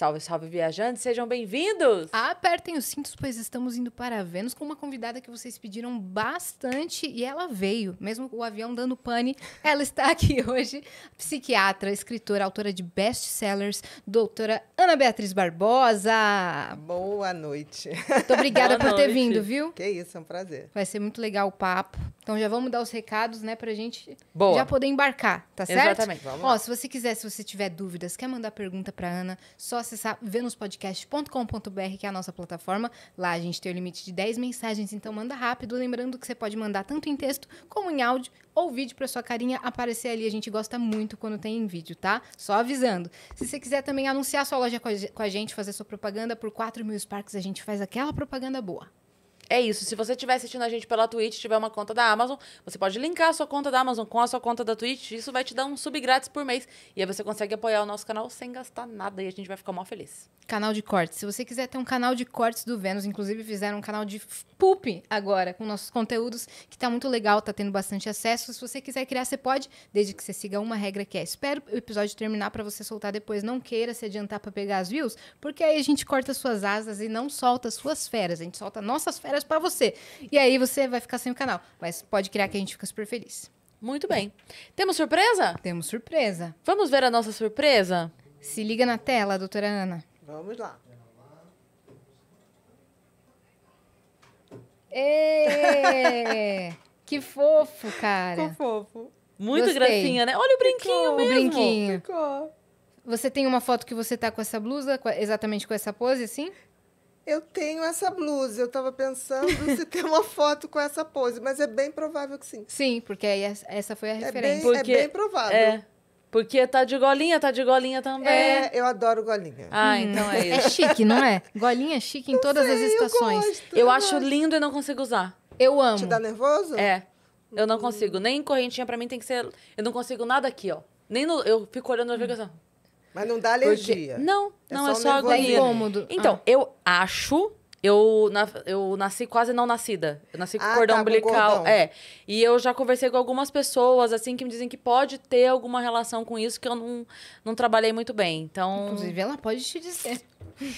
Salve, salve, viajantes, sejam bem-vindos! Apertem os cintos, pois estamos indo para Vênus com uma convidada que vocês pediram bastante e ela veio, mesmo o avião dando pane. Ela está aqui hoje, psiquiatra, escritora, autora de best-sellers, doutora Ana Beatriz Barbosa. Boa noite. Muito obrigada Boa por ter noite. vindo, viu? Que isso, é um prazer. Vai ser muito legal o papo. Então já vamos dar os recados, né, pra gente Boa. já poder embarcar, tá certo? Exatamente. Vamos Ó, lá. se você quiser, se você tiver dúvidas, quer mandar pergunta pra Ana, só acessar venuspodcast.com.br, que é a nossa plataforma. Lá a gente tem o limite de 10 mensagens, então manda rápido. Lembrando que você pode mandar tanto em texto como em áudio ou vídeo pra sua carinha aparecer ali. A gente gosta muito quando tem em vídeo, tá? Só avisando. Se você quiser também anunciar sua loja com a ge- com a gente, fazer sua propaganda por 4 mil Sparks, a gente faz aquela propaganda boa. É isso. Se você estiver assistindo a gente pela Twitch, tiver uma conta da Amazon, você pode linkar a sua conta da Amazon com a sua conta da Twitch. Isso vai te dar um sub grátis por mês. E aí você consegue apoiar o nosso canal sem gastar nada. E a gente vai ficar mó feliz. Canal de cortes. Se você quiser ter um canal de cortes do Vênus, inclusive fizeram um canal de poop agora, com nossos conteúdos, que tá muito legal, tá tendo bastante acesso. Se você quiser criar, você pode, desde que você siga uma regra que é: espera o episódio terminar pra você soltar depois. Não queira se adiantar pra pegar as views, porque aí a gente corta suas asas e não solta suas feras. A gente solta nossas feras pra você. E aí você vai ficar sem o canal. Mas pode criar que a gente fica super feliz. Muito bem. Temos surpresa? Temos surpresa. Vamos ver a nossa surpresa? Se liga na tela, doutora Ana. Vamos lá. Ê! que fofo, cara. Ficou fofo. Muito Gostei. gracinha, né? Olha o brinquinho O mesmo. brinquinho. Ficou. Você tem uma foto que você tá com essa blusa, exatamente com essa pose, assim? Eu tenho essa blusa. Eu tava pensando se tem uma foto com essa pose, mas é bem provável que sim. Sim, porque aí essa- foi a É bem, referência. Porque- é bem provável. É. Porque tá de golinha, tá de golinha também. É, eu adoro golinha. Ah, então é É isso. chique, não é? Golinha chique em todas as Sei, eu estações. gosto, Eu acho lindo e não consigo usar. Eu amo. Te dá nervoso? É. Eu não consigo. Nem correntinha pra mim tem que ser. Eu não consigo nada aqui, ó. Nem no. Eu fico olhando na assim. Mas não dá Porque- alergia. Não, É não, só é só agonia. incômodo. Então, Ah. eu acho. Eu, na- eu nasci quase não nascida. Eu nasci com Ah, cordão tá, com umbilical. cordão. É. E eu já conversei com algumas pessoas, assim, que me dizem que pode ter alguma relação com isso, que eu não, não trabalhei muito bem. Então. Inclusive, ela pode te dizer.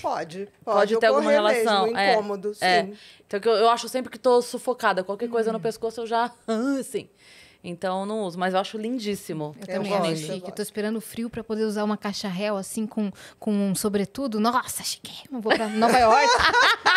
Pode. Pode, Pode ter alguma relação, Mesmo, é, incômodo, é. sim. Então, que eu, eu acho sempre que tô sufocada. Qualquer coisa Hum. no pescoço eu já. Assim. Então, eu não uso. Mas eu acho lindíssimo. Eu, Eu também gosto, acho chique. Eu tô esperando o frio pra poder usar uma caixa réu, assim, com, com um sobretudo. Nossa, chique. Vou pra Nova York.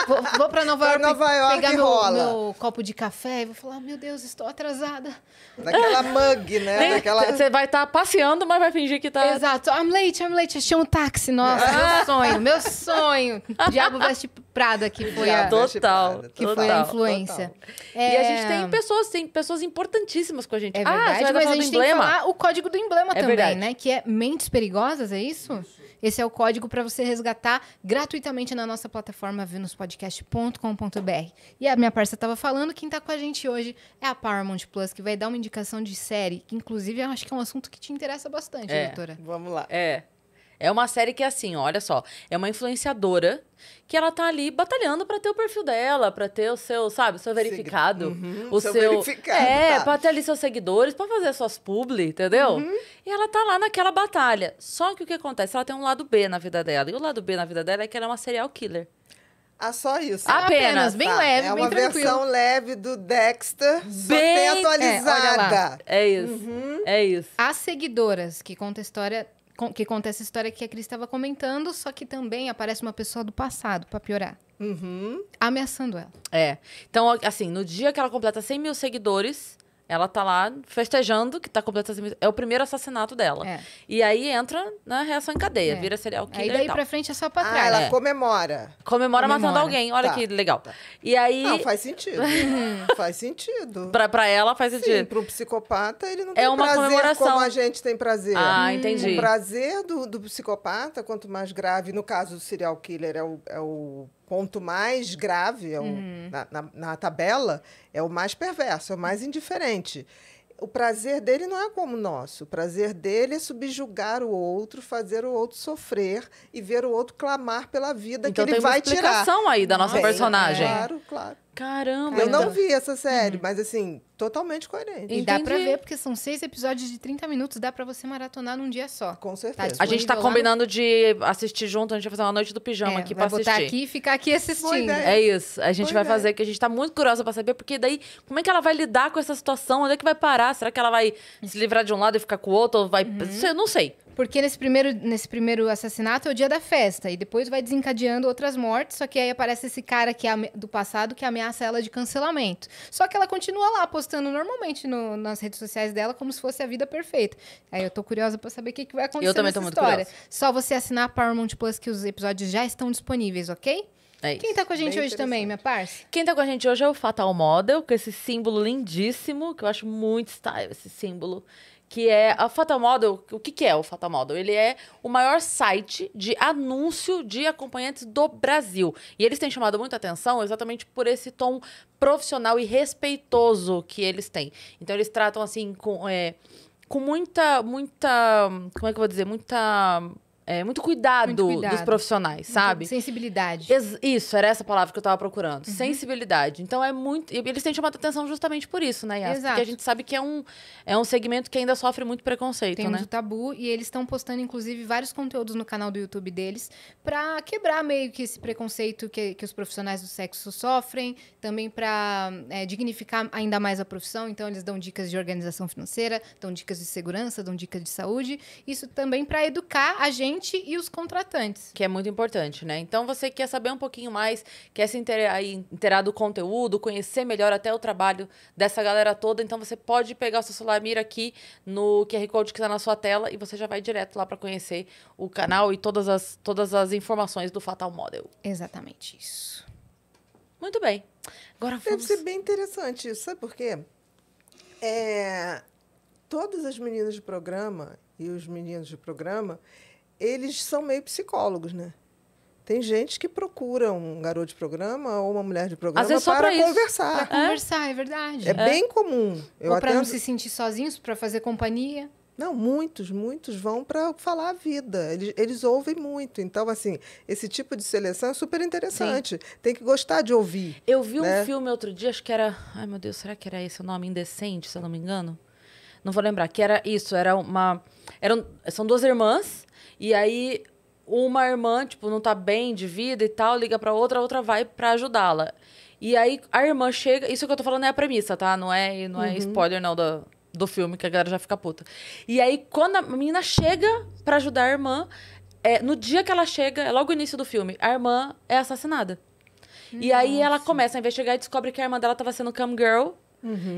vou, vou pra Nova York, Nova York pegar meu, meu copo de café e vou falar, meu Deus, estou atrasada. Daquela mug, né? Daquela... Você vai estar passeando, mas vai fingir que tá. Exato. I'm late, I'm late. Achei um táxi. Nossa, meu sonho, meu sonho. Diabo Veste Prada, que foi a, Diabo. Total. Que que foi a total. influência. E a gente É, tem pessoas, tem pessoas importantíssimas com a gente. É ah, verdade, vai mas a do gente tem que emblema? falar o código do emblema É também, verdade. né? Que é Mentes Perigosas, é isso? Esse é o código para você resgatar gratuitamente na nossa plataforma venuspodcast.com.br. E a minha parça estava falando, quem tá com a gente hoje é a Paramount Plus, que vai dar uma indicação de série, que inclusive eu acho que é um assunto que te interessa bastante, É. doutora. Vamos lá. É. É uma série que é assim, olha só. É uma influenciadora que ela tá ali batalhando pra ter o perfil dela, pra ter o seu, sabe, o seu verificado. Uhum, o seu seu. verificado, é, tá. pra ter ali seus seguidores, pra fazer suas publi, entendeu? Uhum. E ela tá lá naquela batalha. Só que o que acontece? Ela tem um lado B na vida dela. E o lado B na vida dela é que ela é uma serial killer. Ah, só isso. Ah, Apenas, bem Tá, leve, É bem uma tranquilo. versão leve do Dexter, só Bem- tem é, olha atualizada. lá. É isso. Uhum. É isso. As seguidoras, que conta a história. Que conta essa história que a Cris estava comentando, só que também aparece uma pessoa do passado, pra piorar, Uhum. ameaçando ela. É. Então, assim, no dia que ela completa 100 mil seguidores, ela tá lá festejando que tá completando 100 mil. É o primeiro assassinato dela. É. E aí entra na reação em cadeia, É. vira serial Aí killer daí e tal. pra frente é só pra Ah, trás. ela É. comemora. Comemora, matando Comemora. alguém. Olha Tá. que legal. E aí, Não, faz sentido. faz sentido. pra, pra ela faz Sim, sentido. para um psicopata, ele não É tem uma prazer comemoração. como a gente tem prazer. Ah, entendi. O prazer do, do psicopata, quanto mais grave, no caso do serial killer, é o, é o ponto mais grave é o- Uhum. na, na- na tabela, é o mais perverso, é o mais indiferente. O prazer dele não é como o nosso. O prazer dele é subjugar o outro, fazer o outro sofrer e ver o outro clamar pela vida Então que ele uma vai tirar. explicação aí da nossa Bem, personagem. Claro, claro. Caramba. Eu não então- vi essa série, mas assim, totalmente coerente. E dá pra Entendi. ver, porque são seis episódios de 30 minutos, dá pra você maratonar num dia só. Com certeza. Tá A gente tá no- combinando de assistir junto, a gente vai fazer uma noite do pijama É, aqui vai pra botar assistir. aqui e ficar aqui assistindo. ideia. É isso. A gente Boa vai ideia. fazer, que a gente tá muito curiosa pra saber, porque daí, como é que ela vai lidar com essa situação? Onde é que vai parar? Será que ela vai se livrar de um lado e ficar com o outro? Ou vai. Uhum. Eu não sei. Porque nesse primeiro, nesse primeiro assassinato é o dia da festa. E depois vai desencadeando outras mortes. Só que aí aparece esse cara que é do passado que ameaça ela de cancelamento. Só que ela continua lá, postando normalmente no- nas redes sociais dela, como se fosse a vida perfeita. Aí eu tô curiosa pra saber o que, que vai acontecer Eu também nessa tô muito história. curiosa. Só você assinar a Paramount Plus que os episódios já estão disponíveis, ok? É. Quem tá com a gente Bem hoje também, minha parça? Quem tá com a gente hoje é o Fatal Model, com esse símbolo lindíssimo, que eu acho muito style esse símbolo. Que é a Fatal Model. O que, que é o Fatal Model? Ele é o maior site de anúncio de acompanhantes do Brasil. E eles têm chamado muita atenção exatamente por esse tom profissional e respeitoso que eles têm. Então eles tratam assim com. é, com muita, muita. Como é que eu vou dizer? Muita. É, muito, cuidado Muito cuidado. dos profissionais, sabe? Sensibilidade. Ex- isso, era essa palavra que eu tava procurando. Uhum. Sensibilidade. Então é muito. e Eles têm chamado atenção justamente por isso, né, Yas? Exato. Porque a gente sabe que é um, é um segmento que ainda sofre muito preconceito, Temos né? o Tabu e eles estão postando, inclusive, vários conteúdos no canal do YouTube deles pra quebrar meio que esse preconceito que, que os profissionais do sexo sofrem, também pra é, dignificar ainda mais a profissão. Então, eles dão dicas de organização financeira, dão dicas de segurança, dão dicas de saúde. Isso também pra educar a gente e os contratantes. Que é muito importante, né? Então, você quer saber um pouquinho mais, quer se inteirar, do conteúdo, conhecer melhor até o trabalho dessa galera toda, então você pode pegar o seu celular, mira aqui no QR Code que está na sua tela e você já vai direto lá para conhecer o canal e todas as, todas as informações do Fatal Model. Exatamente isso. Muito bem. Agora Deve vamos... ser bem interessante isso, sabe por quê? É, todas as meninas de programa e os meninos de programa, eles são meio psicólogos, né? Tem gente que procura um garoto de programa ou uma mulher de programa para isso. Pra conversar. conversar, é verdade. É, bem comum. Eu Ou não atendo- se sentir sozinhos, pra fazer companhia. Não, muitos, muitos vão para falar a vida. Eles, eles ouvem muito. Então, assim, esse tipo de seleção é super interessante. Tem que gostar de ouvir. Eu vi um né? filme outro dia, acho que era. Ai, meu Deus, será que era esse o nome? Indecente, se eu não me engano? Não vou lembrar. Que era isso, era uma. Eram, são duas irmãs, e aí uma irmã, tipo, não tá bem de vida e tal, liga pra outra, a outra vai pra ajudá-la. E aí a irmã chega. Isso que eu tô falando é a premissa, tá? Não é, não é spoiler, não, do, do filme, que a galera já fica puta. E aí, quando a menina chega pra ajudar a irmã, é, no dia que ela chega, é logo o início do filme, a irmã é assassinada. E aí ela começa a investigar e descobre que a irmã dela tava sendo cam girl.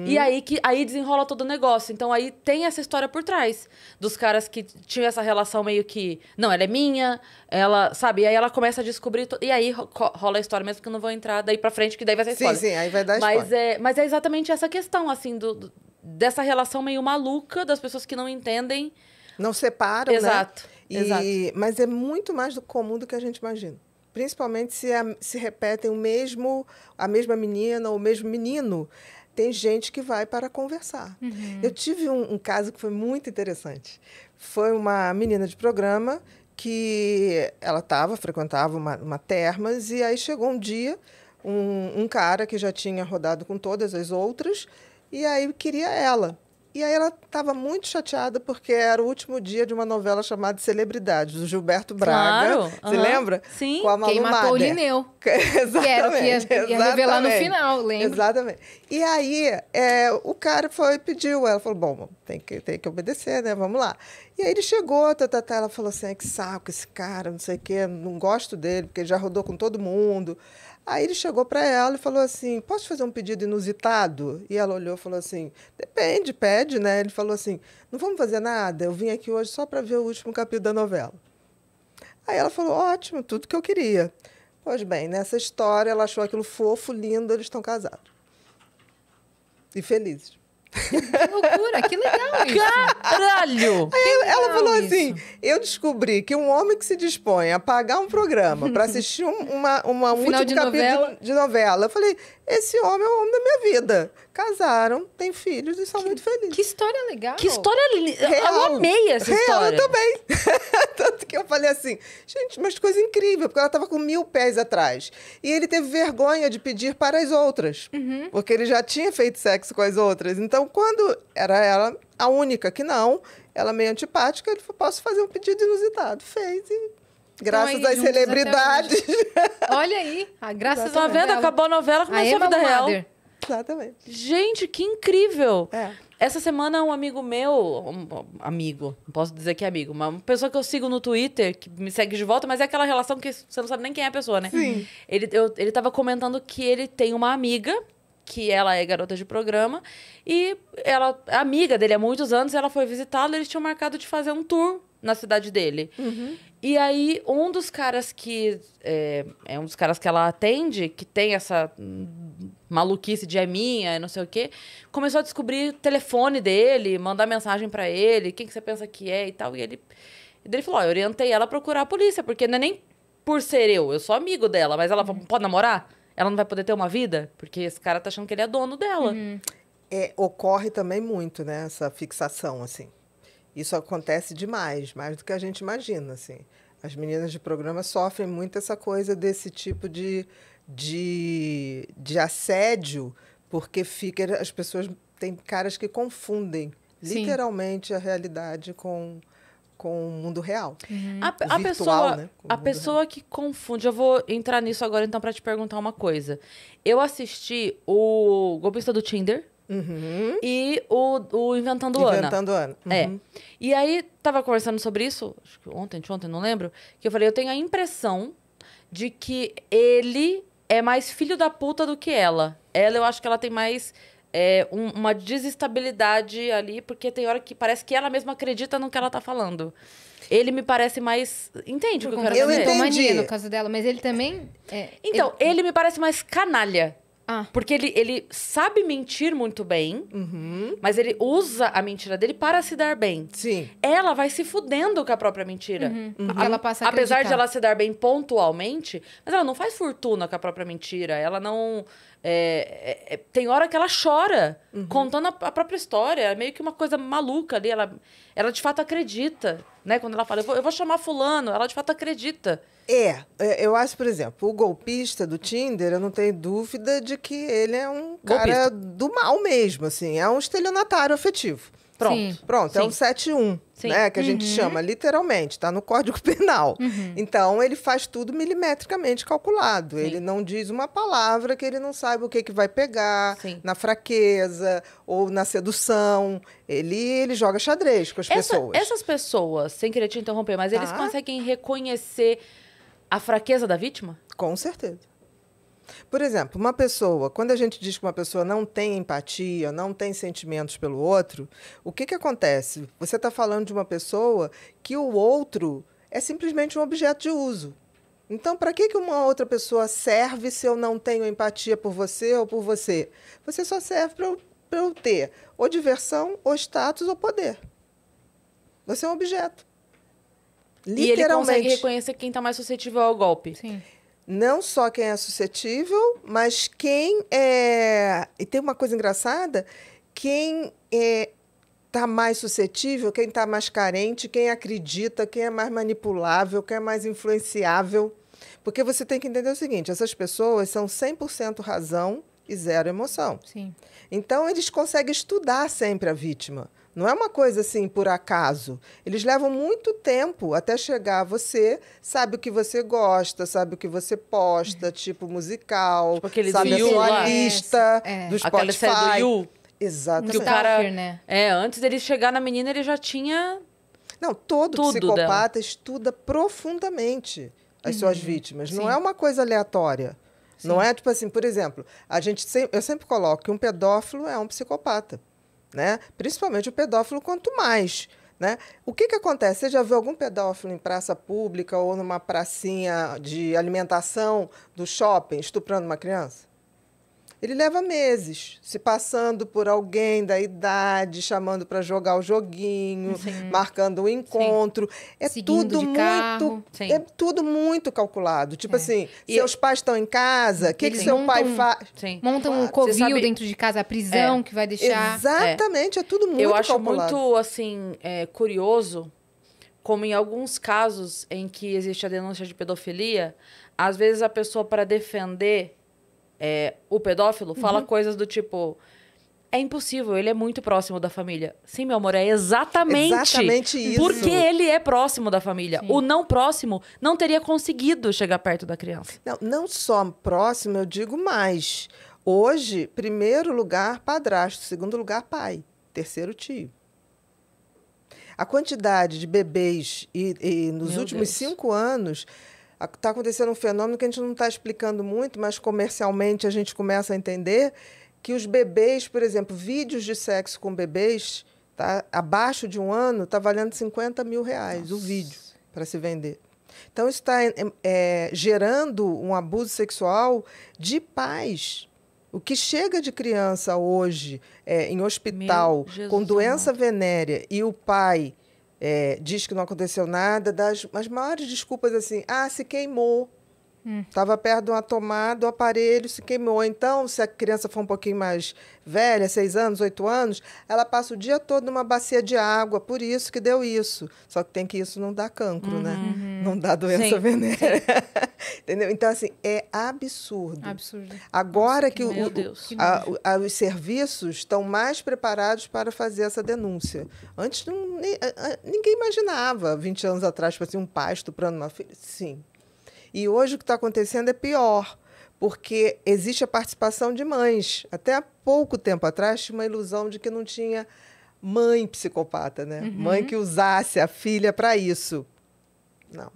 E aí que aí desenrola todo o negócio. Então aí tem essa história por trás dos caras que tinham essa relação meio que, não, ela é minha, ela, sabe? E aí ela começa a descobrir e aí ro- rola a história mesmo que eu não vou entrar daí pra frente que daí vai ser Sim, spoiler. sim, aí vai dar Mas spoiler. é, mas é exatamente essa questão assim do, do- dessa relação meio maluca das pessoas que não entendem. Não separam, Exato. né? E- Exato. Mas é muito mais do comum do que a gente imagina. Principalmente se, a- se repetem o mesmo, a mesma menina ou o mesmo menino. Tem gente que vai para conversar. Eu tive um, um caso que foi muito interessante. Foi uma menina de programa que ela tava, frequentava uma, uma termas, e aí chegou um dia um, um cara que já tinha rodado com todas as outras, e aí queria ela. E aí ela estava muito chateada porque era o último dia de uma novela chamada Celebridades, do Gilberto Braga. Claro, Você aham. lembra? Sim. Com a Malu Quem matou o Mader. Lineu. exatamente. Que era o que ia, ia revelar no final, lembra? Exatamente. E aí, é, o cara foi e pediu. Ela falou: bom, tem que, tem que obedecer, né? Vamos lá. E aí ele chegou, tá, tá, tá, ela falou assim: que saco esse cara, não sei o quê, não gosto dele, porque ele já rodou com todo mundo. Aí ele chegou para ela e falou assim: posso fazer um pedido inusitado? E ela olhou e falou assim: depende, pede, né? Ele falou assim: não vamos fazer nada, eu vim aqui hoje só para ver o último capítulo da novela. Aí ela falou: ótimo, tudo que eu queria. Pois bem, nessa história ela achou aquilo fofo, lindo, eles estão casados. E felizes. Que loucura, que legal isso. Caralho! Ela, ela falou isso. assim: eu descobri que um homem que se dispõe a pagar um programa para assistir um, uma, uma, um último de capítulo novela. de, de novela, eu falei: esse homem é o homem da minha vida. Casaram, têm filhos e são muito felizes. Que história legal. Que história linda! Eu Real. amei essa Real, história. eu também. Tanto que eu falei assim, gente, mas coisa incrível, porque ela estava com mil pés atrás. E ele teve vergonha de pedir para as outras, porque ele já tinha feito sexo com as outras. Então, quando era ela a única que não, ela meio antipática, ele falou, posso fazer um pedido inusitado. Fez e graças aí às celebridades. Olha aí, a graças à vendo? novela. Acabou a novela, A começou a, Emma vida real. Exatamente. Gente, que incrível! É. Essa semana um amigo meu, um amigo, não posso dizer que é amigo, mas uma pessoa que eu sigo no Twitter, que me segue de volta, mas é aquela relação que você não sabe nem quem é a pessoa, né? Sim. Ele, eu, ele tava comentando que ele tem uma amiga, que ela é garota de programa, e ela é amiga dele há muitos anos, ela foi visitá-lo, eles tinham marcado de fazer um tour na cidade dele. E aí, um dos caras que. É, é um dos caras que ela atende, que tem essa maluquice de é minha e não sei o quê, começou a descobrir o telefone dele, mandar mensagem pra ele, quem que você pensa que é e tal. E ele, e ele falou: eu orientei ela a procurar a polícia, porque não é nem por ser eu, eu sou amigo dela, mas ela pode namorar? Ela não vai poder ter uma vida? Porque esse cara tá achando que ele é dono dela. É, ocorre também muito, né? Essa fixação, assim. Isso acontece demais, mais do que a gente imagina, assim. As meninas de programa sofrem muito essa coisa desse tipo de, de, de assédio, porque fica, as pessoas têm caras que confundem Sim. literalmente a realidade com, com o mundo real. A, O a virtual, pessoa, né, a pessoa que confunde, eu vou entrar nisso agora então pra te perguntar uma coisa. Eu assisti o Golpista do Tinder Uhum. e o, o Inventando, Ana. Inventando Ana. É. Uhum. E aí, tava conversando sobre isso, acho que ontem, ontem, não lembro, que eu falei, eu tenho a impressão de que ele é mais filho da puta do que ela. Ela, eu acho que ela tem mais é, um- uma desestabilidade ali, porque tem hora que parece que ela mesma acredita no que ela tá falando. Ele me parece mais. Entende o que eu quero conta Eu dizer? entendi. no caso dela. Mas ele também... é, Então, ele... me parece mais canalha. Ah. Porque ele, ele sabe mentir muito bem, Uhum. mas ele usa a mentira dele para se dar bem. Sim. Ela vai se fudendo com a própria mentira. Porque ela passa a Apesar de ela se dar bem pontualmente, mas ela não faz fortuna com a própria mentira. Ela não. é, é, é, tem hora que ela chora contando a, a própria história. É meio que uma coisa maluca ali. Ela, ela de fato acredita. Né? Quando ela fala, eu vou, eu vou chamar Fulano, ela de fato acredita. É, é, eu acho, por exemplo, o golpista do Tinder, eu não tenho dúvida de que ele é um cara do mal mesmo, assim, é um estelionatário afetivo. Pronto. Sim. Pronto, é Sim. um 71, Sim. né, que a gente chama literalmente, está no Código Penal. Então, ele faz tudo milimetricamente calculado. Sim. Ele não diz uma palavra que ele não saiba o que, que vai pegar, na fraqueza ou na sedução. Ele, ele joga xadrez com as Essa- pessoas. essas pessoas, sem querer te interromper, mas eles Tá. conseguem reconhecer a fraqueza da vítima? Com certeza. Por exemplo, uma pessoa, quando a gente diz que uma pessoa não tem empatia, não tem sentimentos pelo outro, o que, que acontece? Você está falando de uma pessoa que o outro é simplesmente um objeto de uso. Então, para que, que uma outra pessoa serve se eu não tenho empatia por você ou por você? Você só serve para eu, pra eu ter ou diversão, ou status, ou poder. Você é um objeto. E ele consegue Literalmente. reconhecer quem tá mais suscetível ao golpe. Sim. Não só quem é suscetível, mas quem é. E tem uma coisa engraçada: quem é tá mais suscetível, quem está mais carente, quem acredita, quem é mais manipulável, quem é mais influenciável. Porque você tem que entender o seguinte: essas pessoas são 100% razão e zero emoção. Sim. Então, eles conseguem estudar sempre a vítima. Não é uma coisa assim por acaso. Eles levam muito tempo até chegar a você, sabe o que você gosta, sabe o que você posta, tipo musical, Tipo aquele sabe do a You sua lá. lista É. do Aquela série do Spotify. You. Exatamente. Que o cara- né? É, antes dele chegar na menina, ele já tinha. Não, todo Tudo psicopata estuda profundamente as suas vítimas. Não Sim. é uma coisa aleatória. Não é tipo assim, por exemplo, a gente eu sempre coloco que um pedófilo é um psicopata, né? Principalmente o pedófilo quanto mais, né? O que que acontece? Você já viu algum pedófilo em praça pública ou numa pracinha de alimentação do shopping estuprando uma criança? Ele leva meses se passando por alguém da idade, chamando para jogar o joguinho, marcando o encontro. É Seguindo tudo muito. Sim. é tudo muito calculado. Tipo assim, E- seus pais estão em casa, o que, que seu pai faz? Sim. Montam um covil sabe- dentro de casa, a prisão que vai deixar. Exatamente, é, tudo muito Eu acho calculado. muito, assim, é, curioso como em alguns casos em que existe a denúncia de pedofilia, às vezes a pessoa, para defender é, o pedófilo, fala coisas do tipo. É impossível, ele é muito próximo da família. Sim, meu amor, é exatamente. Exatamente isso. Porque ele é próximo da família. Sim. O não próximo não teria conseguido chegar perto da criança. Não, não só próximo, eu digo mais. Hoje, primeiro lugar, padrasto. Segundo lugar, pai. Terceiro, tio. A quantidade de bebês e, e nos Meu últimos Deus. cinco anos está acontecendo um fenômeno que a gente não está explicando muito, mas comercialmente a gente começa a entender que os bebês, por exemplo, vídeos de sexo com bebês, tá, abaixo de um ano, está valendo 50 mil reais o vídeo para se vender. Então, isso está gerando um abuso sexual de pais. O que chega de criança hoje é, em hospital com doença venérea e o pai é, diz que não aconteceu nada, das as maiores desculpas assim, ah, se queimou. Estava perto de uma tomada, o aparelho se queimou. Então, se a criança for um pouquinho mais velha, seis anos, oito anos, ela passa o dia todo numa bacia de água, por isso que deu isso. Só que tem que isso não dá cancro, né? Não dá doença Sim, venérea. Entendeu? Então, assim, é absurdo. Absurdo. Agora que, Meu o- Deus. a- a- os serviços estão mais preparados para fazer essa denúncia. Antes, não, ni- a- ninguém imaginava, 20 anos atrás, tipo assim, um pai estuprando uma filha. Sim. E hoje o que está acontecendo é pior, porque existe a participação de mães. Até há pouco tempo atrás tinha uma ilusão de que não tinha mãe psicopata, né? Mãe que usasse a filha para isso. Não.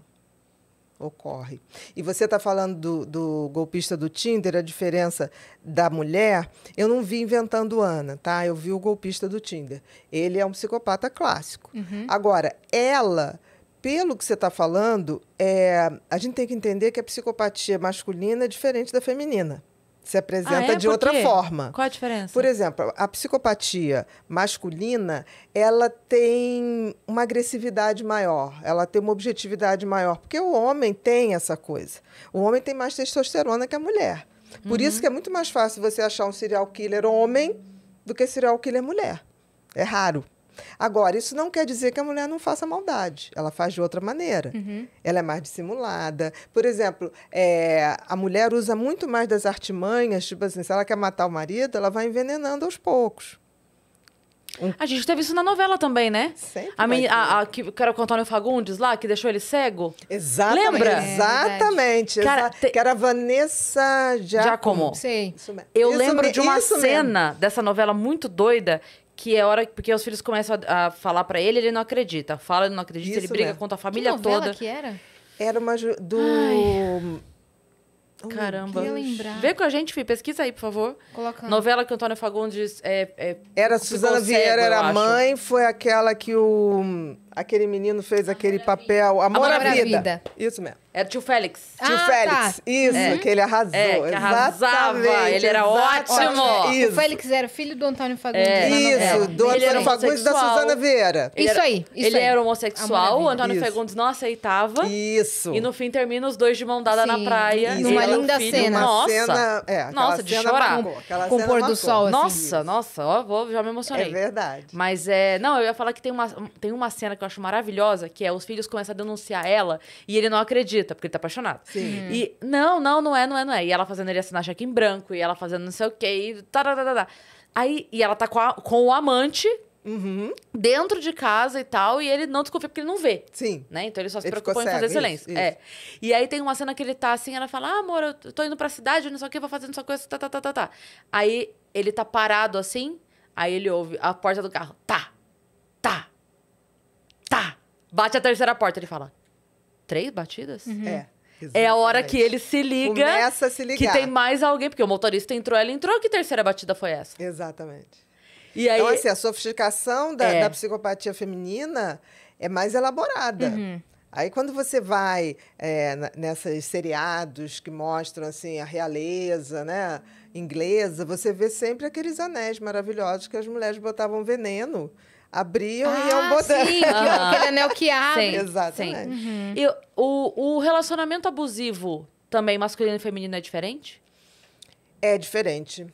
Ocorre. E você está falando do, do golpista do Tinder, a diferença da mulher. Eu não vi inventando Ana, tá? Eu vi o golpista do Tinder. Ele é um psicopata clássico. Agora, ela, pelo que você está falando, é, a gente tem que entender que a psicopatia masculina é diferente da feminina. Se apresenta Ah, é? de outra forma. Qual a diferença? Por exemplo, a psicopatia masculina, ela tem uma agressividade maior, ela tem uma objetividade maior, porque o homem tem essa coisa. O homem tem mais testosterona que a mulher. Por isso que é muito mais fácil você achar um serial killer homem do que serial killer mulher. É raro. Agora, isso não quer dizer que a mulher não faça maldade. Ela faz de outra maneira. Ela é mais dissimulada. Por exemplo, é, a mulher usa muito mais das artimanhas, tipo assim, se ela quer matar o marido, ela vai envenenando aos poucos. A gente teve isso na novela também, né? Sempre A, a, a que, que era com o Antônio Fagundes lá, que deixou ele cego. Exatamente. Lembra? É, Exatamente. Cara, exa- te- Que era a Vanessa Giacomo. Giacomo. Mesmo. Eu Isso lembro me- de uma isso mesmo. cena dessa novela muito doida que é hora porque os filhos começam a, a falar pra ele, ele não acredita. Fala, ele não acredita, ele Isso briga mesmo. contra a Que família novela toda. que era? Era uma do. Oh, meu Caramba. Vê com a gente, Fih, pesquisa aí, por favor. Colocando. Novela que o Antônio Fagundes é, é- Era Suzana cego, Vieira, era a mãe, foi aquela que o. Aquele menino fez aquele papel. Amor, Amor à vida. vida. Isso mesmo. Era tio Félix. Tio Ah, Félix. tá. Isso, É. que ele arrasou. É, que arrasava. Exatamente, Ele era ótimo. exatamente. Isso. O Félix era filho do Antônio Fagundes. É. na novela. Isso, do Ele Antônio Fagundes e da. Suzana Vieira. Ele Isso aí, isso ele aí. era homossexual, o Antônio Isso. Fagundes não aceitava. Isso. E no fim termina os dois de mão dada na Sim, praia. Isso. Numa e linda filho. cena. Nossa. cena, é, Nossa, de cena chorar. Com o pôr do sol, assim. Nossa, nossa, ó, vou, já me emocionei. É verdade. Mas é. Não, eu ia falar que tem uma, tem uma cena que eu acho maravilhosa, que é os filhos começam a denunciar ela e ele não acredita, porque ele tá apaixonado. Sim. E não, não, não é, não é, não é. E ela fazendo ele assinar cheque em branco, e ela fazendo não sei o quê, e tá, tá, tá, tá. Aí, e ela tá com, a- com o amante Uhum. dentro de casa e tal, e ele não desconfia porque ele não vê. Sim. Né? Então ele só se Ele preocupa em fazer cego, silêncio. isso, É. E aí tem uma cena que ele tá assim, ela fala: Ah, amor, eu tô indo pra cidade, não sei o que, vou fazer não sei o que, tá, tá, tá, tá, tá. Aí ele tá parado assim, aí ele ouve a porta do carro. Tá, tá. Bate a terceira porta, ele fala: Três batidas? É. É a hora que exatamente. ele se liga Começa a se que ligar. tem mais alguém, porque o motorista entrou, ela entrou, que terceira batida foi essa? Exatamente. E aí. Então, assim, a sofisticação da, É. da psicopatia feminina é mais elaborada. Uhum. Aí, quando você vai é, nessas seriados que mostram assim a realeza, né, inglesa, você vê sempre aqueles anéis maravilhosos que as mulheres botavam veneno, abriam e iam Ah, botando. sim, aquele anel que abre. Sim, Exatamente. sim. E o, o relacionamento abusivo também masculino e feminino é diferente? É diferente.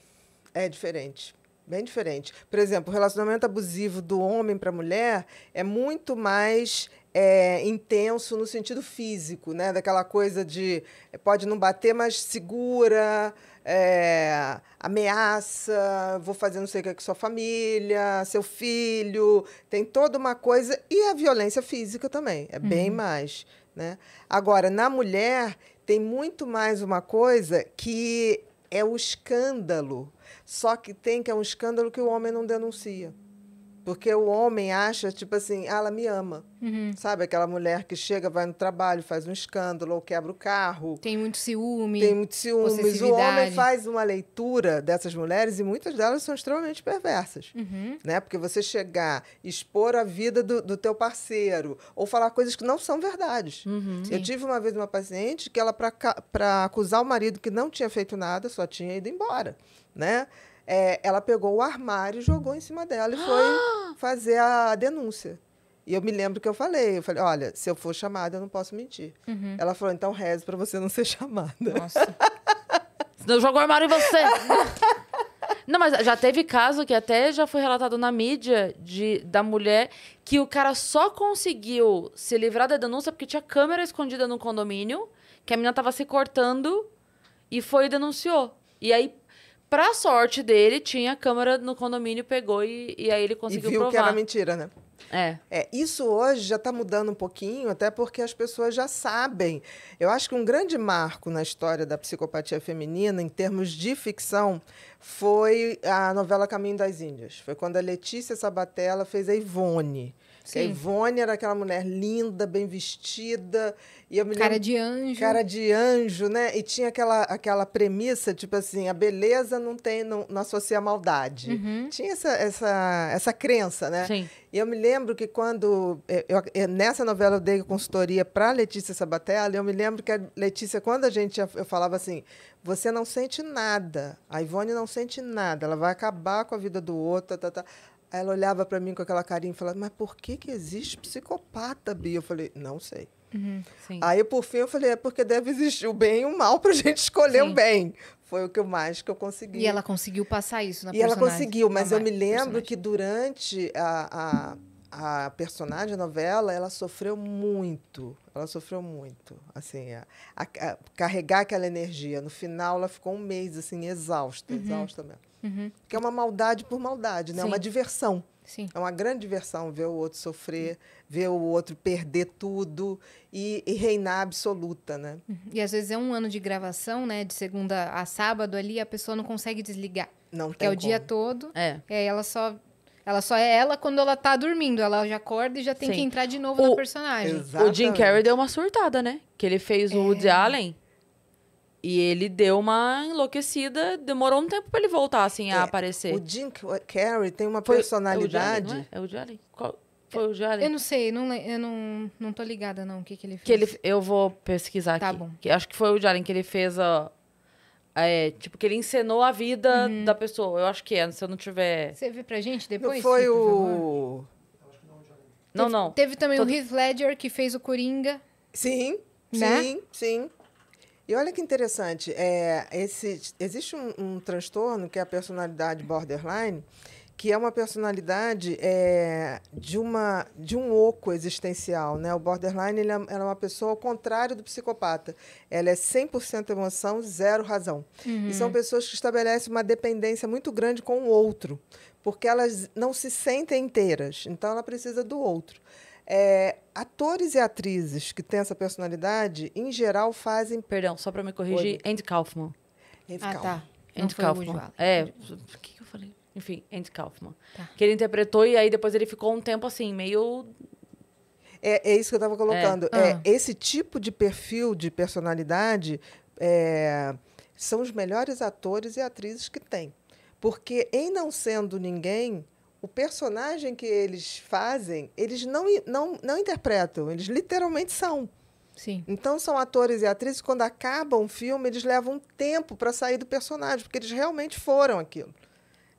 É diferente. Bem diferente. Por exemplo, o relacionamento abusivo do homem para a mulher é muito mais é, intenso no sentido físico, né? Daquela coisa de pode não bater, mas segura, é, ameaça, vou fazer não sei o que com sua família, seu filho, tem toda uma coisa. E a violência física também, é bem mais. Né? Agora, na mulher, tem muito mais uma coisa que é o escândalo. Só que tem que é um escândalo que o homem não denuncia. Porque o homem acha, tipo assim, ah, ela me ama. Uhum. Sabe? Aquela mulher que chega, vai no trabalho, faz um escândalo, ou quebra o carro. Tem muito ciúme. Tem muito ciúmes. O homem faz uma leitura dessas mulheres e muitas delas são extremamente perversas. Uhum. Né? Porque você chegar, expor a vida do, do teu parceiro, ou falar coisas que não são verdades. Uhum. Eu tive uma vez uma paciente que ela, para acusar o marido que não tinha feito nada, só tinha ido embora. Né? É, ela pegou o armário e jogou em cima dela e foi fazer a denúncia. E eu me lembro que eu falei, eu falei, olha, se eu for chamada, eu não posso mentir. Uhum. Ela falou, então reze para você não ser chamada. Nossa. Senão eu jogo o armário em você. Não, mas já teve caso que até já foi relatado na mídia de, da mulher que o cara só conseguiu se livrar da denúncia porque tinha câmera escondida no condomínio, que a menina tava se cortando e foi e denunciou. E aí, pra sorte dele, tinha câmera no condomínio, pegou e, e aí ele E conseguiu viu provar. que era mentira, né? É. É, isso hoje já está mudando um pouquinho, até porque as pessoas já sabem. Eu acho que um grande marco na história da psicopatia feminina, em termos de ficção, foi a novela Caminho das Índias. Foi quando a Letícia Sabatella fez a Ivone. Que A Sim. Ivone era aquela mulher linda, bem vestida. E eu me Cara lembro- de anjo. cara de anjo, né? E tinha aquela, aquela premissa, tipo assim, a beleza não tem, não, não associa a maldade. Uhum. Tinha essa, essa, essa crença, né? Sim. E eu me lembro que quando. eh, eu- eu- nessa novela eu dei consultoria para Letícia Sabatella, eu me lembro que a Letícia, quando a gente. Eu falava assim: você não sente nada. A Ivone não sente nada. Ela vai acabar com a vida do outro. Tá, tá, tá. Aí ela olhava para mim com aquela carinha e falava: mas por que, que existe psicopata, Bia? Eu falei: não sei. Sim. Aí, por fim, eu falei: é porque deve existir o bem e o mal para a gente escolher Sim. o bem. Foi o que eu mais que eu consegui. E ela conseguiu passar isso na E ela personagem. conseguiu, mas eu me lembro personagem. que durante a, a, a personagem, a novela, ela sofreu muito. Ela sofreu muito. Assim, a, a- a- carregar aquela energia. No final, ela ficou um mês, assim, exausta, exausta mesmo. Uhum. Que é uma maldade por maldade, né? Sim. Uma diversão. Sim. É uma grande diversão ver o outro sofrer, ver o outro perder tudo e, e reinar absoluta, né? E às vezes é um ano de gravação, né? De segunda a sábado ali, a pessoa não consegue desligar. Não Porque tem é o dia como. todo. É. E aí ela só. Ela só é ela quando ela tá dormindo. Ela já acorda e já tem Sim. que entrar de novo O- no personagem. O Jim Exatamente. Carrey deu uma surtada, né? Que ele fez o É. Woody Allen. E ele deu uma enlouquecida. Demorou um tempo pra ele voltar, assim, a É, aparecer. O Jim Carrey tem uma Foi- personalidade. É o não é? É o Allen? Qual- Foi o Allen? Eu não sei, não, eu não, não tô ligada, não, o que, que ele fez. Que ele, eu vou pesquisar Tá aqui. bom. Que acho que foi o Allen que ele fez a... é, tipo, que ele encenou a vida Uhum. da pessoa. Eu acho que é, se eu não tiver... Você vê pra gente Não depois? foi por favor? o. Não, Teve- não. Teve também Todo- o Heath Ledger, que fez o Coringa. Sim, Né? sim, sim. E olha que interessante, é, esse, existe um, um transtorno que é a personalidade borderline, que é uma personalidade é, de, uma, de um oco existencial. Né? O borderline ele é, ela é uma pessoa ao contrário do psicopata. Ela é 100% emoção, zero razão. E são pessoas que estabelecem uma dependência muito grande com o outro, porque elas não se sentem inteiras. Então, ela precisa do outro. É, atores e atrizes que têm essa personalidade, em geral, fazem. Perdão, só pra me corrigir. Andy Kaufman. Ah, Calma. tá. Não Andy foi o Woody Kaufman. É, o que, eu falei? Enfim, Andy Kaufman. Tá. Que ele interpretou e aí depois ele ficou um tempo assim, meio... É, é isso que eu estava colocando. É. Ah. esse tipo de perfil de personalidade é, são os melhores atores e atrizes que tem. Porque, em não sendo ninguém, o personagem que eles fazem, eles não, não, não interpretam, eles literalmente são. Sim. Então, são atores e atrizes, quando acabam o filme, eles levam um tempo para sair do personagem, porque eles realmente foram aquilo.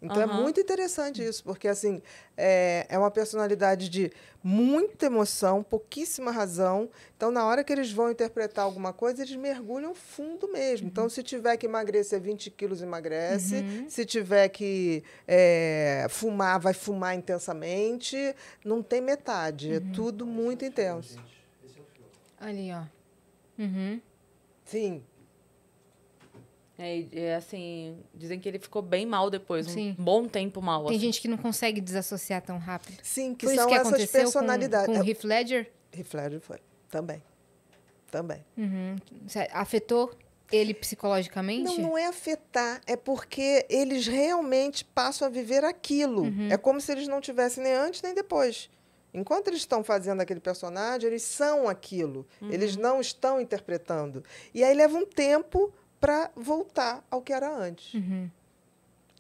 Então é Aham. muito interessante isso, porque assim é, é uma personalidade de muita emoção, pouquíssima razão. Então, na hora que eles vão interpretar alguma coisa, eles mergulham fundo mesmo. Então, se tiver que emagrecer 20 quilos, emagrece. Se tiver que é, fumar, vai fumar intensamente. Não tem metade. É tudo muito intenso. Ali, ó. Uhum. Sim. É, é assim, dizem que ele ficou bem mal depois, Sim. um bom tempo mal. Tem assim. gente que não consegue desassociar tão rápido. Sim, que Foi isso são que essas aconteceu personalidades. com, com o Heath Ledger? Heath Ledger foi. Também. Também. Uhum. Afetou ele psicologicamente? Não, não é afetar, é porque eles realmente passam a viver aquilo. É como se eles não tivessem nem antes nem depois. Enquanto eles estão fazendo aquele personagem, eles são aquilo. Eles não estão interpretando. E aí leva um tempo para voltar ao que era antes. Uhum.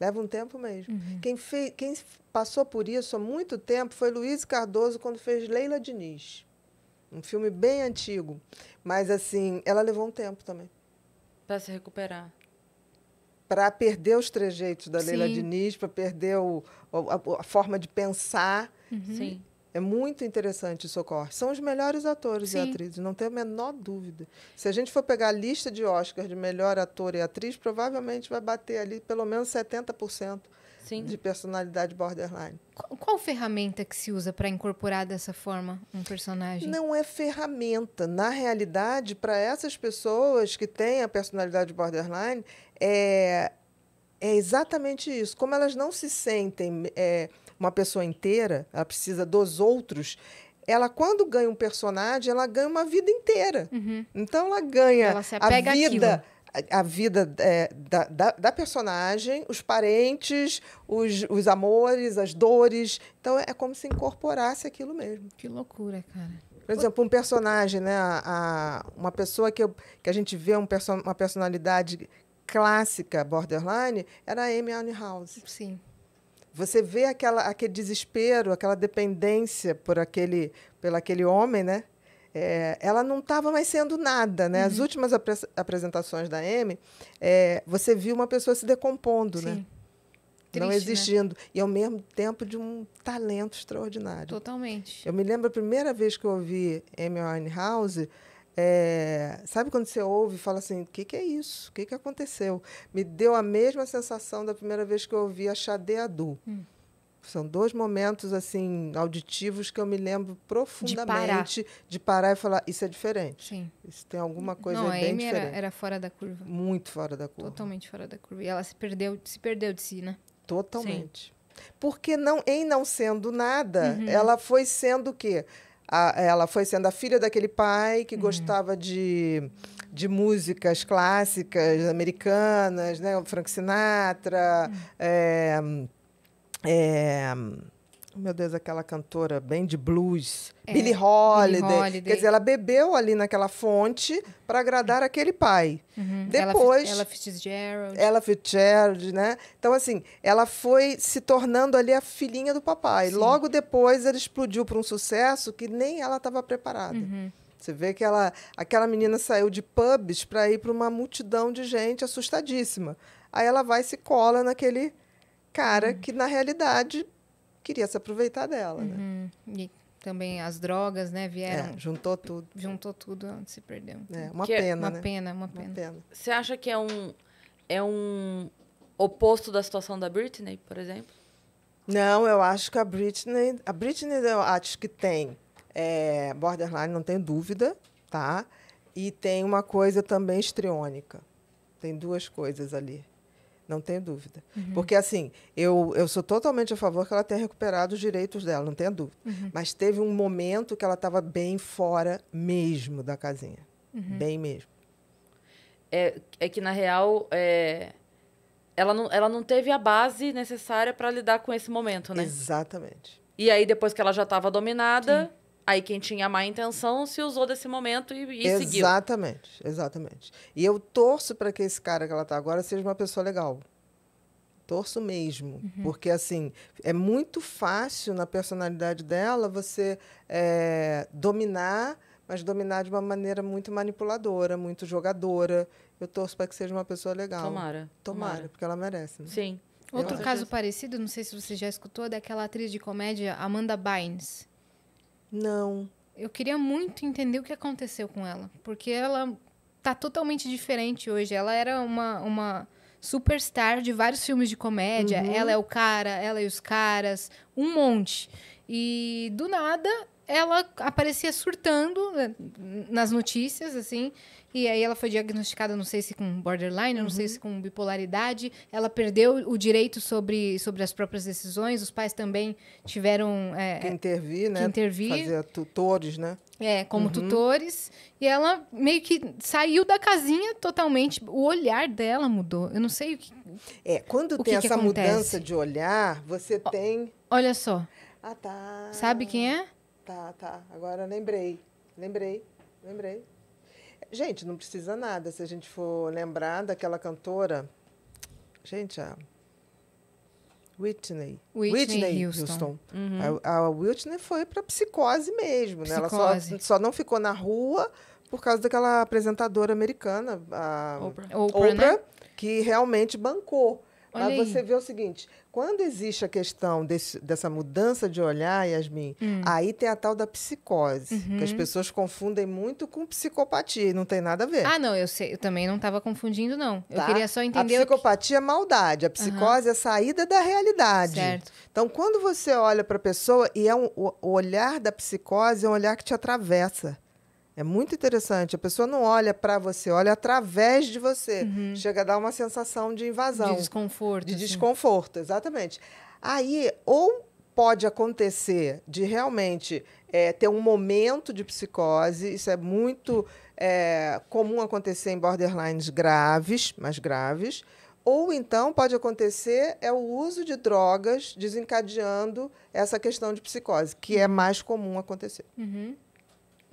Leva um tempo mesmo. Quem, fez, quem passou por isso há muito tempo foi Luiz Cardoso quando fez Leila Diniz. Um filme bem antigo. Mas, assim, ela levou um tempo também. Pra se recuperar. Para perder os trejeitos da Leila Sim. Diniz, para perder o, a, a forma de pensar. Sim. É muito interessante o Socorro. São os melhores atores Sim. e atrizes, não tenho a menor dúvida. Se a gente for pegar a lista de Oscar de melhor ator e atriz, provavelmente vai bater ali pelo menos 70% Sim. de personalidade borderline. Qual, qual ferramenta que se usa para incorporar dessa forma um personagem? Não é ferramenta. Na realidade, para essas pessoas que têm a personalidade borderline, é, é exatamente isso. Como elas não se sentem é, uma pessoa inteira, ela precisa dos outros. Ela, quando ganha um personagem, ela ganha uma vida inteira. Então, ela ganha Ela a vida, a, a vida é, da, da, da personagem, os parentes, os, os amores, as dores. Então, é como se incorporasse aquilo mesmo. Que loucura, cara. Por exemplo, um personagem, né? A, a- uma pessoa que, eu- que a gente vê um perso uma personalidade clássica borderline era a Amy Winehouse. Sim. Você vê aquela, aquele desespero, aquela dependência por aquele, pelo aquele homem, né? É, ela não estava mais sendo nada, né? Uhum. As últimas apre- apresentações da Amy, é, você viu uma pessoa se decompondo, né? Sim. não Triste, né? existindo. E, ao mesmo tempo, de um talento extraordinário. Totalmente. Eu me lembro a primeira vez que eu ouvi Amy Winehouse, é, sabe quando você ouve e fala assim, o que, que é isso? O que, que aconteceu? Me deu a mesma sensação da primeira vez que eu ouvi a Xade Adu. Hum. São dois momentos assim auditivos que eu me lembro profundamente de parar, e falar, isso é diferente. Sim. Isso tem alguma coisa não, a bem Amy era, diferente. era fora da curva. Muito fora da curva. Totalmente fora da curva. E ela se perdeu, se perdeu de si, né? Totalmente. Porque não, em não sendo nada, Uhum. ela foi sendo o quê? A- ela foi sendo a filha daquele pai Uhum. que gostava de, de músicas clássicas americanas, né? Frank Sinatra, Uhum. é, é, meu Deus, aquela cantora bem de blues, É, Billie Holiday. Billie Holiday. Quer dizer, ela bebeu ali naquela fonte para agradar aquele pai. Uhum. Depois- Ella, Ella Fitzgerald. Ella Fitzgerald, né? Então, assim, ela foi se tornando ali a filhinha do papai. Sim. Logo depois, ela explodiu para um sucesso que nem ela estava preparada. Uhum. Você vê que ela, aquela menina saiu de pubs para ir para uma multidão de gente assustadíssima. Aí ela vai e se cola naquele cara Uhum. que, na realidade, queria se aproveitar dela. Né? Uhum. E também as drogas, né? Vieram, É, juntou tudo. juntou tudo, se perdeu. É, uma Que é pena, uma né? pena, uma Uma pena. pena. Você acha que é um, é um oposto da situação da Britney, por exemplo? Não, eu acho que a Britney. A Britney eu acho que tem é, borderline, não tem dúvida, tá? E tem uma coisa também histriônica. Tem duas coisas ali. Não tenho dúvida. Porque, assim, eu, eu sou totalmente a favor que ela tenha recuperado os direitos dela, não tenho dúvida. Mas teve um momento que ela estava bem fora mesmo da casinha. Bem mesmo. É, é que, na real, é, ela, não, ela não teve a base necessária para lidar com esse momento, né? Exatamente. E aí, depois que ela já estava dominada, aí quem tinha má intenção se usou desse momento e, e seguiu. Exatamente, exatamente. E eu torço para que esse cara que ela está agora seja uma pessoa legal. Torço mesmo. Porque, assim, é muito fácil na personalidade dela você é, dominar, mas dominar de uma maneira muito manipuladora, muito jogadora. Eu torço para que seja uma pessoa legal. Tomara. Tomara, porque ela merece. Né? Sim. Outro caso parecido, não sei se você já escutou, é daquela atriz de comédia Amanda Bynes. Não. Eu queria muito entender o que aconteceu com ela, porque ela tá totalmente diferente hoje. Ela era uma, uma superstar de vários filmes de comédia. Ela é o cara, ela e os caras, um monte. E do nada ela aparecia surtando né, nas notícias, assim. E aí ela foi diagnosticada, não sei se com borderline, não sei se com bipolaridade. Ela perdeu o direito sobre, sobre as próprias decisões. Os pais também tiveram é, Que intervir, né? que intervir. Fazer tutores, né? é, como Uhum. tutores. E ela meio que saiu da casinha totalmente. O olhar dela mudou. Eu não sei o que. É, quando tem que que essa acontece? mudança de olhar, você tem. Olha só. Ah, tá. Sabe quem é? Tá, tá. Agora lembrei. Lembrei. Lembrei. Gente, não precisa nada. Se a gente for lembrar daquela cantora. Gente, a. Whitney. Whitney Houston. A, a Whitney foi para psicose mesmo, né? Ela só, Psicose. só não ficou na rua por causa daquela apresentadora americana, a Oprah. Oprah, né? que realmente bancou. Olha Mas aí. você vê o seguinte: quando existe a questão desse- dessa mudança de olhar, Yasmin, Hum. aí tem a tal da psicose, que Uhum. as pessoas confundem muito com psicopatia, e não tem nada a ver. Ah, não, eu sei. Eu também não estava confundindo, não. Eu tá? queria só entender A o que... psicopatia é maldade, a psicose é a saída da realidade. Certo. Então, quando você olha para a pessoa, e é um, o olhar da psicose é um olhar que te atravessa. É muito interessante. A pessoa não olha para você, olha através de você. Chega a dar uma sensação de invasão, Uhum. De desconforto. de assim. desconforto, exatamente. Aí, ou pode acontecer de realmente é, ter um momento de psicose, isso é muito é, comum acontecer em borderlines graves, mais graves, ou então pode acontecer é o uso de drogas desencadeando essa questão de psicose, que é mais comum acontecer. Uhum.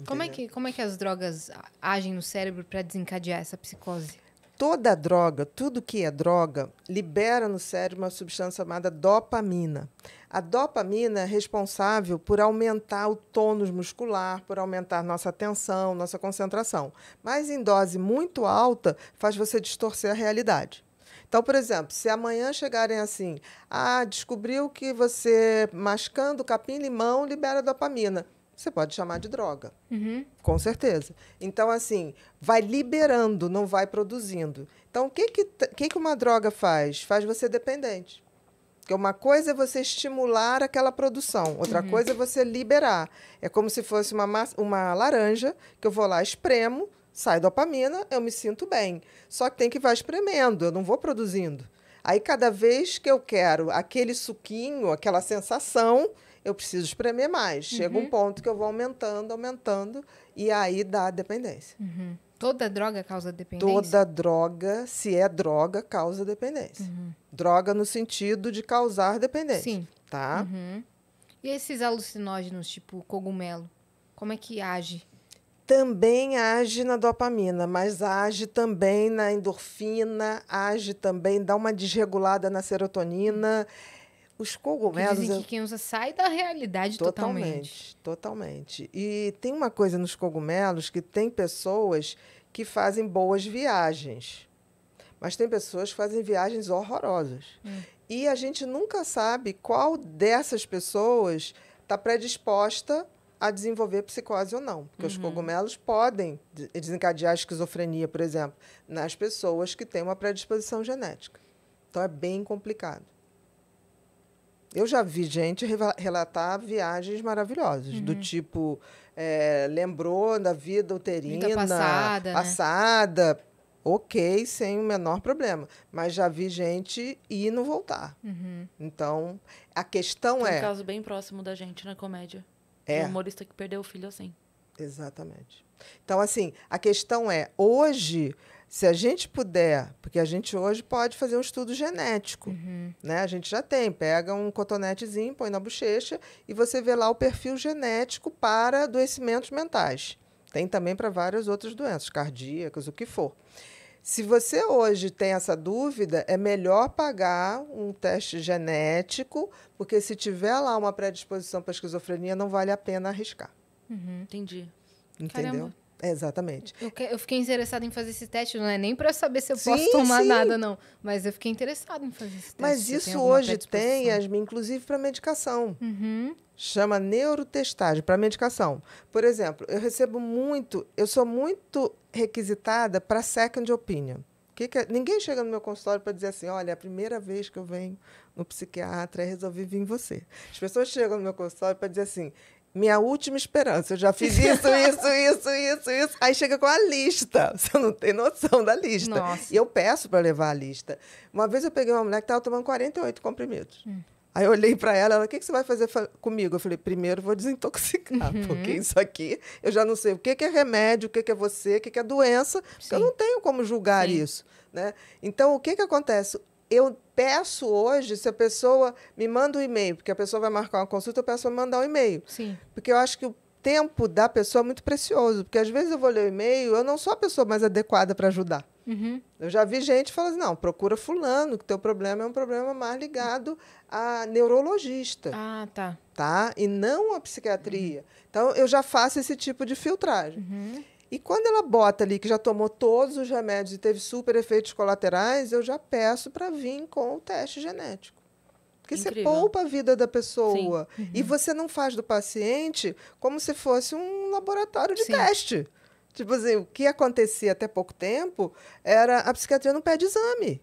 Como é, que, como é que as drogas agem no cérebro para desencadear essa psicose? Toda droga, tudo que é droga, libera no cérebro uma substância chamada dopamina. A dopamina é responsável por aumentar o tônus muscular, por aumentar nossa atenção, nossa concentração. Mas em dose muito alta, faz você distorcer a realidade. Então, por exemplo, se amanhã chegarem assim, ah, descobriu que você mascando capim-limão libera dopamina. Você pode chamar de droga. Uhum. Com certeza. Então, assim, vai liberando, não vai produzindo. Então, o que, que, que, que uma droga faz? Faz você dependente. Porque uma coisa é você estimular aquela produção, outra coisa é você liberar. É como se fosse uma, massa- uma laranja, que eu vou lá, espremo, sai dopamina, eu me sinto bem. Só que tem que ir vai espremendo, eu não vou produzindo. Aí, cada vez que eu quero aquele suquinho, aquela sensação, eu preciso espremer mais. Chega um ponto que eu vou aumentando, aumentando, e aí dá dependência. Uhum. Toda droga causa dependência? Toda droga, se é droga, causa dependência. Droga no sentido de causar dependência. Sim. Tá? Uhum. E esses alucinógenos, tipo cogumelo? Como é que age? Também age na dopamina, mas age também na endorfina, age também, dá uma desregulada na serotonina. Os cogumelos. dizem eu- que quem usa sai da realidade totalmente. Totalmente, totalmente. E tem uma coisa nos cogumelos que tem pessoas que fazem boas viagens, mas tem pessoas que fazem viagens horrorosas. E a gente nunca sabe qual dessas pessoas está predisposta a desenvolver psicose ou não, porque os cogumelos podem de- desencadear a esquizofrenia, por exemplo, nas pessoas que têm uma predisposição genética. Então é bem complicado. Eu já vi gente relatar viagens maravilhosas, do tipo, é, lembrou da vida uterina, passada, né? passada, ok, sem o menor problema. Mas já vi gente ir e não voltar. Uhum. Então, a questão Tem um é. caso bem próximo da gente na comédia. É. Um humorista que perdeu o filho assim. Exatamente. Então, assim, a questão é, hoje, se a gente puder, porque a gente hoje pode fazer um estudo genético, né? A gente já tem, pega um cotonetezinho, põe na bochecha e você vê lá o perfil genético para adoecimentos mentais. Tem também para várias outras doenças, cardíacas, o que for. Se você hoje tem essa dúvida, é melhor pagar um teste genético, porque se tiver lá uma predisposição para esquizofrenia, não vale a pena arriscar. Uhum. Entendi. Entendeu? Caramba. Exatamente. Eu, que- eu fiquei interessada em fazer esse teste, não é nem pra saber se eu Sim, posso tomar sim. nada, não. Mas eu fiquei interessada em fazer esse teste. Mas isso hoje tem. Yasmin, inclusive para medicação. Uhum. Chama neurotestagem para medicação. Por exemplo, eu recebo muito, eu sou muito requisitada para second opinion. Que que é- ninguém chega no meu consultório para dizer assim, olha, é a primeira vez que eu venho no psiquiatra resolvi vir em você. As pessoas chegam no meu consultório para dizer assim, minha última esperança, eu já fiz isso, isso, isso, isso, isso. Aí chega com a lista. Você não tem noção da lista. Nossa. E eu peço para levar a lista. Uma vez eu peguei uma mulher que estava tomando 48 comprimidos. Aí eu olhei para ela, ela, o que, que você vai fazer fa- comigo? Eu falei, primeiro vou desintoxicar, porque isso aqui eu já não sei o que, que é remédio, o que, que é você, o que, que é doença, porque eu não tenho como julgar Sim. isso. Né? Então, o que, que acontece? Eu peço hoje, se a pessoa me manda um e-mail, porque a pessoa vai marcar uma consulta, eu peço para mandar um e-mail. Sim. Porque eu acho que o tempo da pessoa é muito precioso, porque às vezes eu vou ler o e-mail, eu não sou a pessoa mais adequada para ajudar. Uhum. Eu já vi gente falando assim, não, procura fulano, que teu problema é um problema mais ligado a neurologista, Ah, tá. tá? E não a psiquiatria. Então, eu já faço esse tipo de filtragem. Uhum. E quando ela bota ali que já tomou todos os remédios e teve super efeitos colaterais, eu já peço para vir com o teste genético. Porque você Incrível. poupa a vida da pessoa. E você não faz do paciente como se fosse um laboratório de Sim. teste. Tipo assim, o que acontecia até pouco tempo era a psiquiatria não pede exame.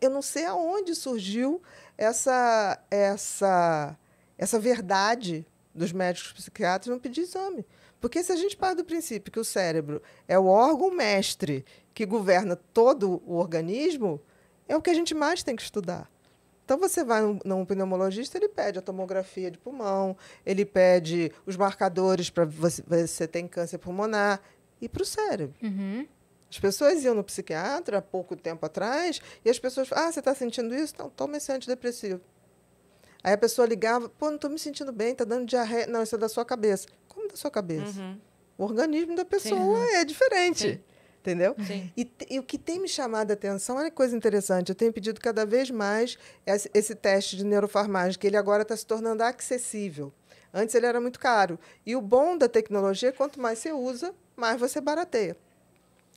Eu não sei aonde surgiu essa, essa, essa verdade dos médicos psiquiatras não pedir exame. Porque se a gente parte do princípio que o cérebro é o órgão mestre que governa todo o organismo, é o que a gente mais tem que estudar. Então você vai num, num pneumologista, ele pede a tomografia de pulmão, ele pede os marcadores para você ver se você tem câncer pulmonar e para o cérebro. Uhum. As pessoas iam no psiquiatra há pouco tempo atrás e as pessoas falavam, ah, você está sentindo isso? Então, toma esse antidepressivo. Aí a pessoa ligava, pô, não estou me sentindo bem, está dando diarreia. Não, isso é da sua cabeça. Como da sua cabeça? Uhum. O organismo da pessoa é diferente. Sim. Entendeu? Sim. E, e o que tem me chamado a atenção, olha que coisa interessante, eu tenho pedido cada vez mais esse, esse teste de neurofarmagem, que ele agora está se tornando acessível. Antes ele era muito caro. E o bom da tecnologia é quanto mais você usa, mais você barateia.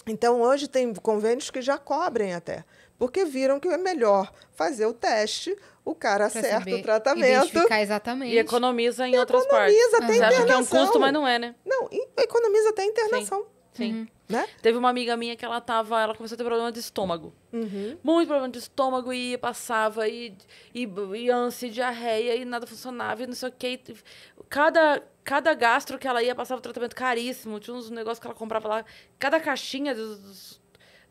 Então, hoje tem convênios que já cobrem até, porque viram que é melhor fazer o teste, o cara Pra acerta saber o tratamento. Identificar exatamente. E economiza em outras partes. economiza até Você acha que é um internação. custo, mas não é, né? Não, e economiza até a internação. Sim. Né? Teve uma amiga minha que ela tava, ela começou a ter problema de estômago. Uhum. Muito problema de estômago e passava e, e, e ânsia, e diarreia e nada funcionava e não sei o que. Cada, cada gastro que ela ia passava um tratamento caríssimo. Tinha uns negócios que ela comprava lá. Cada caixinha dos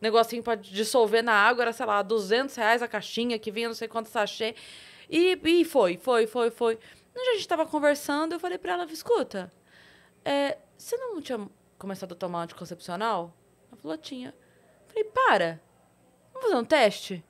negocinho pra dissolver na água era, sei lá, 200 reais a caixinha que vinha não sei quanto sachê. E, e foi, foi, foi, foi. Um dia a gente tava conversando, eu falei pra ela, escuta, é, você não tinha começado a tomar anticoncepcional? Ela falou, tinha. Eu falei, para. Vamos fazer um teste?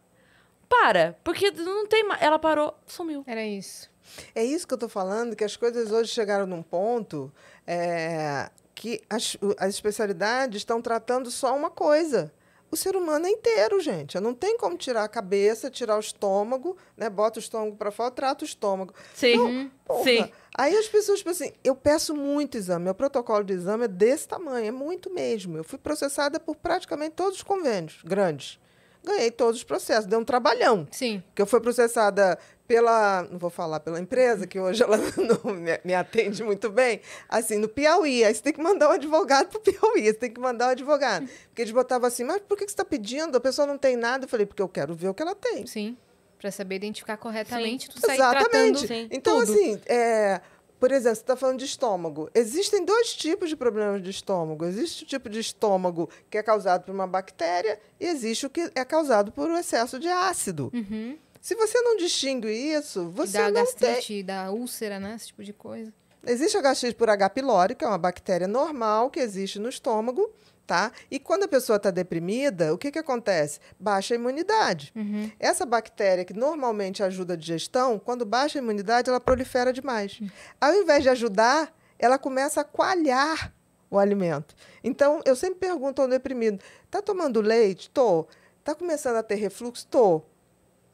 Para, porque não tem mais. Ela parou, sumiu. Era isso. É isso que eu estou falando, que as coisas hoje chegaram num ponto é, que as, as especialidades estão tratando só uma coisa. O ser humano é inteiro, gente. Não tem como tirar a cabeça, tirar o estômago, né? Bota o estômago para fora, trata o estômago. Sim. Porra. Sim. Aí as pessoas, tipo assim, eu peço muito exame. Meu protocolo de exame é desse tamanho, é muito mesmo. Eu fui processada por praticamente todos os convênios grandes. Ganhei todos os processos, deu um trabalhão. Sim. Que eu fui processada pela, não vou falar pela empresa, que hoje ela não me, me atende muito bem, assim, no Piauí. Aí você tem que mandar um advogado pro Piauí, você tem que mandar um advogado. Porque eles botavam assim, mas por que que você está pedindo? A pessoa não tem nada. Eu falei, porque eu quero ver o que ela tem. Sim. Pra saber identificar corretamente, tu sair Exatamente. tratando Sim. Então, tudo. assim, é, por exemplo, você está falando de estômago. Existem dois tipos de problemas de estômago. Existe o tipo de estômago que é causado por uma bactéria e existe o que é causado por um excesso de ácido. Uhum. Se você não distingue isso, você da não tem. gastrite, da úlcera, né? Esse tipo de coisa. Existe a gastrite por H. pylori, que é uma bactéria normal que existe no estômago, tá? E quando a pessoa está deprimida, o que, que acontece? Baixa a imunidade. Uhum. Essa bactéria que normalmente ajuda a digestão, quando baixa a imunidade, ela prolifera demais. Ao invés de ajudar, ela começa a coalhar o alimento. Então, eu sempre pergunto ao deprimido: tá tomando leite? Tô. Tá começando a ter refluxo? Tô.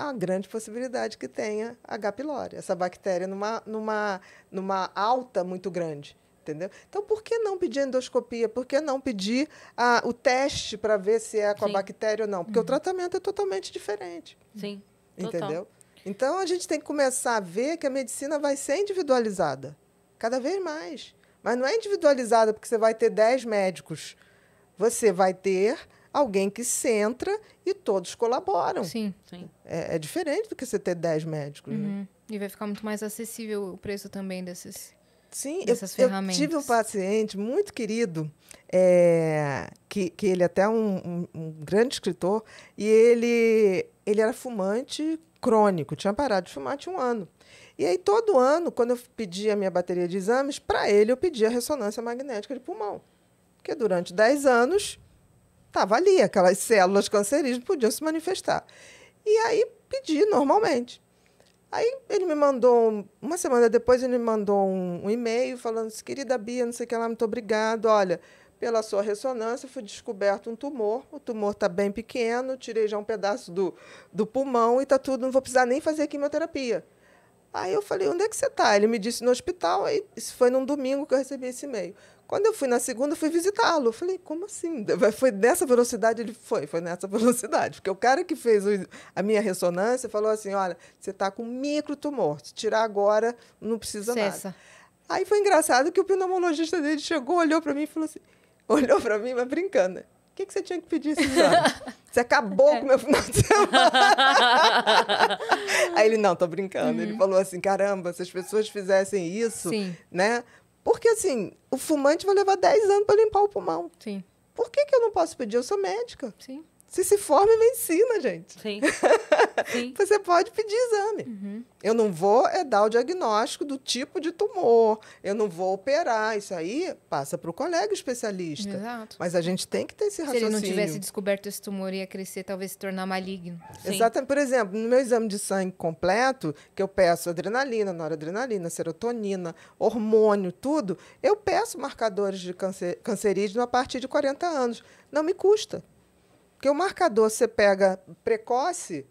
Uma grande possibilidade que tenha H. pylori, essa bactéria numa, numa, numa alta muito grande. Entendeu? Então, por que não pedir endoscopia? Por que não pedir ah, o teste para ver se é com Sim. a bactéria ou não? Porque o tratamento é totalmente diferente. Sim. total. Entendeu? Então a gente tem que começar a ver que a medicina vai ser individualizada, cada vez mais. Mas não é individualizada porque você vai ter 10 médicos. Você vai ter alguém que centra e todos colaboram. Sim. Sim. É, é diferente do que você ter 10 médicos. né? Uhum. E vai ficar muito mais acessível o preço também desses. Sim, eu, Dessas eu ferramentas. tive um paciente muito querido, é, que, que ele até é um, um- um grande escritor, e ele, ele era fumante crônico, tinha parado de fumar tinha um ano. E aí, todo ano, quando eu pedia a minha bateria de exames, para ele eu pedia ressonância magnética de pulmão. Porque durante 10 anos estava ali, aquelas células cancerígenas podiam se manifestar. E aí pedi normalmente. Aí ele me mandou, um- uma semana depois, ele me mandou um, um e-mail falando assim, querida Bia, não sei o que lá, muito obrigado. Olha, pela sua ressonância foi descoberto um tumor. O tumor está bem pequeno, tirei já um pedaço do, do pulmão e está tudo, não vou precisar nem fazer quimioterapia. Aí eu falei, onde é que você está? Ele me disse no hospital, aí isso foi num domingo que eu recebi esse e-mail. Quando eu fui na segunda, eu fui visitá-lo. Falei, como assim? Foi nessa velocidade? Ele foi, foi nessa velocidade. Porque o cara que fez a minha ressonância falou assim: olha, você está com microtumor. Se tirar agora, não precisa nada. Cessa. Aí foi engraçado que o pneumologista dele chegou, olhou para mim e falou assim: olhou para mim, mas brincando. né? O que, que você tinha que pedir exame? Você acabou com o meu final de semana. Aí ele, não, tô brincando. Ele falou assim: caramba, se as pessoas fizessem isso, Sim. né? Porque assim, o fumante vai levar 10 anos para limpar o pulmão. Sim. Por que, que eu não posso pedir? Eu sou médica. Sim. Você se forma em medicina, gente. Sim. Sim. Você pode pedir exame. Eu não vou é dar o diagnóstico do tipo de tumor. Eu não vou operar. Isso aí passa para o colega especialista. Exato. Mas a gente tem que ter esse Se ele raciocínio. não tivesse descoberto esse tumor, ia crescer, talvez se tornar maligno. Sim. Exatamente. Por exemplo, no meu exame de sangue completo, que eu peço adrenalina, noradrenalina, serotonina, hormônio, tudo, eu peço marcadores de câncer, cancerígeno a partir de 40 anos. Não me custa. Porque o marcador você pega precoce,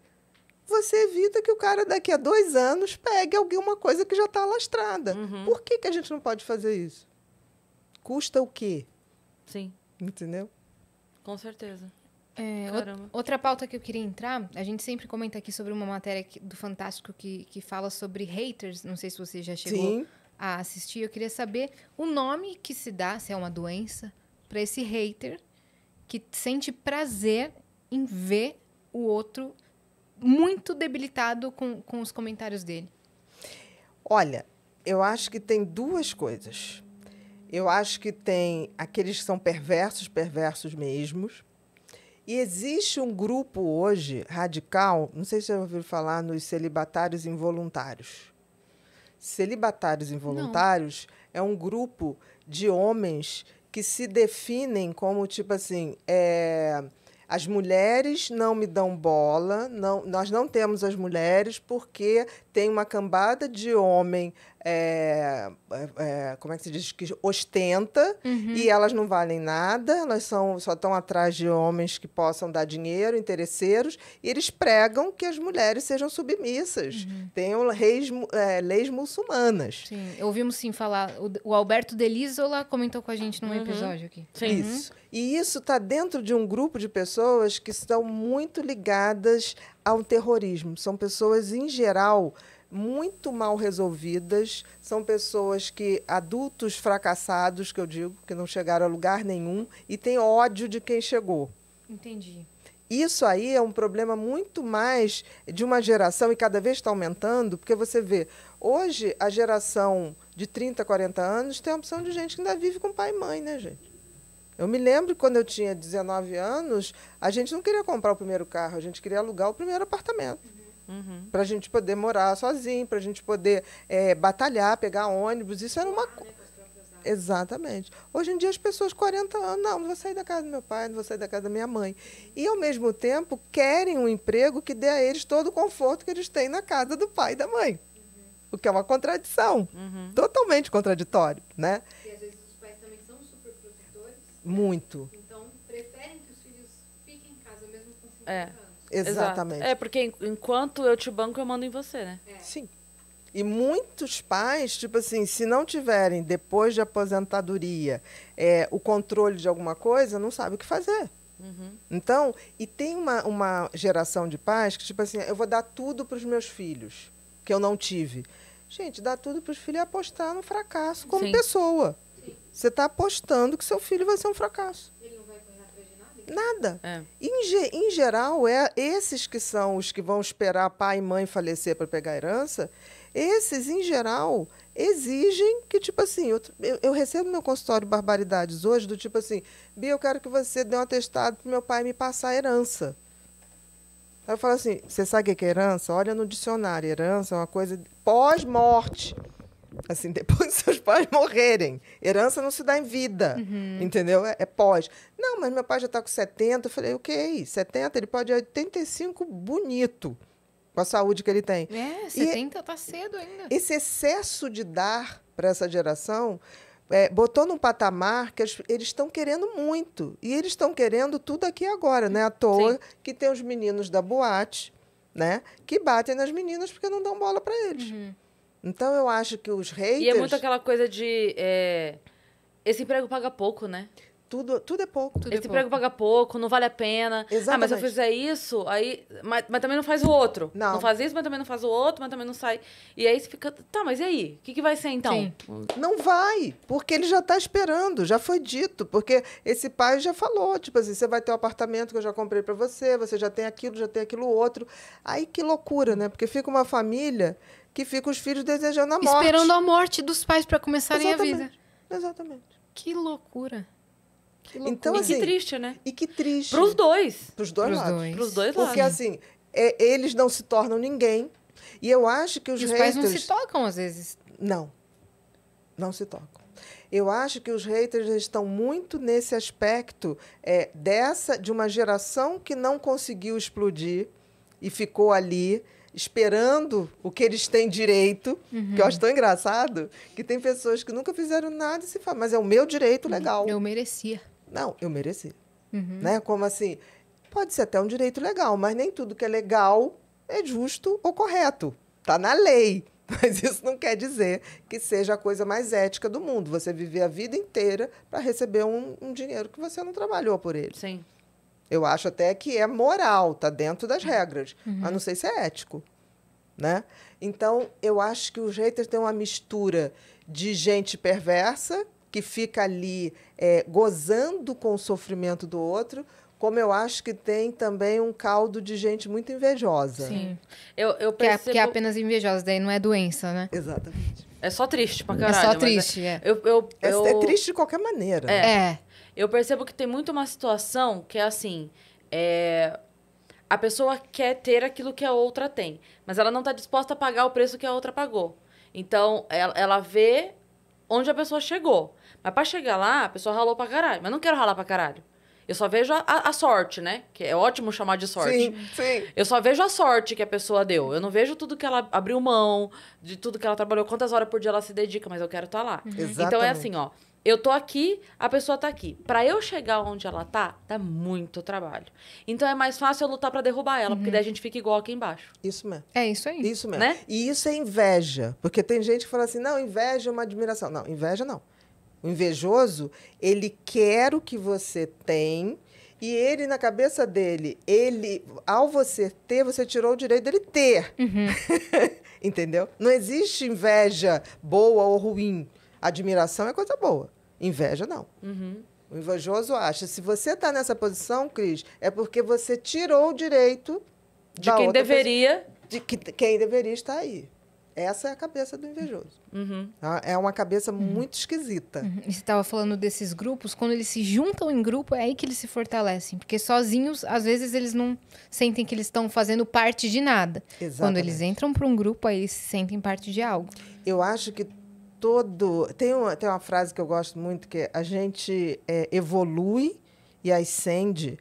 você evita que o cara daqui a dois anos pegue alguma coisa que já está alastrada. Por que, que a gente não pode fazer isso? Custa o quê? Sim. Entendeu? Com certeza. É, outra pauta que eu queria entrar, a gente sempre comenta aqui sobre uma matéria do Fantástico que, que fala sobre haters. Não sei se você já chegou Sim. a assistir. Eu queria saber o nome que se dá, se é uma doença, para esse hater que sente prazer em ver o outro muito debilitado com, com os comentários dele. Olha, eu acho que tem duas coisas. Eu acho que tem aqueles que são perversos, perversos mesmos. E existe um grupo hoje radical, não sei se você já ouviu falar nos celibatários involuntários. Celibatários involuntários é um grupo de homens que se definem como tipo assim, é, as mulheres não me dão bola, não, nós não temos as mulheres porque tem uma cambada de homem, é, é, é, como é que se diz, que ostenta e elas não valem nada, elas são, só estão atrás de homens que possam dar dinheiro, interesseiros, e eles pregam que as mulheres sejam submissas, tenham reis, é, leis muçulmanas. Sim, ouvimos sim falar. O, o Alberto Delisola comentou com a gente num episódio aqui. Sim. Isso. E isso está dentro de um grupo de pessoas que estão muito ligadas ao terrorismo. São pessoas, em geral, muito mal resolvidas. São pessoas que, adultos fracassados, que eu digo, que não chegaram a lugar nenhum e têm ódio de quem chegou. Entendi. Isso aí é um problema muito mais de uma geração, e cada vez está aumentando, porque você vê, hoje a geração de 30, 40 anos tem a opção de gente que ainda vive com pai e mãe, né, gente? Eu me lembro quando eu tinha 19 anos, a gente não queria comprar o primeiro carro, a gente queria alugar o primeiro apartamento. Uhum. Para a gente poder morar sozinho, para a gente poder eh, batalhar, pegar ônibus. Isso era uma. co- Exatamente. Hoje em dia as pessoas 40 anos, não, não vou sair da casa do meu pai, não vou sair da casa da minha mãe. E ao mesmo tempo querem um emprego que dê a eles todo o conforto que eles têm na casa do pai e da mãe. O que é uma contradição. Totalmente contraditório, né? E às vezes os pais também são super protetores, Muito. então preferem que os filhos fiquem em casa mesmo com 50 É. anos. Exatamente. Exato. É, porque en- enquanto eu te banco, eu mando em você, né? Sim. E muitos pais, tipo assim, se não tiverem, depois de aposentadoria, é, o controle de alguma coisa, não sabe o que fazer. Então, e tem uma, uma geração de pais que, tipo assim, eu vou dar tudo para os meus filhos, que eu não tive. Gente, dar tudo para os filhos é apostar no fracasso como Sim. pessoa. Você está apostando que seu filho vai ser um fracasso. Nada. É. Em, em geral, é esses que são os que vão esperar pai e mãe falecer para pegar herança, esses, em geral, exigem que, tipo assim, eu, eu, eu recebo no meu consultório barbaridades hoje, do tipo assim, Bia, eu quero que você dê um atestado para meu pai me passar a herança. Aí eu falo assim, você sabe o que que é herança? Olha no dicionário, herança é uma coisa pós-morte. Assim, depois que seus pais morrerem. Herança não se dá em vida, entendeu? É, é pós. Não, mas meu pai já está com 70. Eu falei, ok, 70, ele pode ir a 85 bonito, com a saúde que ele tem. É, 70 tá cedo ainda. Esse excesso de dar para essa geração é, botou num patamar que eles estão querendo muito. E eles estão querendo tudo aqui agora, né? À toa Sim. que tem os meninos da boate, né? Que batem nas meninas porque não dão bola para eles. Então eu acho que os haters. E é muito aquela coisa de. é, Esse emprego paga pouco, né? tudo, tudo é pouco. Tudo é Esse pouco. emprego paga pouco, não vale a pena. Ah, mas se eu Exatamente. fizer isso, aí. Mas, mas também não faz o outro. Não. faz isso, mas também não faz o outro, mas também não sai. E aí você fica. Tá, mas e aí? O que, que vai ser então? Sim. Não vai, porque ele já está esperando, já foi dito, porque esse pai já falou, tipo assim, você vai ter o apartamento que eu já comprei para você, você já tem aquilo, já tem aquilo outro. Aí que loucura, né? Porque fica uma família que fica os filhos desejando a morte. Esperando a morte dos pais pra começarem a Exatamente. vida. Exatamente. Que loucura. Que loucura. Então, E que assim, triste, né? E que triste. Pros dois. Pros dois Pros lados. dois. Pros dois lados. Porque assim, é, eles não se tornam ninguém. E eu acho que os E os haters... pais não se tocam às vezes. Não. Não se tocam. Eu acho que os haters estão muito nesse aspecto é, dessa de uma geração que não conseguiu explodir e ficou ali esperando o que eles têm direito, que eu acho tão engraçado, que tem pessoas que nunca fizeram nada e se falam, mas é o meu direito legal. Eu merecia. Não, eu mereci. Uhum. Né? Como assim? Pode ser até um direito legal, mas nem tudo que é legal é justo ou correto. Está na lei. Mas isso não quer dizer que seja a coisa mais ética do mundo. Você viver a vida inteira para receber um, um dinheiro que você não trabalhou por ele. Sim. Eu acho até que é moral, está dentro das regras. Mas não sei se é ético. Né? Então, eu acho que os haters têm uma mistura de gente perversa, que fica ali é, gozando com o sofrimento do outro, como eu acho que tem também um caldo de gente muito invejosa. Sim. Eu, eu Que é, percebo... que é apenas invejosa, daí não é doença, né? Exatamente. É só triste pra É caralho. só mas triste, é. Eu, eu, É, eu... é triste de qualquer maneira. É. É. Eu percebo que tem muito uma situação que é assim. é, A pessoa quer ter aquilo que a outra tem, mas ela não está disposta a pagar o preço que a outra pagou. Então, ela, ela vê onde a pessoa chegou. Mas para chegar lá, a pessoa ralou pra caralho. Mas não quero ralar pra caralho. Eu só vejo a, a- sorte, né? Que é ótimo chamar de sorte. Sim, sim. Eu só vejo a sorte que a pessoa deu. Eu não vejo tudo que ela abriu mão, de tudo que ela trabalhou, quantas horas por dia ela se dedica, mas eu quero estar lá. Então é assim, ó. Eu tô aqui, a pessoa tá aqui. Pra eu chegar onde ela tá, dá muito trabalho. Então é mais fácil eu lutar pra derrubar ela, porque daí a gente fica igual aqui embaixo. Isso mesmo. É isso aí. Isso mesmo. Né? E isso é inveja. Porque tem gente que fala assim: não, inveja é uma admiração. Não, inveja não. O invejoso, ele quer o que você tem. E ele, na cabeça dele, ele, ao você ter, você tirou o direito dele ter. Entendeu? Não existe inveja boa ou ruim. Admiração é coisa boa. Inveja, não. O invejoso acha, se você está nessa posição, Cris, é porque você tirou o direito De da quem outra pessoa deveria. de que quem deveria estar aí. Essa é a cabeça do invejoso. Uhum. tá? É uma cabeça muito esquisita. Uhum. E você estava falando desses grupos, quando eles se juntam em grupo, é aí que eles se fortalecem. Porque sozinhos, às vezes, eles não sentem que eles estão fazendo parte de nada. Quando Exatamente. eles entram para um grupo, aí eles se sentem parte de algo. Eu acho que todo. Tem uma, tem uma frase que eu gosto muito que é, a gente é, evolui e ascende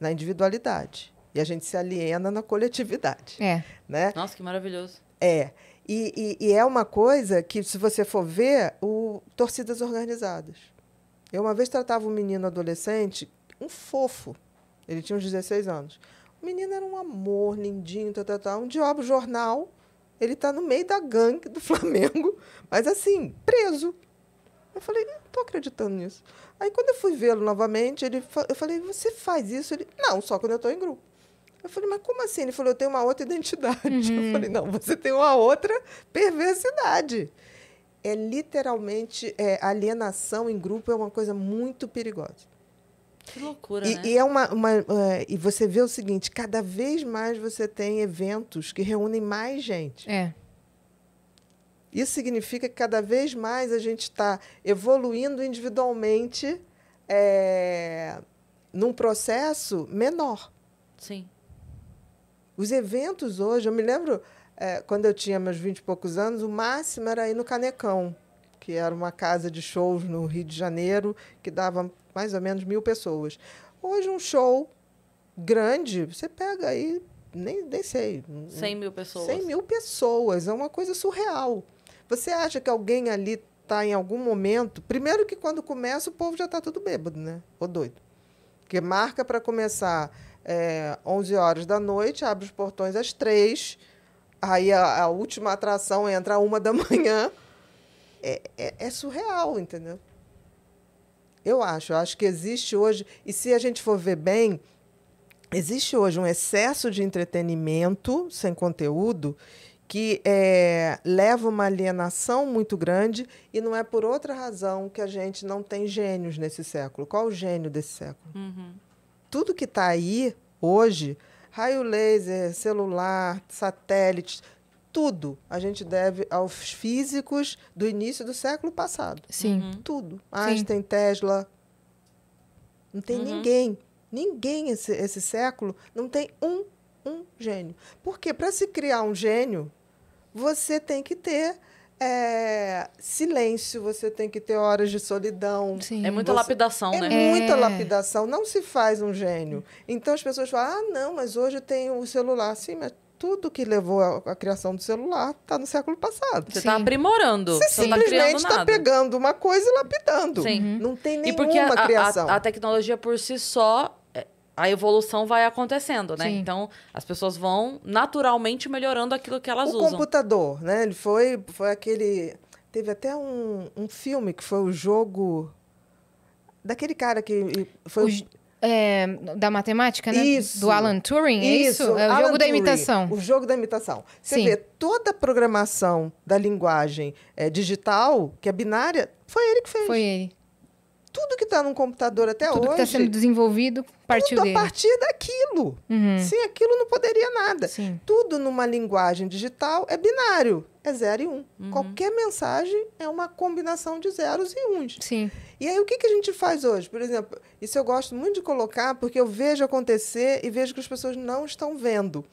na individualidade. E a gente se aliena na coletividade. É. Né? Nossa, que maravilhoso. É. E, e- e é uma coisa que, se você for ver, o, torcidas organizadas. Eu uma vez tratava um menino adolescente, um fofo. Ele tinha uns 16 anos. O menino era um amor, lindinho, tal, tal, tal. Um dia eu abro o jornal, Ele tá no meio da gangue do Flamengo, mas assim, preso. Eu falei, não tô acreditando nisso. Aí quando eu fui vê-lo novamente, ele, eu falei, você faz isso? Ele, não, só quando eu estou em grupo. Eu falei, mas como assim? Ele falou, eu tenho uma outra identidade. Eu falei, não, você tem uma outra perversidade. É literalmente, é, alienação em grupo é uma coisa muito perigosa. Que loucura, E, né? e é uma, uma, é, e você vê o seguinte, cada vez mais você tem eventos que reúnem mais gente. É. Isso significa que cada vez mais a gente está evoluindo individualmente é, num processo menor. Sim. Os eventos hoje, eu me lembro, é, quando eu tinha meus 20 e poucos anos, o máximo era ir no Canecão, que era uma casa de shows no Rio de Janeiro, que dava mais ou menos mil pessoas. Hoje, um show grande, você pega aí, nem, nem sei, 100 mil pessoas. 100 mil pessoas, é uma coisa surreal. Você acha que alguém ali está em algum momento. Primeiro, que quando começa, o povo já está tudo bêbado, né? Ou doido. Porque marca para começar é, 11 horas da noite, abre os portões às 3, aí a, a última atração entra às 1 da manhã. É, é, é surreal, entendeu? Eu acho. Eu acho que existe hoje. E se a gente for ver bem, existe hoje um excesso de entretenimento sem conteúdo que é, leva uma alienação muito grande e não é por outra razão que a gente não tem gênios nesse século. Qual o gênio desse século? Uhum. Tudo que está aí hoje, raio laser, celular, satélites, tudo a gente deve aos físicos do início do século passado. Sim. Uhum. Tudo. Einstein, Tesla. Não tem Uhum. ninguém. Ninguém esse, esse século não tem um, um gênio. Porque para se criar um gênio, você tem que ter é, silêncio, você tem que ter horas de solidão. Sim. É muita Você- lapidação, É né? muita É. lapidação, não se faz um gênio. Então as pessoas falam: ah, não, mas hoje tem o celular. Sim, mas tudo que levou à criação do celular está no século passado. Você Sim. tá aprimorando. Você tá simplesmente está nada. pegando uma coisa e lapidando. Sim. Não tem E nenhuma porque a, criação. a, a tecnologia por si só, é, a evolução vai acontecendo, né? Sim. Então, as pessoas vão naturalmente melhorando aquilo que elas o usam. computador, né? Ele foi, foi aquele. Teve até um, um filme que foi o jogo. Daquele cara que. Foi O é, da matemática, né? Isso. Do Alan Turing, é isso? É o Alan jogo da Turing, imitação. O jogo da imitação. Você Sim. vê, toda a programação da linguagem eh, digital, que é binária, foi ele que fez. Foi ele. Tudo que está num computador até Tudo que hoje, está sendo desenvolvido partiu tudo a partir daquilo. Uhum. Sem aquilo não poderia nada. Sim. Tudo numa linguagem digital é binário. É zero e um. Uhum. Qualquer mensagem é uma combinação de zeros e uns. Sim. E aí, o que, que a gente faz hoje? Por exemplo, isso eu gosto muito de colocar, porque eu vejo acontecer e vejo que as pessoas não estão vendo.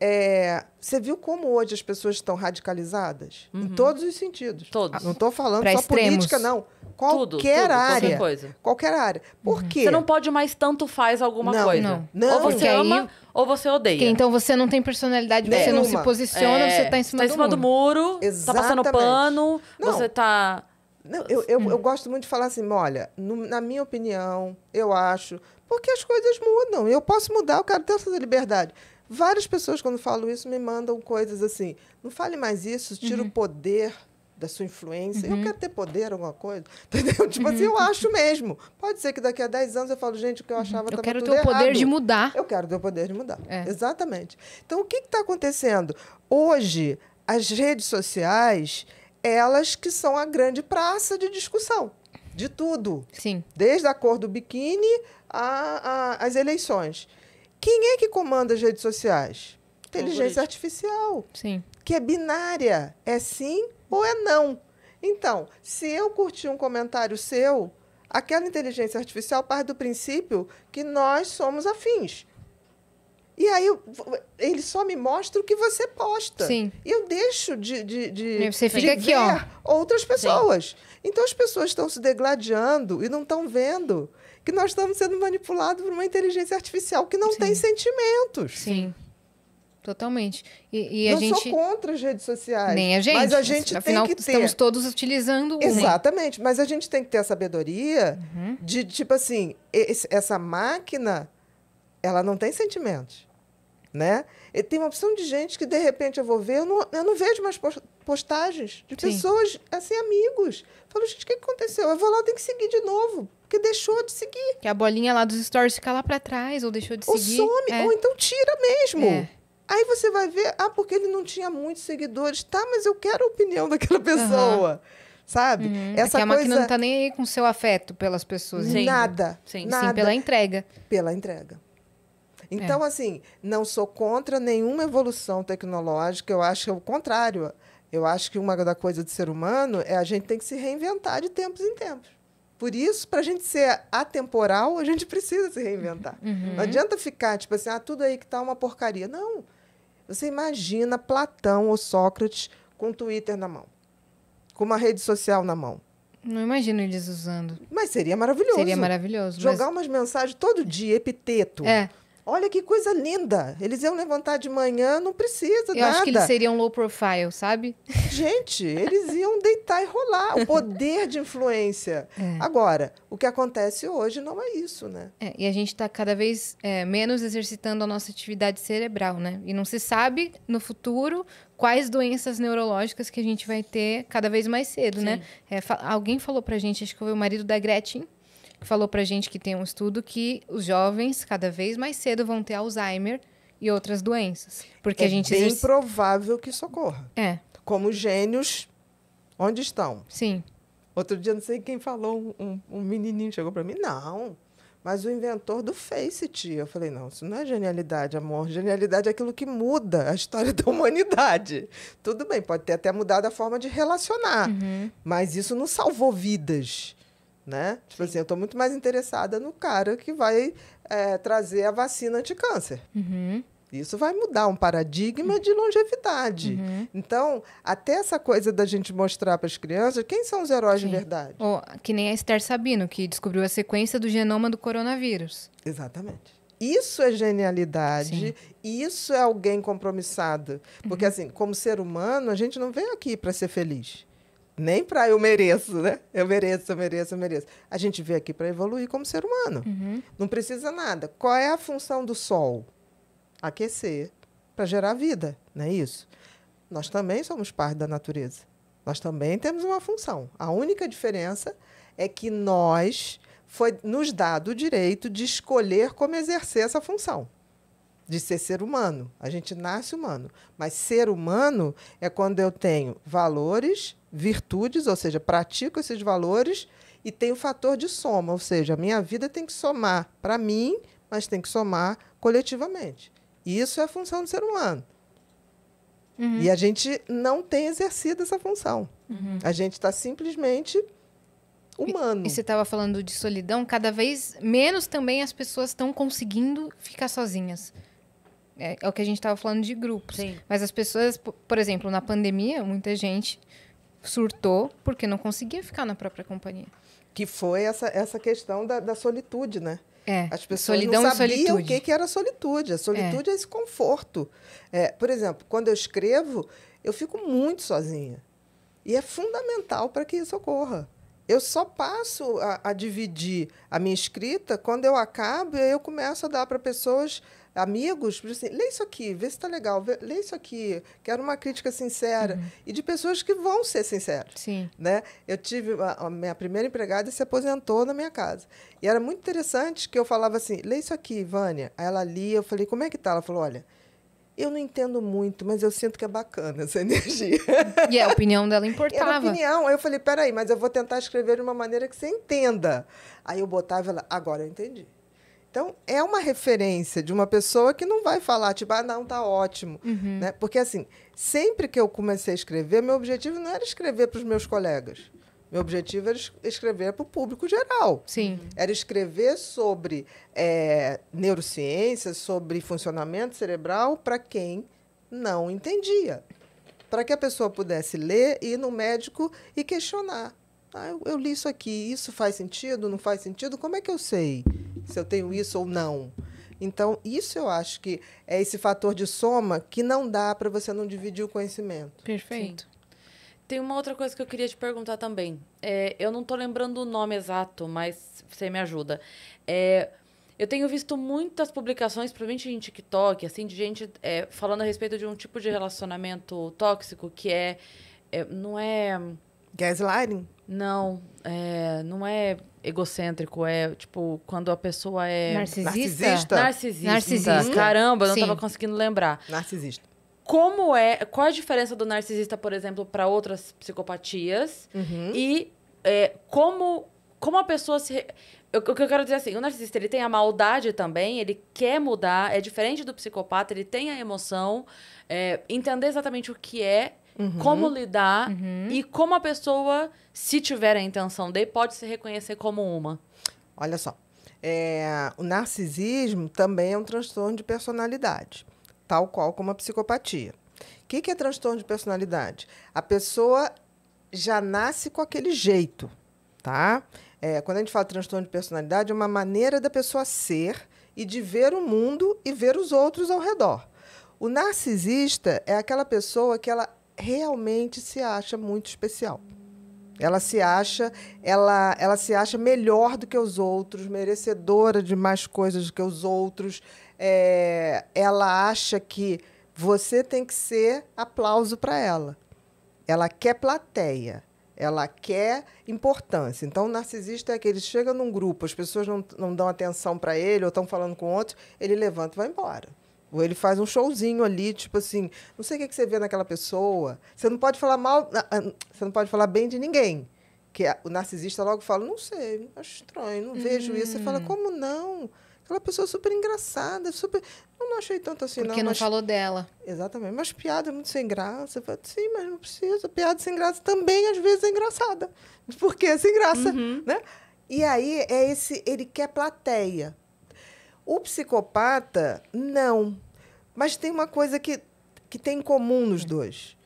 É, você viu como hoje as pessoas estão radicalizadas? Em todos os sentidos. Todos. Não estou falando Pra só extremos. política, não. Qualquer tudo, área. Qualquer coisa. Qualquer área. Por quê? Você não pode mais tanto faz alguma Não, coisa. não. Não. Ou você Porque aí- ama ou você odeia. Porque então você não tem personalidade, você não se Nenhuma. posiciona, É, você tá em cima, tá em cima do, do muro. muro, tá passando Exatamente. pano, Não. você tá... Não, eu, eu, Hum. eu gosto muito de falar assim, olha, no- na minha opinião, eu acho, porque as coisas mudam. Eu posso mudar, eu quero ter essa liberdade. Várias pessoas, quando falo isso, me mandam coisas assim, não fale mais isso, tira Uhum. o poder da sua influência. Eu quero ter poder, alguma coisa. Entendeu? Tipo assim, eu acho mesmo. Pode ser que daqui a 10 anos eu falo, gente, o que eu achava Uhum. Eu estava quero ter o poder errado. de mudar. Eu quero ter o poder de mudar. É. Exatamente. Então, o que está acontecendo? Hoje, as redes sociais, elas que são a grande praça de discussão de tudo. Sim. Desde a cor do biquíni às eleições. Quem é que comanda as redes sociais? Inteligência artificial, Sim. Que é binária. É sim ou é não. Então, se eu curtir um comentário seu, aquela inteligência artificial parte do princípio que nós somos afins. E aí eu- ele só me mostra o que você posta. Sim. E eu deixo de, de, de, você de fica aqui, ver ó. outras pessoas. Então as pessoas estão se degladiando e não estão vendo que nós estamos sendo manipulados por uma inteligência artificial que não Sim. tem sentimentos. Sim. Totalmente. E, e a não gente. sou contra as redes sociais. Nem a gente. Mas a gente Afinal, tem que ter. estamos todos utilizando uma. Exatamente, mas a gente tem que ter a sabedoria Uhum. de, tipo assim, esse- essa máquina, ela não tem sentimentos. né? E tem uma opção de gente que, de repente, eu vou ver, eu não, eu não vejo mais pos- postagens de Sim. pessoas, assim, amigos. Falo, gente, o que aconteceu? Eu vou lá, eu tenho que seguir de novo, porque deixou de seguir. Que a bolinha lá dos stories fica lá pra trás, ou deixou de Ou seguir. some, É. ou então tira mesmo. É. Aí você vai ver, ah, porque ele não tinha muitos seguidores. Tá, mas eu quero a opinião daquela pessoa, sabe? Uhum. Essa é que a máquina coisa... não tá nem aí com seu afeto pelas pessoas. Sim. Nada, Sim. nada. Sim, pela entrega. pela entrega. Então, assim, não sou contra nenhuma evolução tecnológica, eu acho que é o contrário. Eu acho que uma da coisa do ser humano é a gente tem que se reinventar de tempos em tempos. Por isso, para a gente ser atemporal, a gente precisa se reinventar. Não adianta ficar, tipo assim, ah, tudo aí que tá uma porcaria. Não. Você imagina Platão ou Sócrates com o Twitter na mão, com uma rede social na mão. Não imagino eles usando. Mas seria maravilhoso. Seria maravilhoso. Jogar umas mensagens todo dia, epiteto. mas... É, Olha que coisa linda. Eles iam levantar de manhã, não precisa eu nada. acho que eles seriam low profile, sabe? Gente, eles iam deitar e rolar. O poder de influência. É. Agora, o que acontece hoje não é isso, né? É, e a gente está cada vez é, menos exercitando a nossa atividade cerebral, né? E não se sabe no futuro quais doenças neurológicas que a gente vai ter cada vez mais cedo, né? É, fa- alguém falou pra gente, acho que foi o marido da Gretchen, falou pra gente que tem um estudo que os jovens cada vez mais cedo vão ter Alzheimer e outras doenças. Porque é a gente bem exerci- provável que isso ocorra. É, Como gênios, onde estão? sim. Outro dia, não sei quem falou, um, um menininho chegou para mim, não, mas o inventor do Face, tia. Eu falei, não, isso não é genialidade, amor. Genialidade é aquilo que muda a história da humanidade. Tudo bem, pode ter até mudado a forma de relacionar, mas isso não salvou vidas, né? Tipo assim, eu estou muito mais interessada no cara que vai eh, trazer a vacina anti-câncer. Uhum. Isso vai mudar um paradigma de longevidade. Então, até essa coisa da gente mostrar para as crianças quem são os heróis de Sim. verdade. Ou, que nem a Esther Sabino, que descobriu a sequência do genoma do coronavírus. Exatamente. Isso é genialidade, isso é alguém compromissado. Porque, assim, como ser humano, a gente não vem aqui para ser feliz. Nem para eu mereço, né? Eu mereço, eu mereço, eu mereço. A gente veio aqui para evoluir como ser humano. Não precisa nada. Qual é a função do sol? Aquecer para gerar vida, não é isso? Nós também somos parte da natureza. Nós também temos uma função. A única diferença é que nós foi nos dado o direito de escolher como exercer essa função, de ser ser humano. A gente nasce humano, mas ser humano é quando eu tenho valores, virtudes, ou seja, pratico esses valores e tenho o fator de soma, ou seja, a minha vida tem que somar para mim, mas tem que somar coletivamente. Isso é a função do ser humano. E a gente não tem exercido essa função. A gente está simplesmente humano. E você estava falando de solidão, cada vez menos também as pessoas estão conseguindo ficar sozinhas. É, é o que a gente estava falando de grupos. Sim. Mas as pessoas, po- por exemplo, na pandemia, muita gente surtou porque não conseguia ficar na própria companhia. Que foi essa, essa questão da, da solitude, né? É, As pessoas solidão não sabiam o que, que era solitude. A solitude é, esse conforto. É, por exemplo, quando eu escrevo, eu fico muito sozinha. E é fundamental para que isso ocorra. Eu só passo a, a dividir a minha escrita quando eu acabo e eu começo a dar para pessoas, amigos, assim, lê isso aqui, vê se está legal, vê, lê isso aqui, quero uma crítica sincera. E de pessoas que vão ser sinceras Sim. né? Eu tive a, a minha primeira empregada se aposentou na minha casa. E era muito interessante que eu falava assim: "Lê isso aqui, Vânia". Aí ela lia, eu falei: "Como é que tá?". Ela falou: "Olha, eu não entendo muito, mas eu sinto que é bacana essa energia". E a opinião dela Era importava. opinião. Aí eu falei: "Peraí, mas eu vou tentar escrever de uma maneira que você entenda". Aí eu botava ela: "Agora eu entendi". Então, é uma referência de uma pessoa que não vai falar, tipo, ah, não, tá ótimo. Né? Porque, assim, sempre que eu comecei a escrever, meu objetivo não era escrever para os meus colegas. Meu objetivo era es- escrever para o público geral. Sim. Era escrever sobre eh, neurociências, sobre funcionamento cerebral para quem não entendia. Para que a pessoa pudesse ler, ir no médico e questionar. Ah, eu, eu li isso aqui, isso faz sentido, não faz sentido? Como é que eu sei se eu tenho isso ou não? Então, isso eu acho que é esse fator de soma que não dá para você não dividir o conhecimento. Perfeito. Tem uma outra coisa que eu queria te perguntar também. É, eu não tô lembrando o nome exato, mas você me ajuda. É, Eu tenho visto muitas publicações, principalmente em TikTok, assim, de gente é, falando a respeito de um tipo de relacionamento tóxico que é, é não é Gaslighting? Não, é, não é egocêntrico, é tipo quando a pessoa é Narcisista? Narcisista? narcisista. Narcisista. Caramba, eu não Sim. tava conseguindo lembrar. Narcisista. Como é, qual a diferença do narcisista, por exemplo, para outras psicopatias? Uhum. E é, como, como a pessoa se. O que eu quero dizer assim, o narcisista ele tem a maldade também, ele quer mudar, é diferente do psicopata, ele tem a emoção, é, entender exatamente o que é, como lidar e como a pessoa, se tiver a intenção de, pode se reconhecer como uma. Olha só. É, o narcisismo também é um transtorno de personalidade, tal qual como a psicopatia. O que, que é transtorno de personalidade? A pessoa já nasce com aquele jeito, tá? É, quando a gente fala transtorno de personalidade, é uma maneira da pessoa ser e de ver o mundo e ver os outros ao redor. O narcisista é aquela pessoa que ela realmente se acha muito especial. Ela se acha, ela, ela se acha melhor do que os outros, merecedora de mais coisas do que os outros. É, ela acha que você tem que ser aplauso para ela. Ela quer plateia. Ela quer importância. Então, o narcisista é aquele chega num grupo, as pessoas não, não dão atenção para ele ou estão falando com outros, ele levanta e vai embora. Ou ele faz um showzinho ali, tipo assim, não sei o que, que você vê naquela pessoa. Você não pode falar mal, ah, ah, você não pode falar bem de ninguém. Que o narcisista logo fala, não sei, acho estranho, não vejo isso. Você fala, Hum. como não? Aquela pessoa super engraçada, super. Eu não achei tanto assim, Porque não. não mas- falou dela. Exatamente. Mas piada é muito sem graça. Eu falo, Sim, mas não precisa. Piada sem graça também, às vezes, é engraçada. Porque é sem graça, né? E aí, é esse... Ele quer plateia. O psicopata, não. Mas tem uma coisa que, que tem em comum nos dois.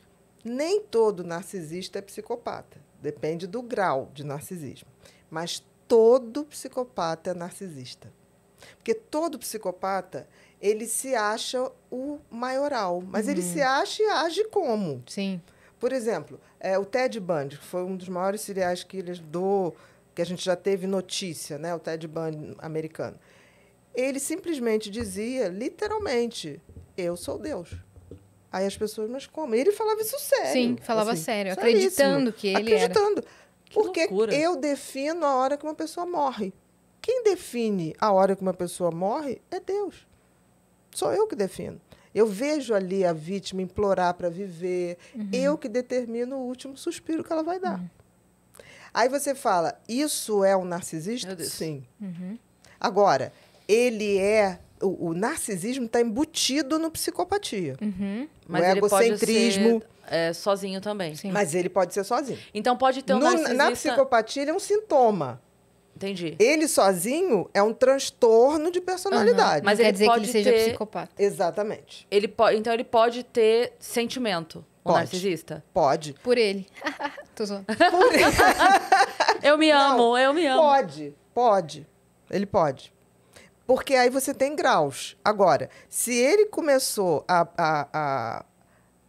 Nem todo narcisista é psicopata. Depende do grau de narcisismo. Mas todo psicopata é narcisista. Porque todo psicopata, ele se acha o maioral. Mas ele se acha e age como? Sim. Por exemplo, é, o Ted Bundy, que foi um dos maiores serial killers do que a gente já teve notícia, né? O Ted Bundy americano. Ele simplesmente dizia, literalmente, eu sou Deus. Aí as pessoas, mas como? Ele falava isso sério. Sim, falava assim, sério, seríssimo. acreditando que ele era. Acreditando. Que Porque loucura. eu defino a hora que uma pessoa morre. Quem define a hora que uma pessoa morre é Deus. Sou eu que defino. Eu vejo ali a vítima implorar para viver. Uhum. Eu que determino o último suspiro que ela vai dar. Aí você fala, isso é um narcisista? Sim. Uhum. Agora, ele é. O, o narcisismo está embutido no psicopatia. Uhum. Mas o ele pode egocentrismo. ser é, sozinho também. Sim. Mas ele pode ser sozinho. Então pode ter um No- narcisista... na psicopatia, ele é um sintoma. Entendi. Ele sozinho é um transtorno de personalidade. Mas Não quer ele dizer que pode ele seja ter- psicopata. Exatamente. Ele po... Então ele pode ter sentimento, o Pode. narcisista. Pode. Por ele. Tô zoando. Eu me Não, amo, eu me amo. Pode, pode. Ele pode. Porque aí você tem graus. Agora, se ele começou a, a, a,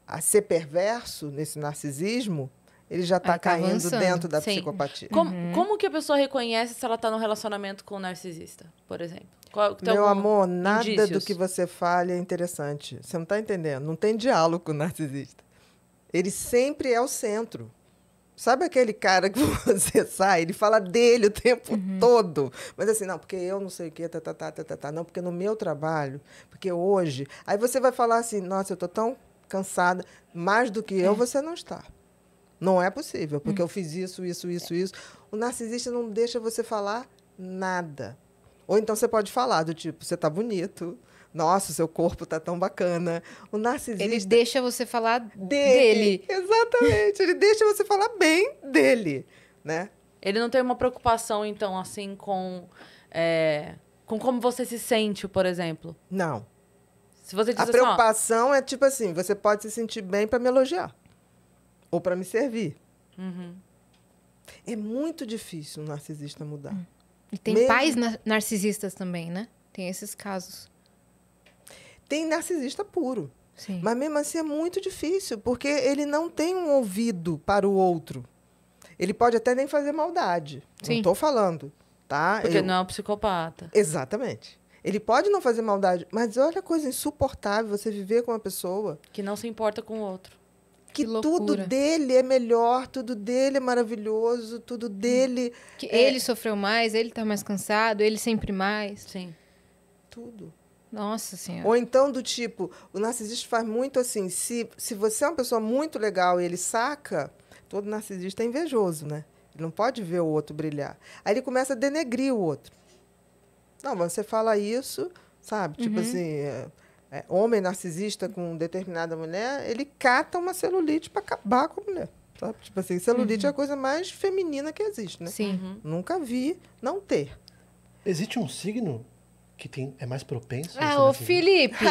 a ser perverso nesse narcisismo, ele já está tá caindo avançando. dentro da Sim. psicopatia. Como, Uhum. como que a pessoa reconhece se ela tá num relacionamento com um narcisista, por exemplo? Qual, tem Meu amor, nada do indícios? que você fale é interessante. Você não está entendendo. Não tem diálogo com o narcisista. Ele sempre é o centro. Sabe aquele cara que você sai, ele fala dele o tempo todo. Mas assim, não, porque eu não sei o quê, tá, tá, tá, tá, tá, tá. Não, porque no meu trabalho, porque hoje. Aí você vai falar assim, nossa, eu tô tão cansada. Mais do que eu, você não está. Não é possível, porque eu fiz isso, isso, isso, isso. O narcisista não deixa você falar nada. Ou então você pode falar do tipo, você tá bonito. Nossa, seu corpo tá tão bacana. O narcisista Ele deixa você falar dele. dele. Exatamente. Ele deixa você falar bem dele, né? Ele não tem uma preocupação, então, assim, com, é, com como você se sente, por exemplo. Não. Se você diz A assim, ó, preocupação é tipo assim, você pode se sentir bem para me elogiar ou para me servir. Uhum. É muito difícil um narcisista mudar. E tem Mesmo- pais na- narcisistas também, né? Tem esses casos. Tem narcisista puro, Sim. mas mesmo assim é muito difícil, porque ele não tem um ouvido para o outro. Ele pode até nem fazer maldade. Não Sim. estou falando tá? Porque Eu- não é um psicopata. Exatamente. Ele pode não fazer maldade, mas olha a coisa insuportável você viver com uma pessoa Que não se importa com o outro. que, Que tudo dele é melhor, tudo dele é maravilhoso, tudo dele Que É. ele sofreu mais, ele tá mais cansado, ele sempre mais. Sim. tudo. Nossa senhora. Ou então do tipo, o narcisista faz muito assim, se, se você é uma pessoa muito legal e ele saca, todo narcisista é invejoso, né? Ele não pode ver o outro brilhar. Aí ele começa a denegrir o outro. Não, mas você fala isso, sabe? Tipo assim, é, é, homem narcisista com determinada mulher, ele cata uma celulite para acabar com a mulher. Sabe? Tipo assim, celulite é a coisa mais feminina que existe, né? Sim. Nunca vi não ter. Existe um signo que tem, é mais propenso? Ah, ô narcisista? Felipe!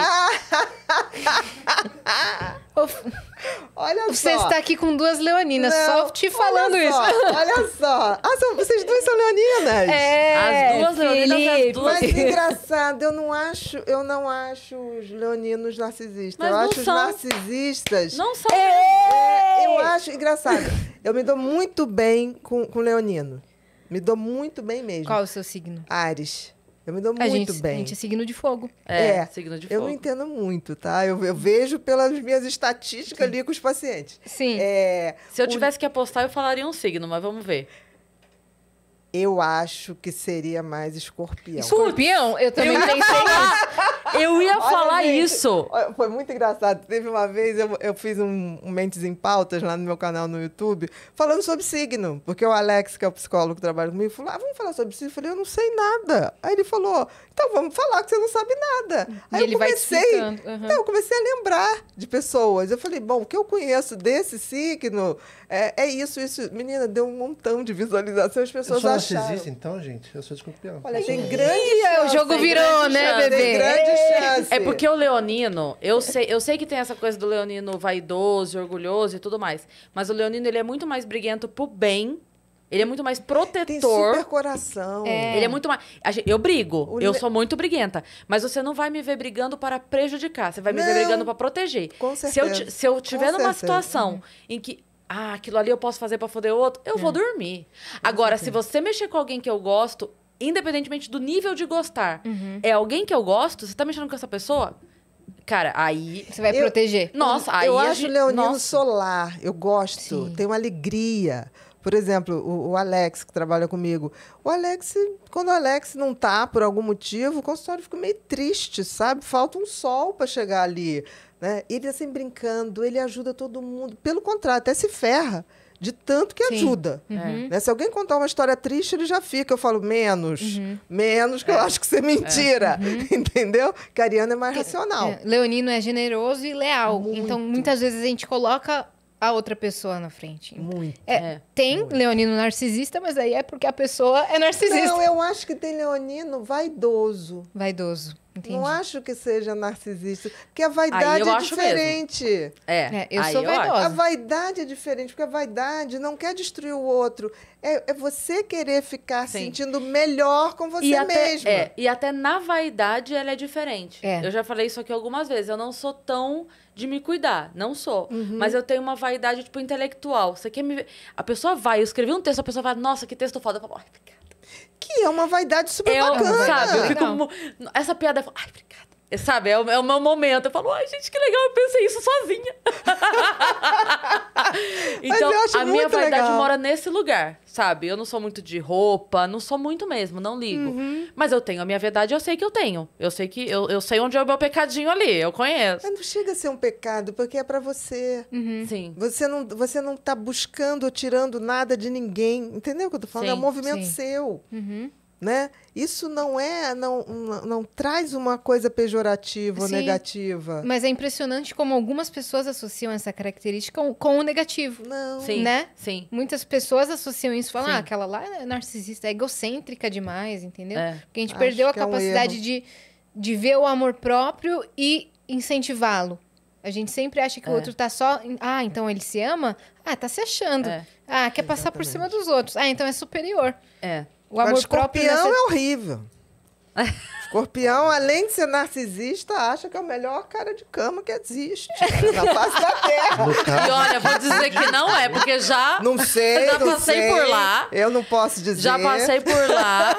Olha você só. está aqui com duas leoninas, Não, só te falando olha isso. só, olha só. Ah, são- vocês duas são leoninas. É, As duas leoninas e as Felipe. duas- Mas engraçado, eu não acho, eu não acho os leoninos narcisistas. Mas eu não acho são. os narcisistas. Não são. É, eu acho engraçado. Eu me dou muito bem com, com leonino. Me dou muito bem mesmo. Qual o seu signo? Ares. Eu me dou A muito gente, bem. a gente é signo de fogo. É, É, signo de Eu fogo. não entendo muito, tá? Eu, eu vejo pelas minhas estatísticas ali com os pacientes. Sim. É, Se eu o- tivesse que apostar, eu falaria um signo, mas vamos ver. Eu acho que seria mais escorpião. Escorpião? Eu também Eu pensei. Eu ia Olha, falar gente, isso. Foi muito engraçado. Teve uma vez, eu, eu fiz um, um Mentes em Pautas lá no meu canal no YouTube, falando sobre signo. Porque o Alex, que é o psicólogo que trabalha comigo, falou: ah, vamos falar sobre signo. Eu falei, eu não sei nada. Aí ele falou, então vamos falar que você não sabe nada. Aí E ele eu comecei. aham. Não, eu comecei a lembrar de pessoas. Eu falei, bom, o que eu conheço desse signo é, é isso, isso. Menina, deu um montão de visualização, as pessoas acharam. narcisista, então, gente? Eu sou escorpião. Olha, tem grande o chance, jogo tem virou, né, chance. bebê? Tem grande chance. É porque o leonino, eu sei, eu sei que tem essa coisa do leonino vaidoso, orgulhoso e tudo mais. Mas o leonino, ele é muito mais briguento pro bem. Ele é muito mais Tem protetor. super coração. É. Ele é muito mais. Eu brigo, O eu le- sou muito briguenta. Mas você não vai me ver brigando para prejudicar, você vai me ver brigando para proteger. Com Se eu, certeza. se eu tiver Com numa certeza. situação em que. Ah, aquilo ali eu posso fazer para foder o outro, eu É. vou dormir. Agora, se você mexer com alguém que eu gosto, independentemente do nível de gostar, Uhum. é alguém que eu gosto, você tá mexendo com essa pessoa? Cara, aí. Você vai Eu- proteger. Nossa, aí. eu acho gente- leonino nossa. solar, eu gosto, Sim. tem uma alegria. Por exemplo, o, o Alex, que trabalha comigo. O Alex, quando o Alex não tá por algum motivo, o consultório fica meio triste, sabe? Falta um sol para chegar ali. Né? Ele assim brincando, ele ajuda todo mundo. Pelo contrário, até se ferra de tanto que Sim. ajuda. Uhum. Né? Se alguém contar uma história triste, ele já fica. Eu falo, menos. Uhum. Menos, que eu acho que isso é mentira. Entendeu? Que a Ariana é mais racional. É, Leonino é generoso e leal. Muito. Então, muitas vezes a gente coloca a outra pessoa na frente. Muito. É, É. Tem leonino narcisista, mas aí é porque a pessoa é narcisista. Não, eu acho que tem leonino vaidoso. Vaidoso. Entendi. Não acho que seja narcisista. Porque a vaidade eu é acho diferente. É, É, eu aí sou acho. vaidosa. A vaidade é diferente, porque a vaidade não quer destruir o outro. É, é você querer ficar Sim. sentindo melhor com você e até, mesma. É, e até na vaidade ela é diferente. É. Eu já falei isso aqui algumas vezes. Eu não sou tão de me cuidar. Não sou. Uhum. Mas eu tenho uma vaidade, tipo, intelectual. Você quer me ver? A pessoa vai, eu escrevi um texto, a pessoa vai, nossa, que texto foda. Eu falo, ai, obrigada. Que é uma vaidade super Eu, bacana. sabe, eu fico. Essa piada, ai, obrigada. Sabe, é o, é o meu momento. Eu falo, ai, gente, que legal, eu pensei isso sozinha. então, a minha vaidade legal. mora nesse lugar, sabe? Eu não sou muito de roupa, não sou muito mesmo, não ligo. Uhum. Mas eu tenho a minha verdade, eu sei que eu tenho. Eu sei que eu, eu sei onde é o meu pecadinho ali, eu conheço. Mas não chega a ser um pecado, porque é pra você. Uhum. Sim. Você não, você não tá buscando ou tirando nada de ninguém. Entendeu o que eu tô falando? é um Sim, movimento sim. seu. Uhum. Né? Isso não é, não, não, não traz uma coisa pejorativa ou Sim. negativa. Mas é impressionante como algumas pessoas associam essa característica com, com o negativo. Não. Sim. Né? Sim. Muitas pessoas associam isso, falam, Sim. ah, aquela lá é narcisista, é egocêntrica demais, entendeu? É. Porque a gente Acho perdeu a é um capacidade erro. de, de ver o amor próprio e incentivá-lo. A gente sempre acha que o É. outro tá só. Ah, então ele se ama? Ah, tá se achando. É. Ah, quer passar por cima dos outros. Ah, então é superior. É. O amor próprio. escorpião nessa- é horrível. Escorpião, além de ser narcisista, acha que é o melhor cara de cama que existe na face da terra. E olha, vou dizer que não é, porque já, Não sei, Já não passei sei. por lá. Eu não posso dizer. já passei por lá.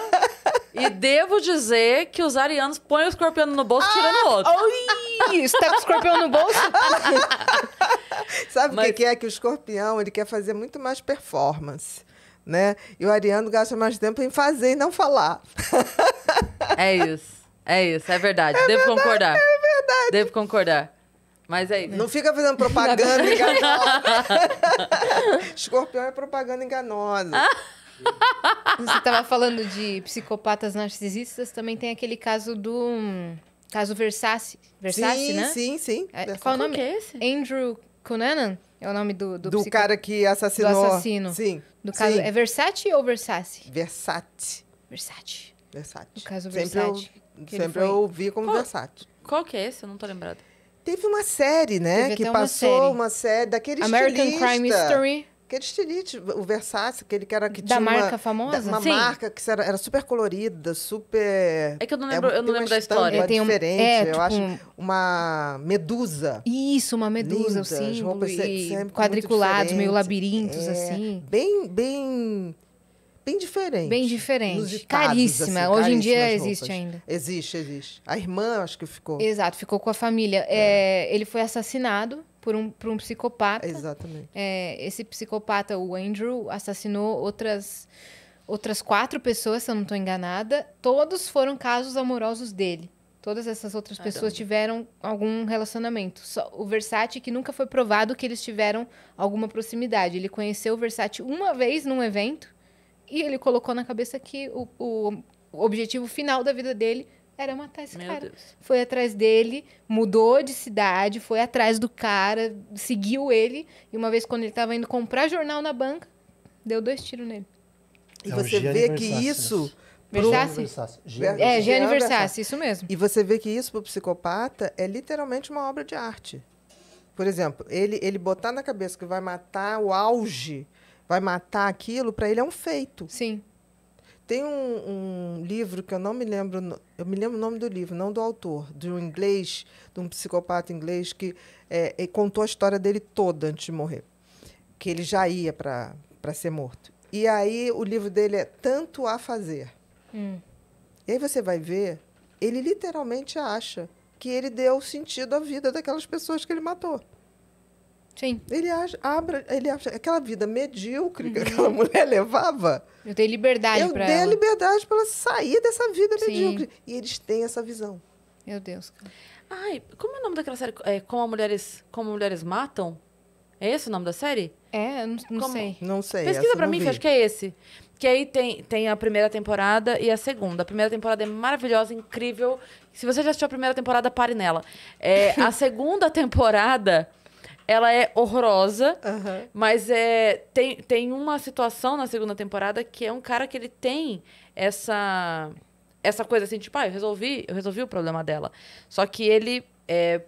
E devo dizer que os arianos põem o escorpião no bolso Ah, tirando o outro. Ih, Você tá com o escorpião no bolso? Sabe o Mas- que que é? Que o escorpião ele quer fazer muito mais performance. Né? E o ariano gasta mais tempo em fazer e não falar. É isso. É isso, é verdade. Devo concordar. É verdade. Devo concordar. Mas é isso. Não fica fazendo propaganda enganosa. Escorpião é propaganda enganosa. Você tava falando de psicopatas narcisistas, também tem aquele caso do... Caso Versace. Versace, sim, né? sim, sim. É, qual o nome? que é esse? Andrew Cunanan é o nome do, do, Do psico- cara que assassinou. Do assassino. Sim. Do caso. sim. É Versace ou Versace? Versace. Versace. Versace. No caso sempre Versace, Eu, sempre eu ouvi como Qual- Versace. Qual que é esse? Eu não tô lembrada. Teve uma série, né? Teve que até uma passou série. uma série daquele American estilista. Crime History. Aquele estilista, o Versace, aquele que era que Da tinha uma- marca famosa? da- Uma Sim. marca que era, era super colorida, super... É que eu não é, lembro, eu tem não uma lembro da história. É, tem um- diferente, é, eu tipo acho. um- Uma medusa. Isso, uma medusa, símbolo. roupas E quadriculados, meio labirintos, É, assim. Bem, bem... Bem diferente. Bem diferente. Caríssima. assim, Hoje em dia existe ainda. Existe, existe. A irmã, acho que ficou. Exato, ficou com a família. É, ele foi assassinado por um, por um psicopata. Exatamente. É, esse psicopata, o Andrew, assassinou outras, outras quatro pessoas, se eu não estou enganada. Todos foram casos amorosos dele. Todas essas outras Caramba. pessoas tiveram algum relacionamento. Só o Versace, que nunca foi provado que eles tiveram alguma proximidade. Ele conheceu o Versace uma vez num evento e ele colocou na cabeça que o, o, o objetivo final da vida dele era matar esse Meu cara Deus. foi atrás dele, mudou de cidade, foi atrás do cara, seguiu ele. E uma vez, quando ele tava indo comprar jornal na banca, deu dois tiros nele. E É o você vê que isso. pro- Versace? É, Gianni Gianni Versace, Versace. isso mesmo. E você vê que isso pro psicopata é literalmente uma obra de arte. Por exemplo, ele, ele botar na cabeça que vai matar o auge, vai matar aquilo, para ele é um feito. Sim. Tem um, um livro que eu não me lembro, eu me lembro o nome do livro, não do autor, de um inglês, de um psicopata inglês que é, contou a história dele toda antes de morrer, que ele já ia para ser morto. E aí o livro dele é Tanto a Fazer. Hum. E aí você vai ver, ele literalmente acha que ele deu sentido à vida daquelas pessoas que ele matou. Sim. Ele acha, abra, ele acha aquela vida medíocre que aquela mulher levava. Eu dei liberdade Eu pra dei a ela. liberdade para ela sair dessa vida Sim. medíocre. E eles têm essa visão. Meu Deus. cara. Ai, como é o nome daquela série? É, como, mulheres, como Mulheres Matam? É esse o nome da série? É, eu não, não Como? sei. Não sei. Pesquisa eu não mim, que vi. acho que é esse. Que aí tem, tem a primeira temporada e a segunda. A primeira temporada é maravilhosa, incrível. Se você já assistiu a primeira temporada, pare nela. É, a segunda temporada, ela é horrorosa. Aham. Mas é, tem, tem uma situação na segunda temporada que é um cara que ele tem essa essa coisa assim, tipo, ah, eu resolvi, eu resolvi o problema dela. Só que ele é,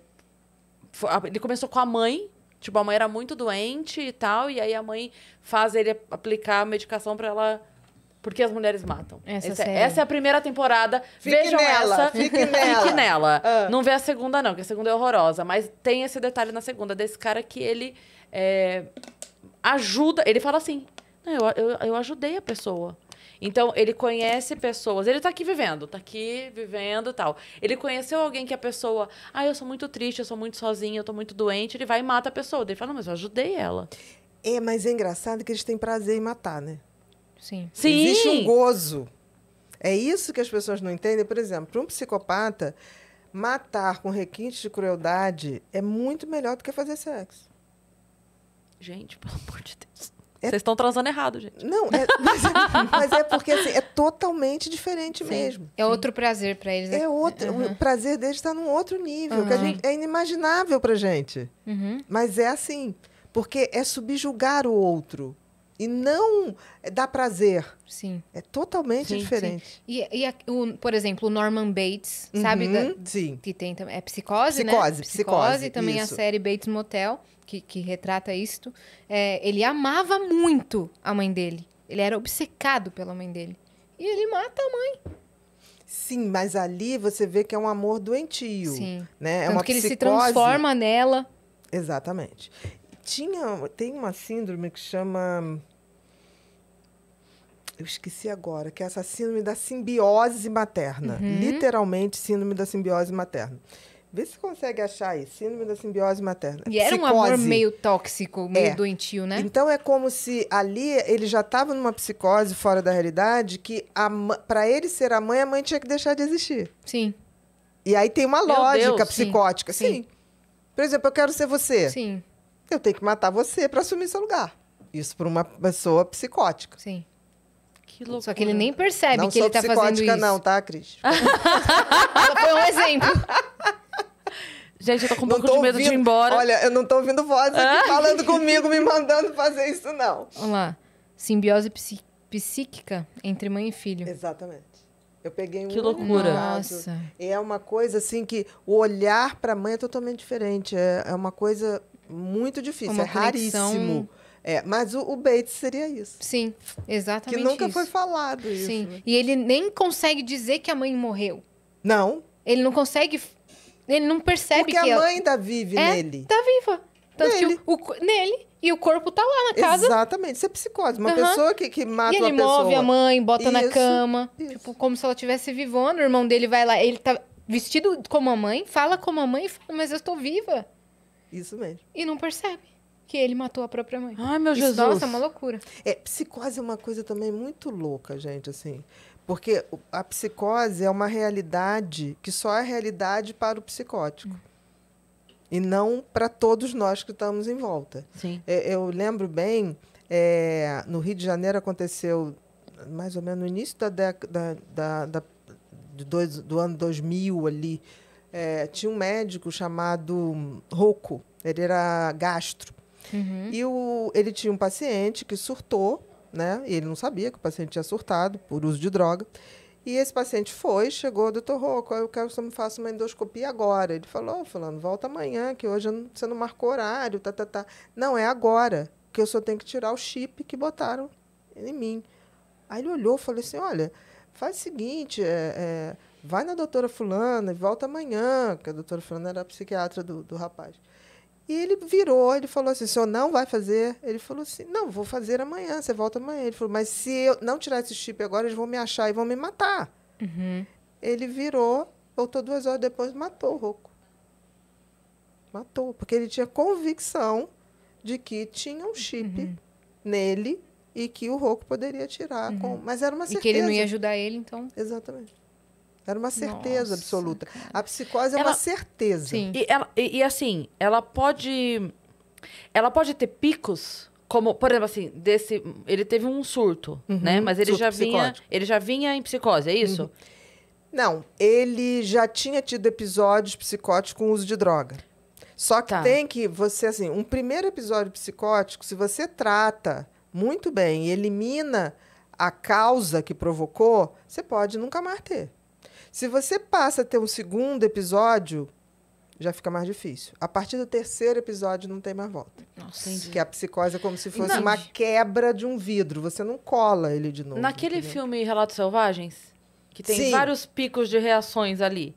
fo- a- ele começou com a mãe, tipo, a mãe era muito doente e tal, e aí a mãe faz ele aplicar a medicação pra ela porque as mulheres matam. Essa Essa, é- essa é a primeira temporada. Fique Vejam nela, essa. fique nela. Fique nela. Ah. Não vê a segunda, não, porque a segunda é horrorosa. Mas tem esse detalhe na segunda, desse cara que ele é, ajuda. Ele fala assim: "Não, eu, eu, eu ajudei a pessoa. Então, ele conhece pessoas. Ele tá aqui vivendo, tá aqui vivendo e tal. Ele conheceu alguém que a pessoa. Ah, eu sou muito triste, eu sou muito sozinha, eu tô muito doente. Ele vai e mata a pessoa. Daí Ele fala: Não, mas eu ajudei ela. É, mas é engraçado que eles têm prazer em matar, né? Sim. Sim! Existe um gozo. É isso que as pessoas não entendem. Por exemplo, para um psicopata, matar com requintes de crueldade é muito melhor do que fazer sexo. Gente, pelo amor de Deus. É- Vocês estão transando errado, gente. Não, é- mas, mas é porque assim, é totalmente diferente mesmo. É outro prazer pra eles. né? É outro, o prazer deles está num outro nível, que a gente, é inimaginável pra gente. Uhum. Mas é assim, porque é subjugar o outro e não dar prazer. Sim. É totalmente Sim, diferente. E, e a- o, por exemplo, o Norman Bates, sabe? da- Uhum, Sim. que tem também. É psicose, né? Psicose, psicose, também isso. a série Bates Motel, que, que retrata isto. É, ele amava muito a mãe dele. Ele era obcecado pela mãe dele. E ele mata a mãe. Sim, mas ali você vê que é um amor doentio. Sim. Né? É Tanto uma que ele se psicose. transforma nela. Exatamente. Tinha, tem uma síndrome que chama. Eu esqueci agora, que é essa síndrome da simbiose materna. Uhum. Literalmente, síndrome da simbiose materna. Vê se consegue achar aí, síndrome da simbiose materna. E era um amor Psicose. meio tóxico, meio É. doentio, né? Então é como se ali ele já estava numa psicose fora da realidade que para ele ser a mãe, a mãe tinha que deixar de existir. Sim, E aí tem uma Meu lógica Deus, psicótica. sim. Sim. Por exemplo, eu quero ser você. sim, Eu tenho que matar você para assumir seu lugar. Isso para uma pessoa psicótica. sim. Que loucura. Só que ele nem percebe não que ele tá fazendo psicótica isso. não, tá, Cris? Ela foi um exemplo. Gente, eu tô com um Não pouco de medo de ir ouvindo- embora. Olha, eu não tô ouvindo voz aqui falando comigo, me mandando fazer isso, não. Vamos lá. Simbiose psi- psíquica entre mãe e filho. Exatamente. Eu peguei um Que loucura. Nossa. E é uma coisa assim que o olhar para a mãe é totalmente diferente. É, é uma coisa muito difícil, Uma é conexão- raríssimo. É, mas o, o Bates seria isso. Sim, Que exatamente nunca isso. foi falado isso. Sim. né? E ele nem consegue dizer que a mãe morreu. Não, Ele não consegue. Ele não percebe porque que a ela mãe ainda vive é, nele. tá viva. Tanto que Nele. o, o nele e o corpo tá lá na casa. Exatamente, isso é psicose. Uma Aham. pessoa que, que mata E ele uma pessoa. move a mãe, bota na Isso, cama. isso. Tipo, como se ela estivesse vivona. O irmão dele vai lá, ele tá vestido como a mãe, fala como a mãe e fala, mas eu estou viva. Isso mesmo. E não percebe que ele matou a própria mãe. Ai, meu Isso, Jesus. nossa, é uma loucura. É, psicose é uma coisa também muito louca, gente, assim. Porque a psicose é uma realidade que só é realidade para o psicótico. E não para todos nós que estamos em volta. Sim. É, eu lembro bem, é, no Rio de Janeiro aconteceu mais ou menos no início da década da, da, de dois- do ano 2000 ali. é, tinha um médico chamado Rocco, ele era gastro. Uhum. E o, ele tinha um paciente que surtou, né? E ele não sabia que o paciente tinha surtado por uso de droga. E esse paciente foi, chegou, doutor Rocco, eu quero que você me faça uma endoscopia agora. Ele falou, "Ô, fulano, volta amanhã, que hoje você não marcou horário, tá, tá, tá. Não, é agora, que eu só tenho que tirar o chip que botaram em mim. Aí ele olhou e falou assim, olha, faz o seguinte, é, é, vai na doutora fulana e volta amanhã, que a doutora fulana era a psiquiatra do, do rapaz. E ele virou, ele falou assim, o senhor não vai fazer? Ele falou assim, não, vou fazer amanhã, você volta amanhã. Ele falou, mas se eu não tirar esse chip agora, eles vão me achar e vão me matar. Uhum. Ele virou, voltou duas horas depois, matou o Rocco. Matou, porque ele tinha convicção de que tinha um chip Uhum. nele e que o Rocco poderia tirar. com- Mas era uma E certeza. que ele não ia ajudar ele, então. Exatamente. Era uma certeza Nossa, absoluta. cara. A psicose é Ela- uma certeza. Sim. E, ela, e, e, assim, ela pode. Ela pode ter picos, como, por exemplo, assim, desse. Ele teve um surto, Uhum, né? Mas ele já vinha. psicótico. Uhum. Ele já vinha em psicose, é isso? Não, ele já tinha tido episódios psicóticos com uso de droga. Só que Tá. tem que você, assim, um primeiro episódio psicótico, se você trata muito bem e elimina a causa que provocou, você pode nunca mais ter. Se você passa a ter um segundo episódio, já fica mais difícil. A partir do terceiro episódio não tem mais volta. Nossa. Que a psicose é como se fosse Não. uma quebra de um vidro. Você não cola ele de novo. Naquele entendeu? filme Relatos Selvagens, que tem Sim. vários picos de reações ali.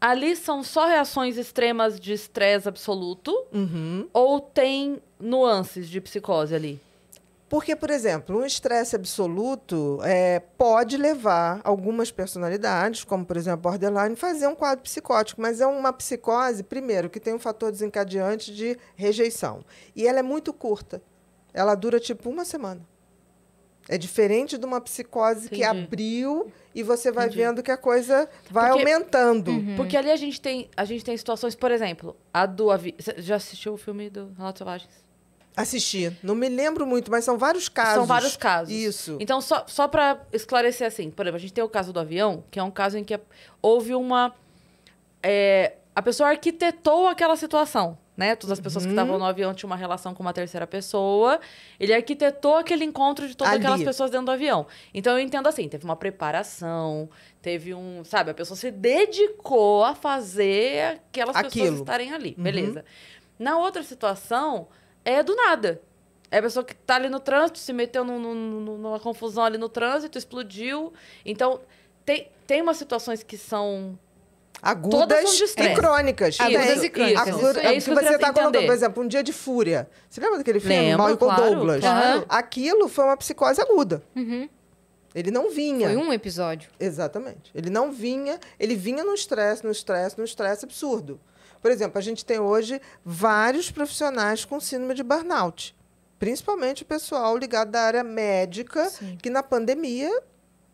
Ali são só reações extremas de estresse absoluto Uhum. ou tem nuances de psicose ali? Porque, por exemplo, um estresse absoluto é, pode levar algumas personalidades, como, por exemplo, borderline, a fazer um quadro psicótico. Mas é uma psicose, primeiro, que tem um fator desencadeante de rejeição. E ela é muito curta. Ela dura, tipo, uma semana. É diferente de uma psicose que Entendi. abriu e você vai Entendi. vendo que a coisa vai Porque- aumentando. Uhum. Porque ali a gente tem a gente tem situações, por exemplo, a do avi... Você já assistiu o filme do Relatos Selvagens? Assisti. Não me lembro muito, mas são vários casos. São vários casos. Isso. Então, só, só para esclarecer assim, por exemplo, a gente tem o caso do avião, que é um caso em que houve uma. é, a pessoa arquitetou aquela situação, né? Todas as pessoas que Uhum. estavam no avião tinham uma relação com uma terceira pessoa. Ele arquitetou aquele encontro de todas Ali. aquelas pessoas dentro do avião. Então, eu entendo assim: teve uma preparação, teve um. Sabe, a pessoa se dedicou a fazer aquelas pessoas Aquilo. estarem ali. Uhum. Beleza. Na outra situação, é do nada. É a pessoa que tá ali no trânsito, se meteu num- num- num- numa confusão ali no trânsito, explodiu. Então, tem, tem umas situações que são. Agudas e crônicas. Agudas e crônicas, Aguda-. É isso que você está colocando, por exemplo, um dia de fúria. Você lembra daquele filme, Lembro, com claro, Douglas? claro. Aquilo foi uma psicose aguda. Uhum. Ele não vinha. Foi um episódio. Exatamente. Ele não vinha, ele vinha no estresse, no estresse, no estresse absurdo. Por exemplo, a gente tem hoje vários profissionais com síndrome de burnout, principalmente o pessoal ligado da área médica, Sim. que na pandemia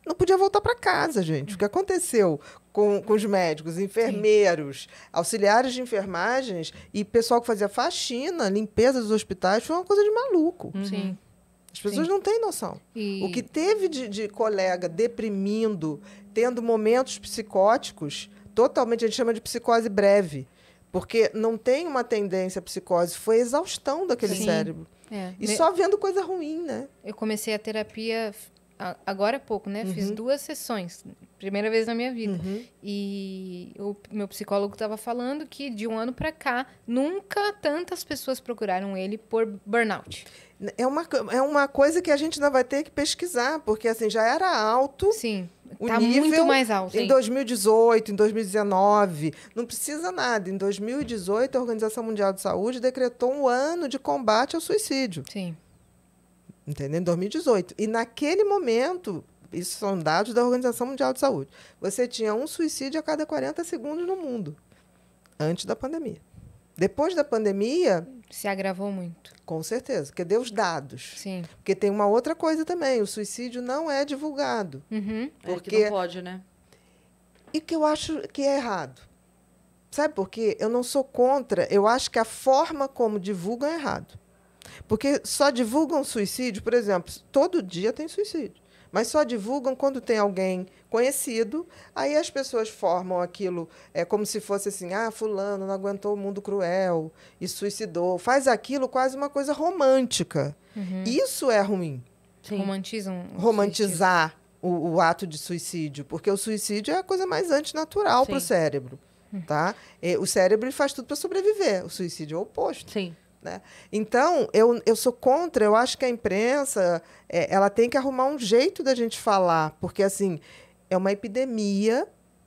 não podia voltar para casa, gente. O que aconteceu com, com os médicos, enfermeiros, auxiliares de enfermagens e pessoal que fazia faxina, limpeza dos hospitais, foi uma coisa de maluco. Sim. As pessoas não têm noção. E... O que teve de, de colega deprimindo, tendo momentos psicóticos, totalmente, a gente chama de psicose breve. Porque não tem uma tendência à psicose, foi exaustão daquele Sim. cérebro. É, E me- só vendo coisa ruim, né? Eu comecei a terapia agora há pouco, né? Uhum. Fiz duas sessões. Primeira vez na minha vida. E o meu psicólogo estava falando que de um ano para cá, nunca tantas pessoas procuraram ele por burnout. É uma, é uma coisa que a gente ainda vai ter que pesquisar, porque assim, já era alto Sim, o tá nível muito mais alto. em 2018, em 2019. Não precisa nada. Em 2018, a Organização Mundial de Saúde decretou um ano de combate ao suicídio. Sim, entendeu? Em 2018. E naquele momento, isso são dados da Organização Mundial de Saúde, você tinha um suicídio a cada 40 segundos no mundo, antes da pandemia. Depois da pandemia, se agravou muito. com certeza, porque deu os dados. Sim. Porque tem uma outra coisa também, o suicídio não é divulgado. Uhum. É que Porque- não pode, né? E que eu acho que é errado. Sabe por quê? Eu não sou contra, eu acho que a forma como divulgam é errado. Porque só divulgam suicídio, por exemplo, todo dia tem suicídio. Mas só divulgam quando tem alguém conhecido, aí as pessoas formam aquilo é como se fosse assim: ah, fulano não aguentou o mundo cruel e suicidou. Faz aquilo quase uma coisa romântica. Isso é ruim Sim. Romantizam. romantizar o, o ato de suicídio, porque o suicídio é a coisa mais antinatural para o cérebro. Tá? E o cérebro faz tudo para sobreviver. O suicídio é o oposto. Sim. Né? Então, eu, eu sou contra, eu acho que a imprensa é, ela tem que arrumar um jeito da gente falar, porque assim, é uma epidemia,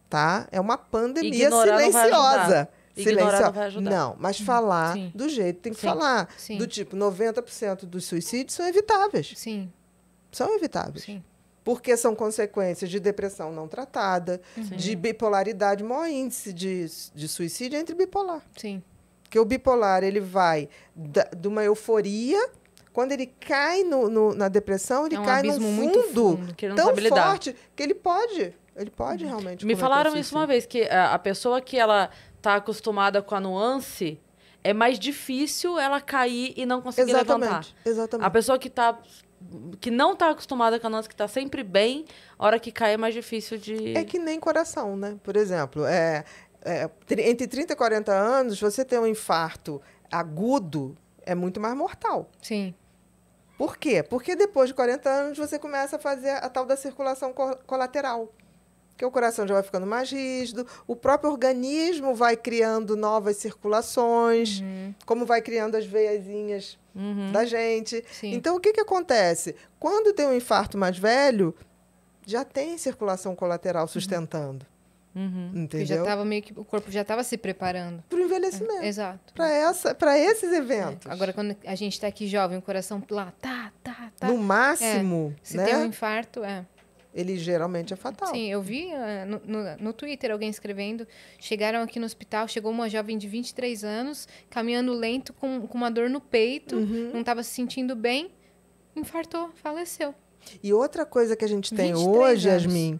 tá? É uma pandemia Ignorar não vai silenciosa. Silenciosa. não vai ajudar. Não, mas falar Sim. do jeito que tem que Sim. falar. Sim. Do tipo, 90% dos suicídios são evitáveis. Sim, São evitáveis. sim. Porque são consequências de depressão não tratada, Uhum. de bipolaridade, maior índice de, de suicídio entre bipolar. Sim. Porque o bipolar, ele vai da- de uma euforia, quando ele cai no, no- na depressão, ele É um cai num fundo, muito fundo. Que tão forte que ele pode, ele pode realmente Me falaram isso uma vez, que a, a pessoa que ela tá acostumada com a nuance, é mais difícil ela cair e não conseguir levantar. Exatamente, exatamente. A pessoa que tá que não tá acostumada com a nuance, que tá sempre bem, a hora que cai é mais difícil de... É que nem coração, né? Por exemplo, é, é, entre 30 e 40 anos, você ter um infarto agudo é muito mais mortal. Sim. Por quê? Porque depois de 40 anos você começa a fazer a tal da circulação co- colateral. Que o coração já vai ficando mais rígido, o próprio organismo vai criando novas circulações, como vai criando as veiazinhas Uhum. da gente. Sim. Então, o que, que acontece? Quando tem um infarto mais velho, já tem circulação colateral sustentando. Uhum. Porque já Entendeu? tava meio que. O corpo já estava se preparando. Para o envelhecimento. Exato. Para essa, para esses eventos. Agora, quando a gente tá aqui jovem, o coração lá, tá, tá, tá. no máximo, Se né? tem um infarto, é. Ele geralmente é fatal. Sim, eu vi eh, no, no, no Twitter alguém escrevendo. Chegaram aqui no hospital, chegou uma jovem de 23 anos, caminhando lento, com, com uma dor no peito, Uhum. não estava se sentindo bem, infartou, faleceu. E outra coisa que a gente tem 23 hoje, anos. Yasmin,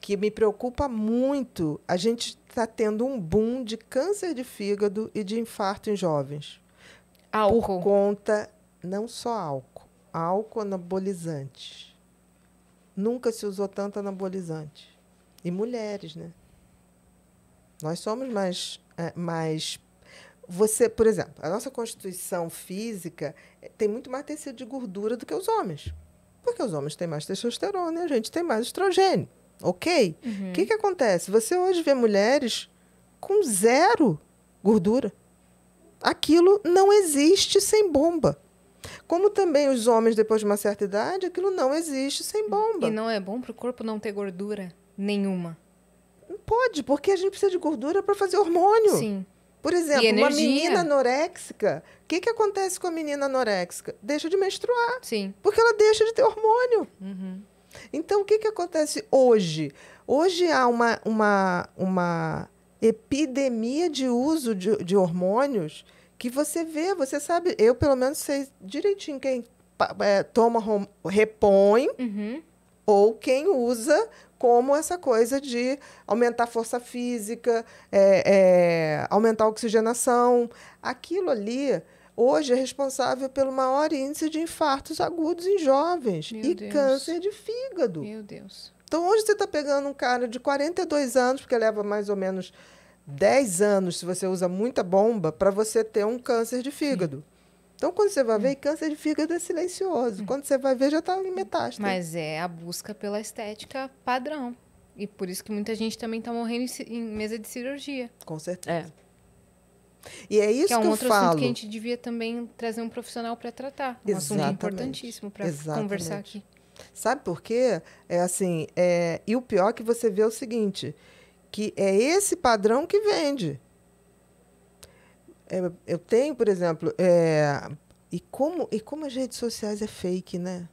que me preocupa muito, a gente está tendo um boom de câncer de fígado e de infarto em jovens. Por Álcool. conta, não só álcool, álcool anabolizante. Nunca se usou tanto anabolizante. E mulheres, né? Nós somos mais, é, mais. Você, por exemplo, a nossa constituição física eh, tem muito mais tecido de gordura do que os homens. Porque os homens têm mais testosterona e a gente tem mais estrogênio. Ok? O que, que acontece? Você hoje vê mulheres com zero gordura. Aquilo não existe sem bomba. Como também os homens, depois de uma certa idade, aquilo não existe sem bomba. E não é bom pro corpo não ter gordura nenhuma. Não pode, porque a gente precisa de gordura para fazer hormônio. Sim. Por exemplo, uma menina anoréxica. O que, que acontece com a menina anoréxica? Deixa de menstruar, Sim. porque ela deixa de ter hormônio. Uhum. Então, o que, que acontece hoje? Hoje há uma, uma, uma epidemia de uso de, de hormônios que você vê, você sabe, eu pelo menos sei direitinho quem é, toma, repõe Uhum. ou quem usa como essa coisa de aumentar a força física, é, é, aumentar a oxigenação. Aquilo ali, hoje, é responsável pelo maior índice de infartos agudos em jovens Meu e Deus. câncer de fígado. Meu Deus. Então, hoje você está pegando um cara de 42 anos, porque leva mais ou menos 10 anos, se você usa muita bomba, para você ter um câncer de fígado. Então, quando você vai ver, câncer de fígado é silencioso. Quando você vai ver, já está em metástase. Mas é a busca pela estética padrão. E por isso que muita gente também tá morrendo em mesa de cirurgia. Com certeza. É. E é isso que é um que eu outro falo. assunto que a gente devia também trazer um profissional para tratar. Um assunto Exatamente. importantíssimo para conversar aqui. Sabe por quê? É assim, é... e o pior é que você vê o seguinte, que é esse padrão que vende. É, eu tenho, por exemplo, é, e, como, e como as redes sociais é fake, né?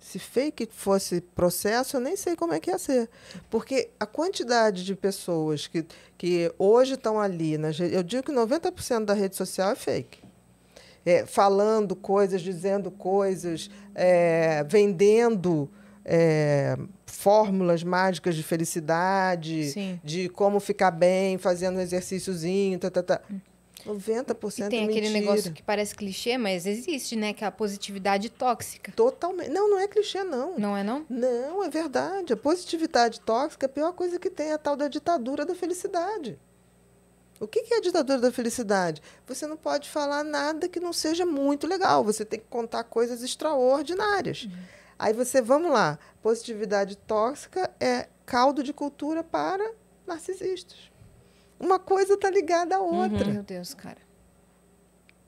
Se fake fosse processo, eu nem sei como é que ia ser. Porque a quantidade de pessoas que, que hoje estão ali, nas, re- eu digo que 90% da rede social é fake. É, falando coisas, dizendo coisas, é, vendendo é, fórmulas mágicas de felicidade, Sim. de como ficar bem, fazendo um exercíciozinho, tá, tá, tá. 90% E tem aquele negócio que parece clichê, mas existe, né? Que é a positividade tóxica. Totalmente. Não, não é clichê, não. Não é não? Não, é verdade. A positividade tóxica é a pior coisa que tem, é a tal da ditadura da felicidade. O que que é a ditadura da felicidade? Você não pode falar nada que não seja muito legal. Você tem que contar coisas extraordinárias. Aí você, vamos lá. Positividade tóxica é caldo de cultura para narcisistas. Uma coisa está ligada à outra. Meu Deus, cara.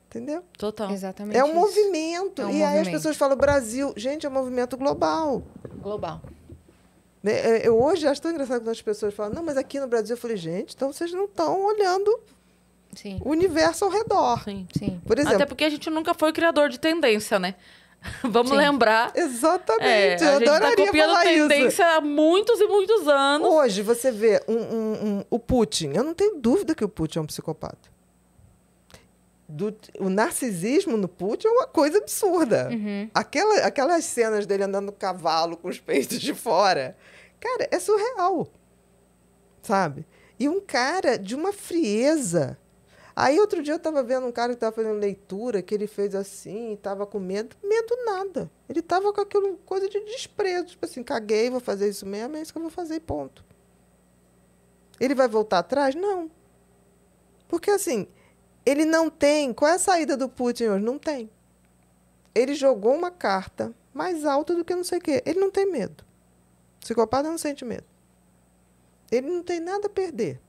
Entendeu? Total. Exatamente. É um isso. movimento. É um e aí as movimento. pessoas falam Brasil. Gente, é um movimento global. Global. Né, é, Eu hoje acho tão engraçado quando as pessoas falam, não, mas aqui no Brasil eu falei, gente, então vocês não estão olhando Sim, o universo ao redor. Sim. sim. Por exemplo, Até porque a gente nunca foi criador de tendência, né? Vamos Sim. lembrar. É, exatamente, eu a gente tá adoraria copiando falar tendência isso. há muitos e muitos anos. Hoje você vê um, um- um- o Putin, eu não tenho dúvida que o Putin é um psicopata. Do- o narcisismo no Putin é uma coisa absurda. Uhum. Aquela, aquelas cenas dele andando no cavalo com os peitos de fora, cara, é surreal. Sabe? E um cara de uma frieza. Aí outro dia eu estava vendo um cara que estava fazendo leitura, que ele fez assim, estava com medo. Medo nada. Ele estava com aquela coisa de desprezo. Tipo assim, caguei, vou fazer isso mesmo, é isso que eu vou fazer ponto. Ele vai voltar atrás? Não. Porque assim, ele não tem. Qual é a saída do Putin hoje? Não tem. Ele jogou uma carta mais alta do que não sei o quê. Ele não tem medo. O psicopata não sente medo. Ele não tem nada a perder.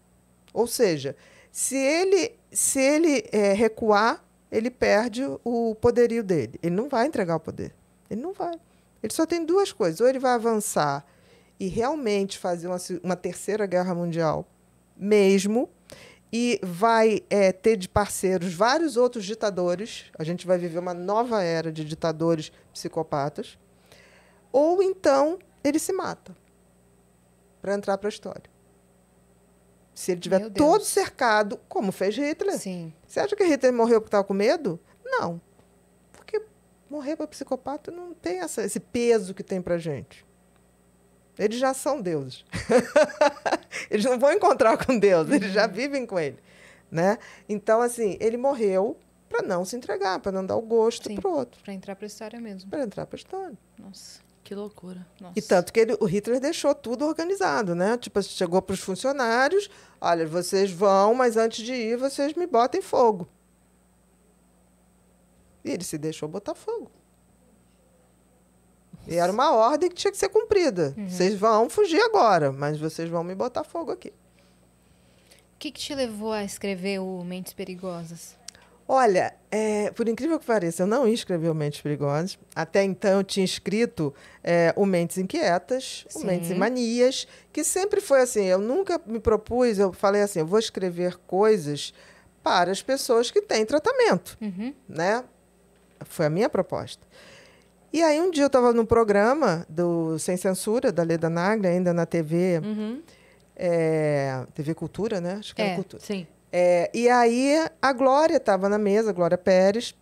Ou seja, se ele, se ele eh, recuar, ele perde o poderio dele. Ele não vai entregar o poder. Ele não vai. Ele só tem duas coisas. Ou ele vai avançar e realmente fazer uma, uma terceira guerra mundial, mesmo, e vai eh, ter de parceiros vários outros ditadores. A gente vai viver uma nova era de ditadores psicopatas. Ou então ele se mata para entrar para a história. Se ele tiver todo cercado, como fez Hitler. Sim. Você acha que Hitler morreu porque estava com medo? Não. Porque morrer para psicopata não tem essa, esse peso que tem para gente. Eles já são deuses. eles não vão encontrar com Deus, eles já vivem com ele. Né? Então, assim, ele morreu para não se entregar, para não dar o gosto para outro, Pra entrar pra história mesmo. para entrar para a história. Nossa. Que loucura. Nossa. E tanto que ele- o Hitler deixou tudo organizado, né? Tipo, chegou para os funcionários, olha, vocês vão, mas antes de ir, vocês me botem fogo. E ele se deixou botar fogo. E era uma ordem que tinha que ser cumprida. Vocês vão fugir agora, mas vocês vão me botar fogo aqui. O que, que te levou a escrever o Mentes Perigosas? Olha, é, por incrível que pareça, eu não ia escrever o Mentes Perigosas. Até então eu tinha escrito é, o Mentes Inquietas, o Sim. Mentes e Manias, que sempre foi assim. Eu nunca me propus, eu falei assim, eu vou escrever coisas para as pessoas que têm tratamento, Uhum. né? Foi a minha proposta. E aí um dia eu estava no programa do Sem Censura, da Leda Nagli, ainda na TV, Uhum. é, TV Cultura, né? Acho que É. era Cultura. Sim. É, e aí a Glória estava na mesa, a Glória Pérez,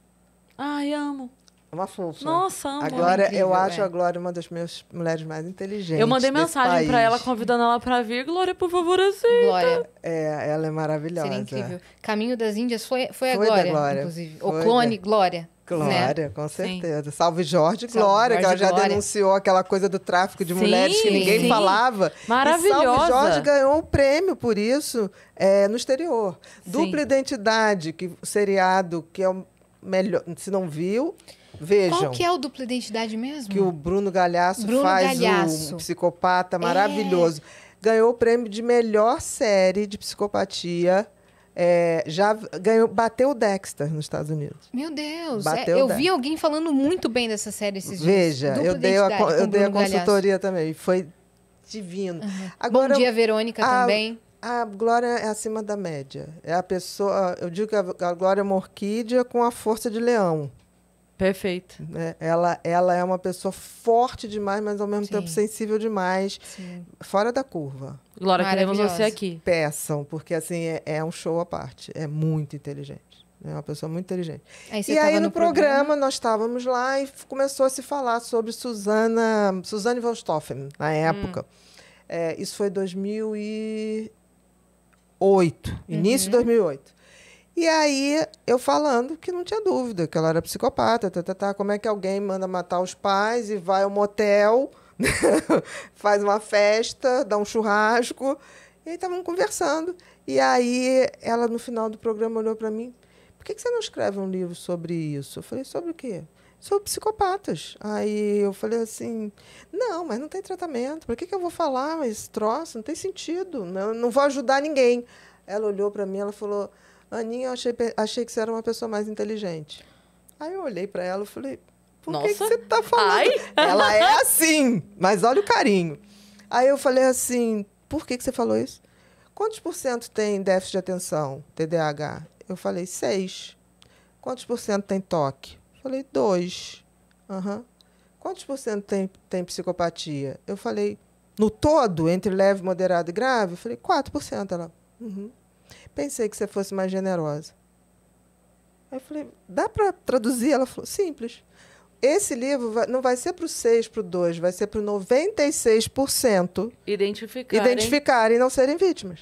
Ai, amo. uma fofa. Nossa, amo. A Glória, incrível, eu acho é. a Glória uma das minhas mulheres mais inteligentes. Eu mandei mensagem pra país. ela, convidando ela pra vir. Glória, por favor, assim. Glória. É, ela é maravilhosa. Seria incrível. Caminho das Índias foi, foi a Foi da Glória, Glória. inclusive. Foi o clone da- Glória. Glória, com certeza. Salve Jorge Salve Glória, que ela Jorge já Glória. denunciou aquela coisa do tráfico de Sim, mulheres que ninguém sim. falava. E Maravilhosa. Salve Jorge ganhou o prêmio por isso é, no exterior. Sim. Dupla Identidade, que o seriado que é o melhor. Se não viu, vejam. Qual que é o dupla identidade mesmo? que o Bruno Galhaço Bruno faz Galhaço. um psicopata maravilhoso. Ganhou o prêmio de melhor série de psicopatia. É, já ganhou, bateu o Dexter nos Estados Unidos. Meu Deus. É, eu vi alguém falando muito bem dessa série esses dias. Veja, eu dei, a, eu dei a Bruno Galhaço. consultoria também. Foi divino. Bom dia, Verônica, a- também. A Glória é acima da média. É a pessoa. Eu digo que a a Glória é uma orquídea com a força de leão. Perfeito. né? Ela, ela é uma pessoa forte demais, mas ao mesmo Sim. tempo sensível demais. Sim. Fora da curva. Glória, queremos você aqui. Peçam, porque assim é, é um show à parte. É muito inteligente. É uma pessoa muito inteligente. Aí e aí no, no programa, nós estávamos lá e começou a se falar sobre Susana, Suzane von Stoffen, na época. É, isso foi 2008, início de 2008. E aí eu falando que não tinha dúvida, que ela era psicopata, tá, tá, tá, como é que alguém manda matar os pais e vai ao motel, faz uma festa, dá um churrasco. E aí estavam conversando. E aí ela, no final do programa, olhou para mim por que, que você não escreve um livro sobre isso? Eu falei, sobre o quê? Sobre psicopatas. Aí eu falei assim, não, mas não tem tratamento. Por que, que eu vou falar esse troço? Não tem sentido. Não, não vou ajudar ninguém. Ela olhou para mim ela falou, Aninha, eu achei, achei que você era uma pessoa mais inteligente. Aí eu olhei para ela e falei, por que, que Nossa. você está falando? Ai. Ela é assim, mas olha o carinho. Aí eu falei assim, por que, que você falou isso? Quantos por cento tem déficit de atenção, TDAH? Eu falei, seis. Quantos por cento tem toque? Falei, dois. Aham. Quantos por cento tem, tem psicopatia? Eu falei, no todo, entre leve, moderado e grave? Eu falei, 4%. Ela, uhum. Pensei que você fosse mais generosa. Aí eu falei, dá para traduzir? Ela falou, simples. Esse livro vai- não vai ser para o 6, para o 2, vai ser para o 96% Identificar. identificarem e não serem vítimas.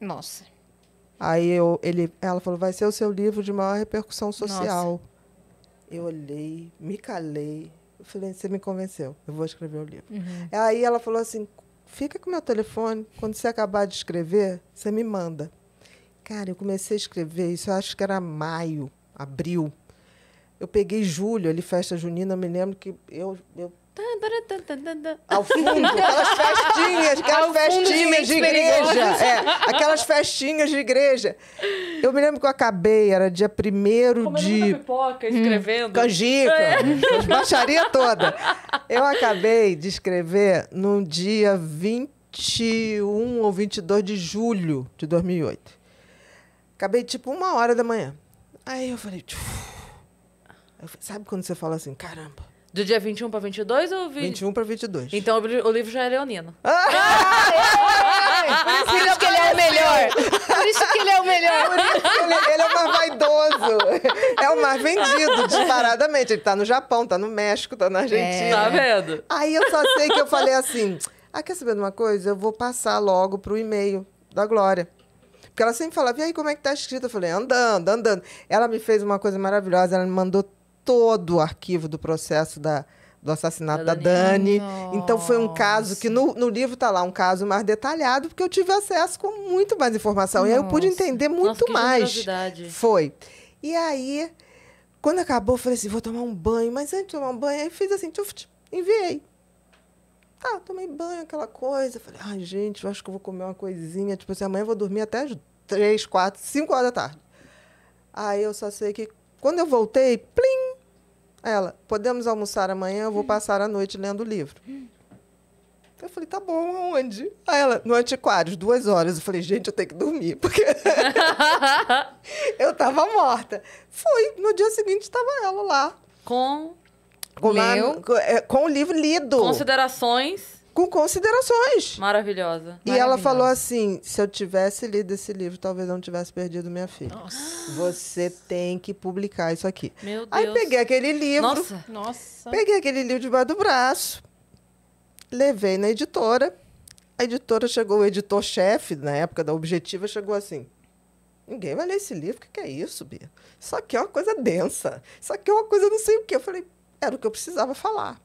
Nossa. Aí eu, ele, ela falou, vai ser o seu livro de maior repercussão social. Eu olhei, me calei. Eu falei, você me convenceu, eu vou escrever o livro. Uhum. Aí ela falou assim, fica com meu telefone, quando você acabar de escrever, você me manda. Cara, eu comecei a escrever, isso eu acho que era maio, abril. Eu peguei julho, ali, festa junina, eu me lembro que eu, eu ao fundo, aquelas festinhas, aquelas festinhas de igreja. É, aquelas festinhas de igreja. Eu me lembro que eu acabei, era dia 1 de pipoca, escrevendo. canjica, as baixaria toda. Eu acabei de escrever no dia 21 ou 22 de julho de 2008. Acabei tipo uma hora da manhã. Aí eu falei, "Tchuf." Eu falei, sabe quando você fala assim, caramba, Do dia 21 pra 22 ou 20? 21 para 22. Então o li- o livro já é leonino. Por isso que ele é o melhor. Por isso que ele é o melhor. ele, ele é o mais vaidoso. É o mais vendido, disparadamente. Ele tá no Japão, tá no México, tá na Argentina. Tá vendo? Aí eu só sei que eu falei assim: ah, quer saber de uma coisa? Eu vou passar logo pro e-mail da Glória. Porque ela sempre falava, e aí, como é que tá escrito? Eu falei, andando, andando. Ela me fez uma coisa maravilhosa, ela me mandou todo o arquivo do processo da, do assassinato Da da, Dani. Daniela. Então foi um caso que no, no livro tá lá, um caso mais detalhado, porque eu tive acesso com muito mais informação. E aí eu pude Nossa. entender muito Nossa, mais. Foi. E aí, quando acabou, eu falei assim, vou tomar um banho. Mas antes de tomar um banho, aí fiz assim, tchuf, tchuf, enviei. Tá, tomei banho, aquela coisa. Falei, ai, gente, eu acho que eu vou comer uma coisinha. Tipo assim, amanhã eu vou dormir até as três, quatro, cinco horas da tarde. Aí eu só sei que quando eu voltei, plim! Ela, podemos almoçar amanhã, eu vou passar a noite lendo o livro. Eu falei, tá bom, aonde? Aí ela, no Antiquários, duas horas. Eu falei, gente, eu tenho que dormir, porque eu tava morta. Foi, no dia seguinte estava ela lá. Com. Com, lá- com- é, com o livro lido. Considerações. Com considerações. Maravilhosa. E ela falou assim: se eu tivesse lido esse livro, talvez eu não tivesse perdido minha filha. Você tem que publicar isso aqui. Meu Deus. Aí peguei aquele livro, Nossa. Nossa. peguei aquele livro debaixo do braço, levei na editora. A editora chegou, o editor-chefe, na época da Objetiva, chegou assim: ninguém vai ler esse livro, o que, que é isso, Bia? Isso aqui é uma coisa densa, isso aqui é uma coisa não sei o quê. Eu falei: era o que eu precisava falar.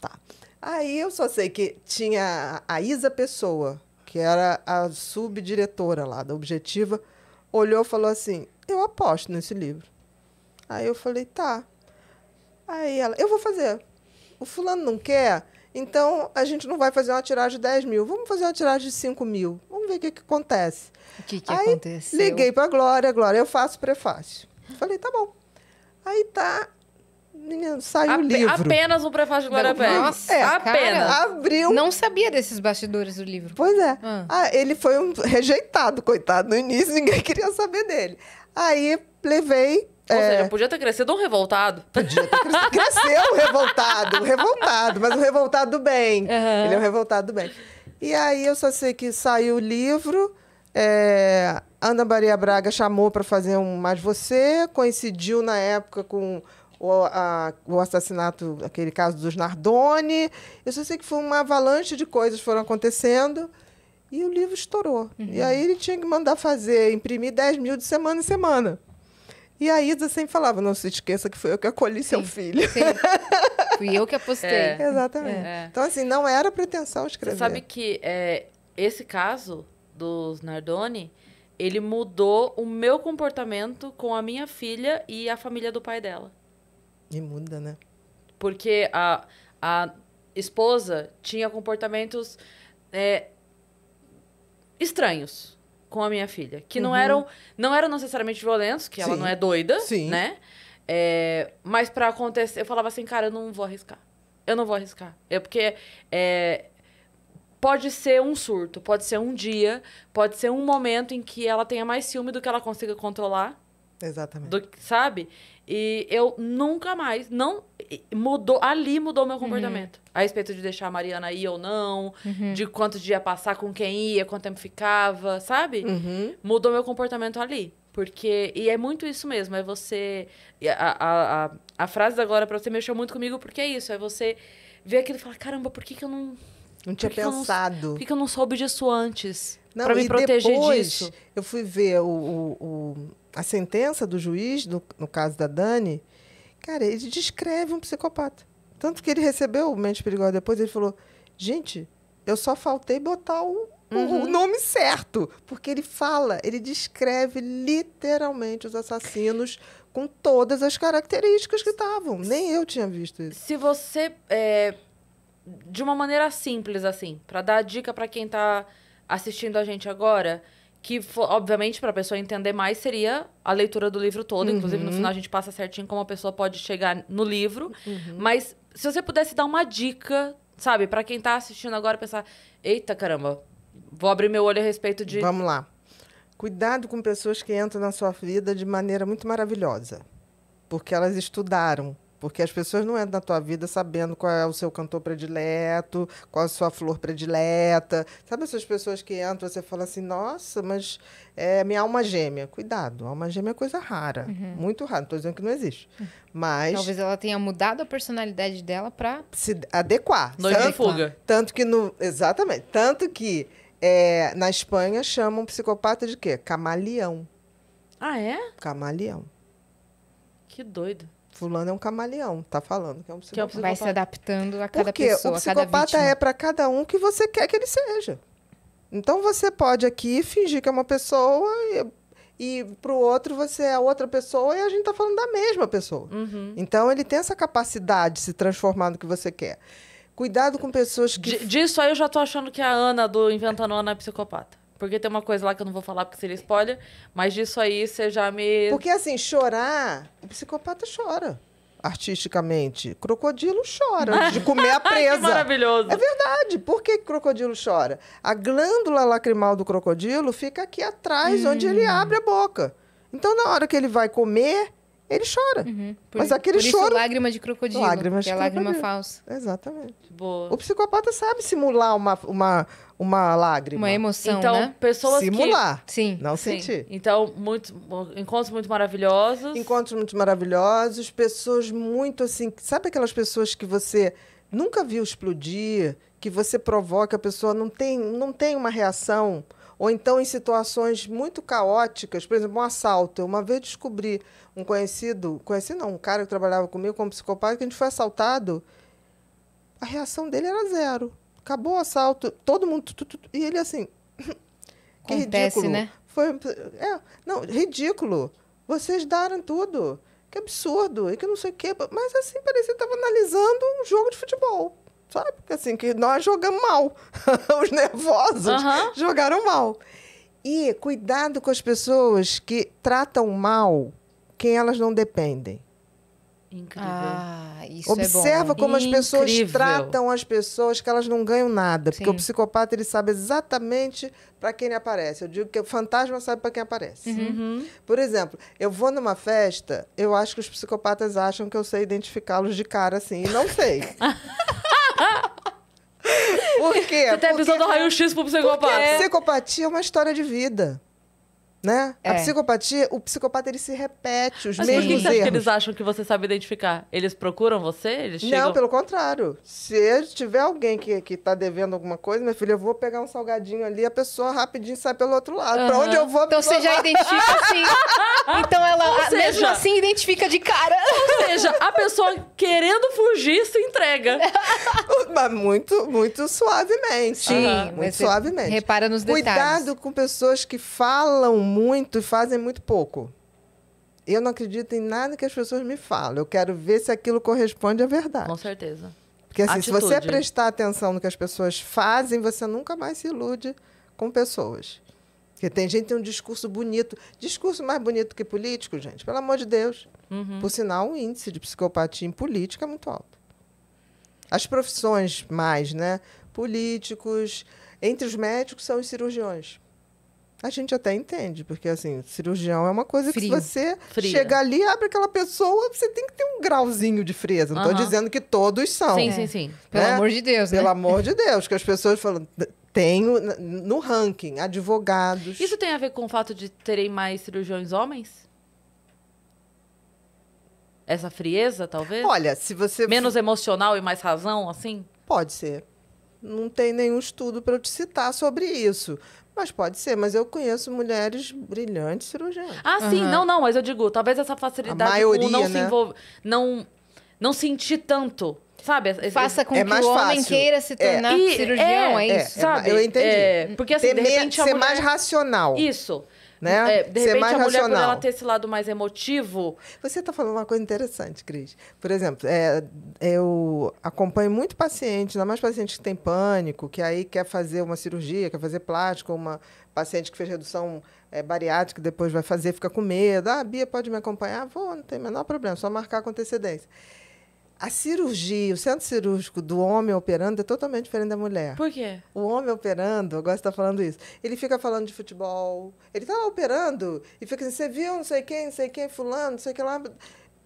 Tá. Aí eu só sei que tinha a Isa Pessoa, que era a subdiretora lá da Objetiva, olhou e falou assim: Eu aposto nesse livro. Aí eu falei: Tá. Aí ela: Eu vou fazer. O fulano não quer, então a gente não vai fazer uma tiragem de 10 mil, vamos fazer uma tiragem de 5 mil. Vamos ver o que, que acontece. O que, que Aí, aconteceu? Liguei pra Glória, Glória, eu faço prefácio. Falei, tá bom. Aí tá. Menino, saiu o livro. Apenas um prefácio de Glória Pérez. nossa, É, apenas. cara. Abriu. Não sabia desses bastidores do livro. Pois é. Ah. Ah, ele foi um rejeitado, coitado. No início, ninguém queria saber dele. Aí levei. Ou é, seja, podia ter crescido um revoltado. Cresceu o revoltado, o revoltado, mas o revoltado do bem. Aham. Ele é o revoltado do bem. E aí eu só sei que saiu o livro, é, Ana Maria Braga chamou para fazer um Mais Você, coincidiu na época com o, a- o assassinato, aquele caso dos Nardoni. Eu só sei que foi uma avalanche de coisas que foram acontecendo. E o livro estourou. E aí ele tinha que mandar fazer, imprimir 10 mil de semana em semana. E a Isa sempre falava, não se esqueça que foi eu que acolhi seu Sim. filho. Sim. Fui eu que apostei. É. Exatamente. É. Então, assim, não era pretensão Você escrever. sabe que é, esse caso dos Nardoni, ele mudou o meu comportamento com a minha filha e a família do pai dela. E muda, né? Porque a, a esposa tinha comportamentos é, estranhos com a minha filha. Que não, eram, não eram necessariamente violentos, que ela Uhum. Sim. não é doida, Sim. né? É, mas pra acontecer, eu falava assim, cara, eu não vou arriscar. Eu não vou arriscar. É porque é, pode ser um surto, pode ser um dia, pode ser um momento em que ela tenha mais ciúme do que ela consiga controlar Exatamente. do, sabe? E eu nunca mais, não mudou, ali mudou meu comportamento. A respeito de deixar a Mariana ir ou não, de quanto dia passar, com quem ia, quanto tempo ficava, sabe? Uhum. Mudou meu comportamento ali. Porque, e é muito isso mesmo, é você. A, a, a, a frase agora pra você mexeu muito comigo, porque é isso, é você ver aquilo e falar: caramba, por que, que eu não. Não tinha que não- pensado. Por que, que eu não soube disso antes? Não, pra me proteger depois, disso. Eu fui ver o, o- o- a sentença do juiz, no, no caso da Dani. Cara, ele descreve um psicopata. Tanto que ele recebeu o Mente Perigosa depois, ele falou: gente, eu só faltei botar o, Uhum. o nome certo. Porque ele fala, ele descreve literalmente os assassinos com todas as características que estavam. Nem eu tinha visto isso. Se você, é, de uma maneira simples, assim, pra dar dica pra quem tá assistindo a gente agora, que, obviamente, pra pessoa entender mais, seria a leitura do livro todo. Inclusive, no final, a gente passa certinho como a pessoa pode chegar no livro. Mas, se você pudesse dar uma dica, sabe, pra quem tá assistindo agora, pensar: eita, caramba, vou abrir meu olho a respeito de. Vamos lá. Cuidado com pessoas que entram na sua vida de maneira muito maravilhosa. Porque elas estudaram. Porque as pessoas não entram na tua vida sabendo qual é o seu cantor predileto, qual é a sua flor predileta. Sabe essas pessoas que entram você fala assim, nossa, mas é minha alma gêmea. Cuidado, alma gêmea é coisa rara. Muito rara. Não estou dizendo que não existe. Mas Talvez ela tenha mudado a personalidade dela pra. se adequar. Noiva Tanto- fuga. Tanto que no. Exatamente. Tanto que é, na Espanha chamam psicopata de quê? Camaleão. Ah, é? Camaleão. Que doido. Fulano é um camaleão, tá falando que é um Que é psicopata. Vai se adaptando a cada Porque pessoa, o a cada psicopata é para cada um que você quer que ele seja. Então você pode aqui fingir que é uma pessoa e, e pro outro você é outra pessoa e a gente tá falando da mesma pessoa. Uhum. Então ele tem essa capacidade de se transformar no que você quer. Cuidado com pessoas que Di- disso aí eu já tô achando que a Ana do Inventando Ana é psicopata. Porque tem uma coisa lá que eu não vou falar porque seria spoiler, mas disso aí você já me. Porque assim, chorar, o psicopata chora artisticamente. Crocodilo chora antes de comer a Ai, que presa. maravilhoso. É verdade. Por que que crocodilo chora? A glândula lacrimal do crocodilo fica aqui atrás, onde ele abre a boca. Então, na hora que ele vai comer, ele chora. Uhum. Por, Mas aquele por isso, choro- lágrima de crocodilo. Lágrimas que é de lágrima crocodilo. falsa. Exatamente. Boa. O psicopata sabe simular uma, uma, uma lágrima. Uma emoção, Então, né? pessoas que... Simular. Sim. Não Sim. sentir. Então, muito, encontros muito maravilhosos. Encontros muito maravilhosos, pessoas muito assim. Sabe aquelas pessoas que você nunca viu explodir, que você provoca, a pessoa não tem, não tem uma reação? Ou então em situações muito caóticas, por exemplo, um assalto. Eu uma vez descobri um conhecido, conheci não, um cara que trabalhava comigo como psicopata, que a gente foi assaltado. A reação dele era zero. Acabou o assalto, todo mundo. tu, tu, tu, e ele assim. que Acontece, ridículo. né? Foi, é, não, ridículo. Vocês deram tudo. Que absurdo. E que não sei o quê. Mas assim, parecia que estava analisando um jogo de futebol. Sabe? Porque assim, que nós jogamos mal. Os nervosos jogaram mal. E cuidado com as pessoas que tratam mal quem elas não dependem. Incrível. Ah, isso Observa é bom. como as pessoas Incrível. tratam as pessoas que elas não ganham nada. Porque Sim. o psicopata ele sabe exatamente para quem ele aparece. Eu digo que o fantasma sabe para quem aparece. Uhum. Por exemplo, eu vou numa festa, eu acho que os psicopatas acham que eu sei identificá-los de cara assim, e não sei. Por quê? Você visão Porque- do raio-x pro psicopata. porque a psicopatia é uma história de vida. Né? A É. psicopatia, o psicopata ele se repete os Mas por que mesmos acha que erros. eles acham que você sabe identificar? Eles procuram você? Eles chegam... Não, pelo contrário. Se tiver alguém que, que tá devendo alguma coisa, minha filha, eu vou pegar um salgadinho ali, a pessoa rapidinho sai pelo outro lado. Pra Aham. onde eu vou, a Então você já identifica assim. Então ela, Ou a- mesmo seja- assim, identifica de cara. Ou seja, a pessoa querendo fugir se entrega. Mas muito, muito suavemente. Aham. muito mas você suavemente. Repara nos detalhes. Cuidado com pessoas que falam muito e fazem muito pouco. Eu não acredito em nada que as pessoas me falam. Eu quero ver se aquilo corresponde à verdade. Com certeza. Porque assim, se você Atitude. prestar atenção no que as pessoas fazem, você nunca mais se ilude com pessoas. Porque tem gente que tem um discurso bonito. Discurso mais bonito que político, gente, pelo amor de Deus. Uhum. Por sinal, o índice de psicopatia em política é muito alto. As profissões mais, né? Políticos, entre os médicos são os cirurgiões. A gente até entende, porque assim, cirurgião é uma coisa Frio. que se você Fria. chega ali, abre aquela pessoa, você tem que ter um grauzinho de frieza. Não estou Aham. dizendo que todos são. Sim, sim, sim. Pelo né? amor de Deus, Pelo né? amor de Deus, que as pessoas falam. Tenho no ranking advogados. Isso tem a ver com o fato de terem mais cirurgiões homens? Essa frieza, talvez? Olha, se você. Menos emocional e mais razão, assim? Pode ser. Não tem nenhum estudo para eu te citar sobre isso. Mas pode ser. Mas eu conheço mulheres brilhantes cirurgiãs. Ah, sim, Aham. não, não, mas eu digo, talvez essa facilidade A maioria, não se né? envolver. Não, não sentir tanto. Sabe? Esse- Faça com É que mais o homem fácil. queira se É. tornar E- cirurgião, é, é, isso? sabe? eu entendi. É, porque assim, me- repente a ser mulher- mais racional. Isso. Né? É, de Ser repente mais a mulher, racional. ela ter esse lado mais emotivo. Você está falando uma coisa interessante, Cris. Por exemplo, é, eu acompanho muito paciente, ainda mais paciente que tem pânico, que aí quer fazer uma cirurgia, quer fazer plástico, uma paciente que fez redução é, bariátrica depois vai fazer, fica com medo. Ah, Bia, pode me acompanhar? Vou, não tem o menor problema, só marcar com antecedência. A cirurgia, o centro cirúrgico do homem operando é totalmente diferente da mulher. Por quê? O homem operando, eu gosto de estar falando isso. Ele fica falando de futebol, ele está lá operando e fica assim: você viu não sei quem, não sei quem, fulano, não sei o que lá.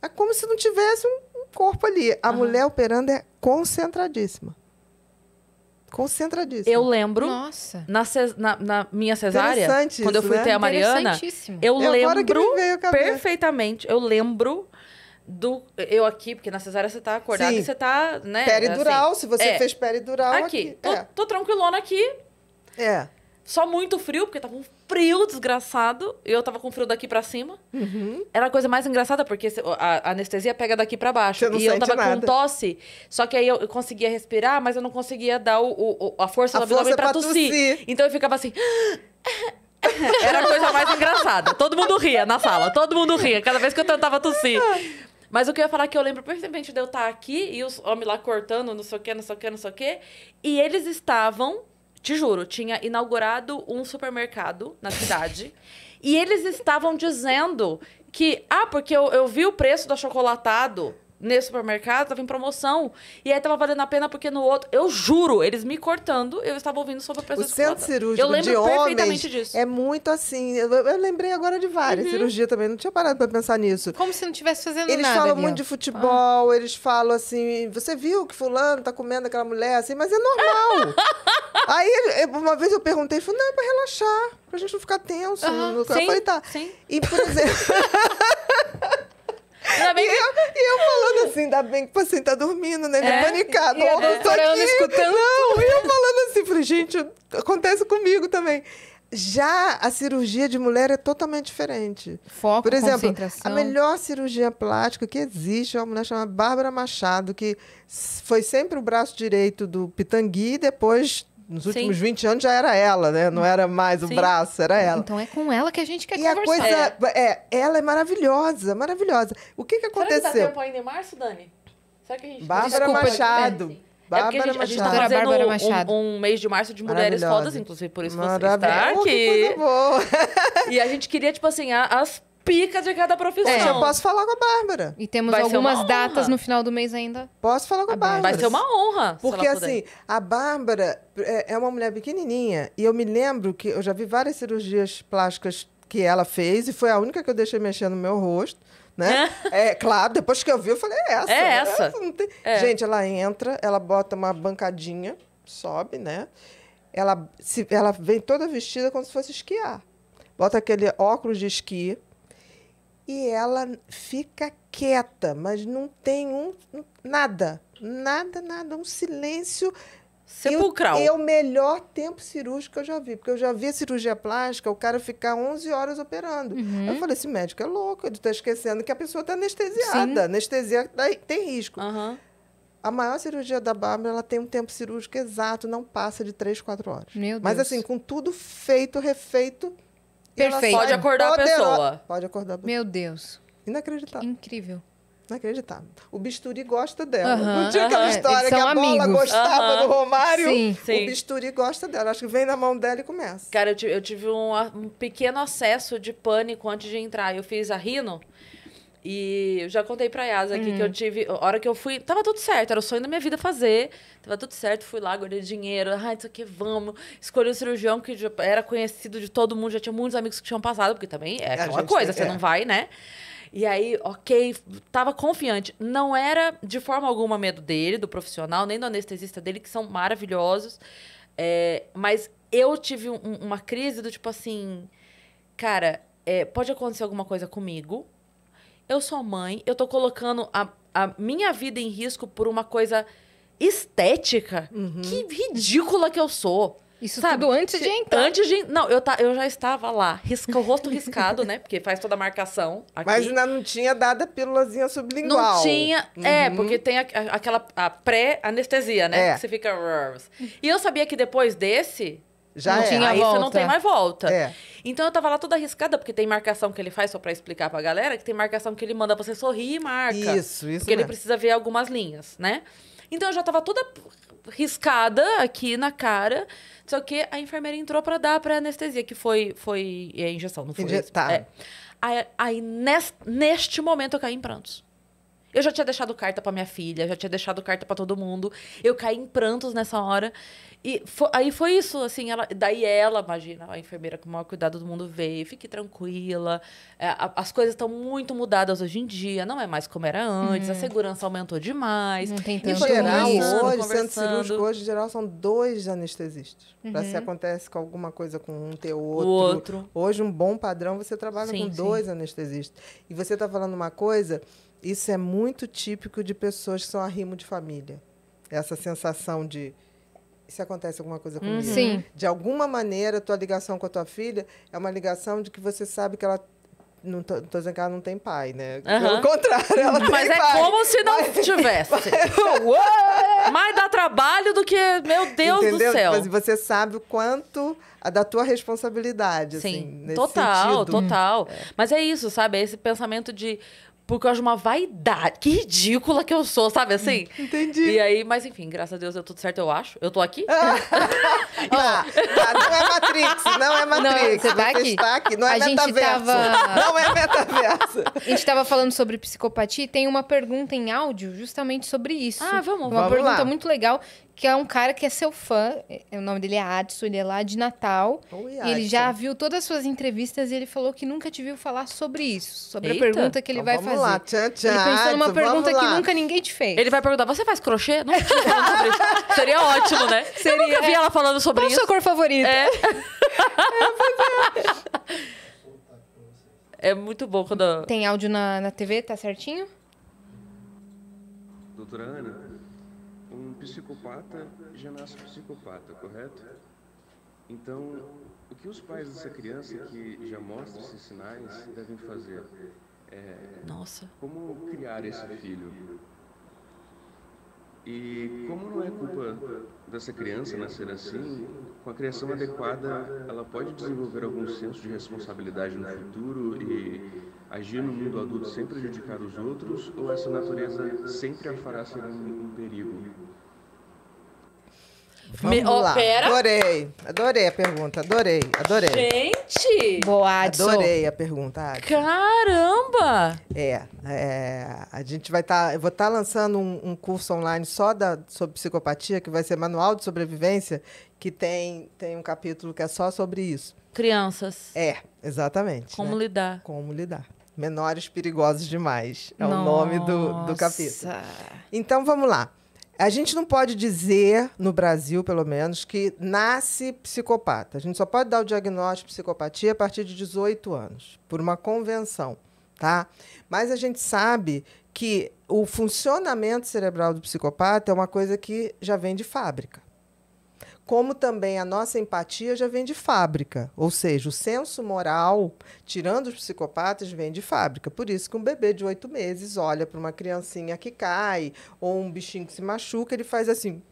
É como se não tivesse um um corpo ali. A Aham. mulher operando é concentradíssima. Concentradíssima. Eu lembro, Nossa. na, ces- na- na minha cesárea, Interessante quando eu isso, fui né? ter a Mariana, eu É agora que lembro perfeitamente. Eu lembro do. Eu aqui, porque na cesárea você tá acordada Sim. e você tá, né? Peridural, assim, se você é. fez peridural Aqui. aqui. Tô, É. tô tranquilona aqui. é. Só muito frio, porque tava um frio desgraçado. E eu tava com frio daqui pra cima. Uhum. Era a coisa mais engraçada, porque a anestesia pega daqui pra baixo. E eu tava com nada. tosse. Só que aí eu, conseguia respirar, mas eu não conseguia dar o, o- a força do abdômen pra, pra tossir. tossir. Então eu ficava assim. Era a coisa mais engraçada. Todo mundo ria na sala. Todo mundo ria. Cada vez que eu tentava tossir. Mas o que eu ia falar é que eu lembro perfeitamente de eu estar aqui e os homens lá cortando, não sei o quê, não sei o quê, não sei o quê. E eles estavam, te juro, tinha inaugurado um supermercado na cidade. e eles estavam dizendo que, ah, porque eu, eu vi o preço do achocolatado. Nesse supermercado, tava em promoção. E aí tava valendo a pena porque no outro. Eu juro, eles me cortando, eu estava ouvindo sobre o preço O de centro cirúrgico Eu lembro de perfeitamente homens disso. é muito assim. Eu, eu lembrei agora de várias cirurgias também, não tinha parado para pensar nisso. Como se não estivesse fazendo Eles nada. falam ali, ó. muito de futebol, eles falam assim, você viu que fulano tá comendo aquela mulher assim, mas é normal. Aí, uma vez eu perguntei, falou, não, é pra relaxar, pra gente não ficar tenso. No- eu sim, falei, tá. sim. E, por exemplo, Ainda bem e que eu, e eu falando assim, ainda bem que o paciente tá dormindo, né? Ele É, panicado. e a ó, eu tô doutora Ana aqui. escutando Não, e eu falando assim, falei, gente, acontece comigo também. Já a cirurgia de mulher é totalmente diferente. Foco, Por exemplo, a melhor cirurgia plástica que existe é uma mulher chamada Bárbara Machado, que foi sempre o braço direito do Pitangui e depois, nos Sim. últimos 20 anos, já era ela, né? Não era mais o Sim. braço, era ela. Então é com ela que a gente quer E a conversar. coisa. É. ela é maravilhosa, maravilhosa. O que, que Será que dá aconteceu? tempo ainda em março, Dani? Será que a gente... Bárbara Desculpa, Machado. É. É porque a Bárbara gente, a gente tá Machado. Fazendo Bárbara um- Machado. um, mês de março de mulheres fodas, inclusive por isso você está Oh, que aqui. coisa boa. E a gente queria, tipo assim, a- as picas de cada profissão. Poxa, eu posso falar com a Bárbara. E temos Vai ser uma algumas datas honra. no final do mês ainda. Posso falar com a. Bárbara. Vai ser uma honra. Porque assim, a Bárbara é é uma mulher pequenininha e eu me lembro que eu já vi várias cirurgias plásticas que ela fez e foi a única que eu deixei mexer no meu rosto, né? é claro, depois que eu vi, eu falei, é essa. É essa. não tem- É. Gente, ela entra, ela bota uma bancadinha, sobe, né? Ela, se, ela vem toda vestida como se fosse esquiar. Bota aquele óculos de esqui e ela fica quieta, mas não tem um nada, nada, nada, um silêncio. Sepulcral. É o melhor tempo cirúrgico que eu já vi, porque eu já vi a cirurgia plástica, o cara ficar 11 horas operando. Uhum. Eu falei, esse médico é louco, ele está esquecendo que a pessoa está anestesiada. Sim. Anestesia dá- tem risco. Aham. A maior cirurgia da Bárbara, ela tem um tempo cirúrgico exato, não passa de 3, 4 horas. Meu Mas Deus. assim, com tudo feito, refeito. Perfeito. Pode acordar a pessoa. Pode acordar a pessoa. Meu Deus. Inacreditável. Incrível. Inacreditável. O bisturi gosta dela. Aham, Não tinha aquela história que a bola amigos. gostava Aham. do Romário. Sim. Sim. O bisturi gosta dela. Acho que vem na mão dela e começa. Cara, eu tive, eu tive um, um pequeno acesso de pânico antes de entrar. Eu fiz a rino e eu já contei pra Yas aqui Hum. que eu tive. A hora que eu fui. Tava tudo certo, era o sonho da minha vida fazer. Tava tudo certo, fui lá, guardei dinheiro. Ah, isso aqui, vamos. Escolhi o cirurgião que já era conhecido de todo mundo, já tinha muitos amigos que tinham passado, porque também é A aquela coisa, tem- você é. não vai, né? E aí, ok, tava confiante. Não era de forma alguma medo dele, do profissional, nem do anestesista dele, que são maravilhosos. É, mas eu tive um- uma crise do tipo assim, cara, é, pode acontecer alguma coisa comigo. Eu sou mãe, eu tô colocando a, a minha vida em risco por uma coisa estética. Que ridícula que eu sou. Isso Sabe? tudo antes de entrar. Antes de. Não, eu, tá, eu já estava lá, risca, o rosto riscado, né? Porque faz toda a marcação. Aqui. Mas ainda não tinha dado a pílulazinha sublingual. Não tinha. É, Uhum. porque tem a- a- aquela pré-anestesia, né? É. Que você fica. E eu sabia que depois desse. Já Não é. tinha aí você não volta. tem mais volta. É. Então eu tava lá toda arriscada, porque tem marcação que ele faz, só pra explicar pra galera, que tem marcação que ele manda você sorrir e marca. Isso, isso Porque ele mesmo. precisa ver algumas linhas, né? Então eu já tava toda riscada aqui na cara. Só que a enfermeira entrou pra dar pra anestesia, que foi, foi a injeção, não foi? Injetar. É. Aí, aí nes- neste momento eu caí em prantos. Eu já tinha deixado carta pra minha filha, já tinha deixado carta pra todo mundo. Eu caí em prantos nessa hora. E fo- aí foi isso, assim, ela, daí ela, imagina, a enfermeira com o maior cuidado do mundo veio, fique tranquila. é, a- as coisas estão muito mudadas hoje em dia, não é mais como era antes, a segurança aumentou demais. Não tem tanto Em foi geral, hoje, centro cirúrgico, hoje, em geral, são dois anestesistas. Pra Uhum. se acontece com alguma coisa com um, ter O outro. outro. Hoje, um bom padrão, você trabalha Sim, com sim. dois anestesistas. E você está falando uma coisa, isso é muito típico de pessoas que são arrimo de família. Essa sensação de. Se acontece alguma coisa comigo? Sim. De alguma maneira, a tua ligação com a tua filha é uma ligação de que você sabe que ela. Não tô, tô dizendo que ela não tem pai, né? Aham. Pelo contrário, ela tem Mas é pai. como se não tivesse. Mais dá trabalho do que, meu Deus Entendeu? do céu. Mas você sabe o quanto a da tua responsabilidade, assim, Sim, nesse total, sentido. total. Mas é isso, sabe? É esse pensamento de por causa de uma vaidade. Que ridícula que eu sou, sabe assim? Entendi. E aí, mas enfim, graças a Deus deu tudo certo, eu acho. Eu tô aqui. Tá, tá, não é Matrix, não é Matrix. você tá aqui. está aqui, não é A gente metaverso. tava- Não é metaverso. A gente estava falando sobre psicopatia e tem uma pergunta em áudio justamente sobre isso. Ah, vamos. Uma Vamos pergunta lá. muito legal, que é um cara que é seu fã, é- o nome dele é Adson, ele é lá de Natal. Oi, E ele já viu todas as suas entrevistas e ele falou que nunca te viu falar sobre isso, sobre Eita. a pergunta que ele Então vai vamos fazer. lá, tchan, tchan, ele pensou numa pergunta que nunca ninguém te fez. Ele vai perguntar: você faz crochê? Não tinha falado sobre isso. Seria ótimo, né? eu Seria, nunca vi é. ela falando sobre Qual a isso. sua cor favorita? É. É muito bom quando. Tem áudio na, na TV, tá certinho? Doutora Ana, psicopata já nasce psicopata, correto? Então, o que os pais dessa criança que já mostra esses sinais devem fazer? Nossa. Como criar esse filho? E como não é culpa dessa criança nascer assim, com a criação adequada, ela pode desenvolver algum senso de responsabilidade no futuro e agir no mundo adulto sem prejudicar os outros, ou essa natureza sempre a fará ser um perigo? Vamos Me- ó, lá. pera. Adorei. Adorei a pergunta. Adorei. Adorei. Gente! Boa, Adson. Adorei a pergunta, Adson. Caramba! É, é, a gente vai estar. eu vou estar lançando um, um curso online só da, sobre psicopatia, que vai ser Manual de Sobrevivência, que tem, tem um capítulo que é só sobre isso. Crianças. É, exatamente. Como né? lidar? Como lidar. Menores perigosos demais. É o nome do, do capítulo. Nossa. Então vamos lá. A gente não pode dizer, no Brasil pelo menos, que nasce psicopata. A gente só pode dar o diagnóstico de psicopatia a partir de 18 anos, por uma convenção, tá? Mas a gente sabe que o funcionamento cerebral do psicopata é uma coisa que já vem de fábrica. Como também a nossa empatia já vem de fábrica, ou seja, o senso moral, tirando os psicopatas, vem de fábrica. Por isso que um bebê de oito meses olha para uma criancinha que cai ou um bichinho que se machuca, ele faz assim.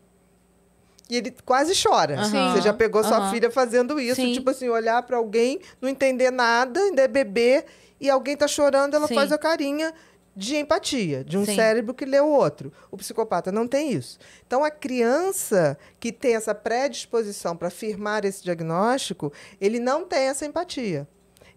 E ele quase chora. Aham, Você já pegou sua aham. filha fazendo isso, Sim. tipo assim, olhar para alguém, não entender nada, ainda é bebê, e alguém tá chorando, ela Sim. faz a carinha de empatia, de um Sim. cérebro que lê o outro. O psicopata não tem isso. Então, a criança que tem essa predisposição para afirmar esse diagnóstico, ele não tem essa empatia.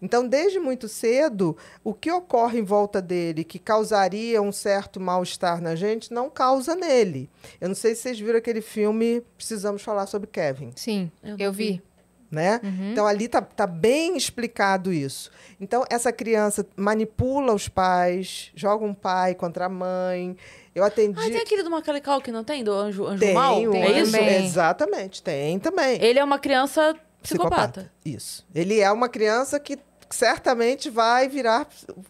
Então, desde muito cedo, o que ocorre em volta dele que causaria um certo mal-estar na gente, não causa nele. Eu não sei se vocês viram aquele filme Precisamos Falar sobre Kevin Sim, Eu eu, vi. vi. Né? Então ali tá, tá bem explicado isso. Então essa criança manipula os pais, joga um pai contra a mãe. Eu atendi. Ah, tem aquele do Macaulay Culkin, não tem? Do Anjo, anjo Tem Mal? o é isso? também. Exatamente, tem também. Ele é uma criança psicopata. Isso. Ele é uma criança que certamente vai virar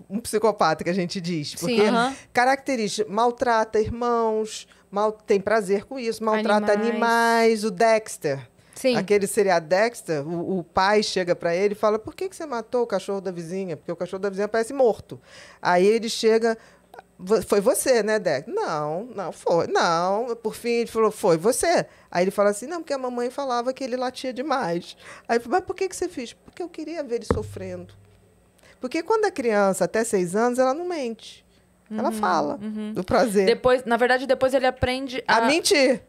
um psicopata, que a gente diz. Porque Sim. Aham. característica, maltrata irmãos, mal, tem prazer com isso, maltrata Animais. animais. O Dexter. Sim. Aquele seriado Dexter, o, o pai chega pra ele e fala: Por que, que você matou o cachorro da vizinha? Porque o cachorro da vizinha parece morto. Aí ele chega. "Vo- Foi você, né, Dexter? Não, não foi. Não. Por fim, ele falou: Foi você. Aí ele fala assim: Não, porque a mamãe falava que ele latia demais. Aí ele falou: Mas por que, que você fez? Porque eu queria ver ele sofrendo. Porque quando a criança, até seis anos, ela não mente. Ela fala do prazer. Depois, na verdade, depois ele aprende a... A mentir.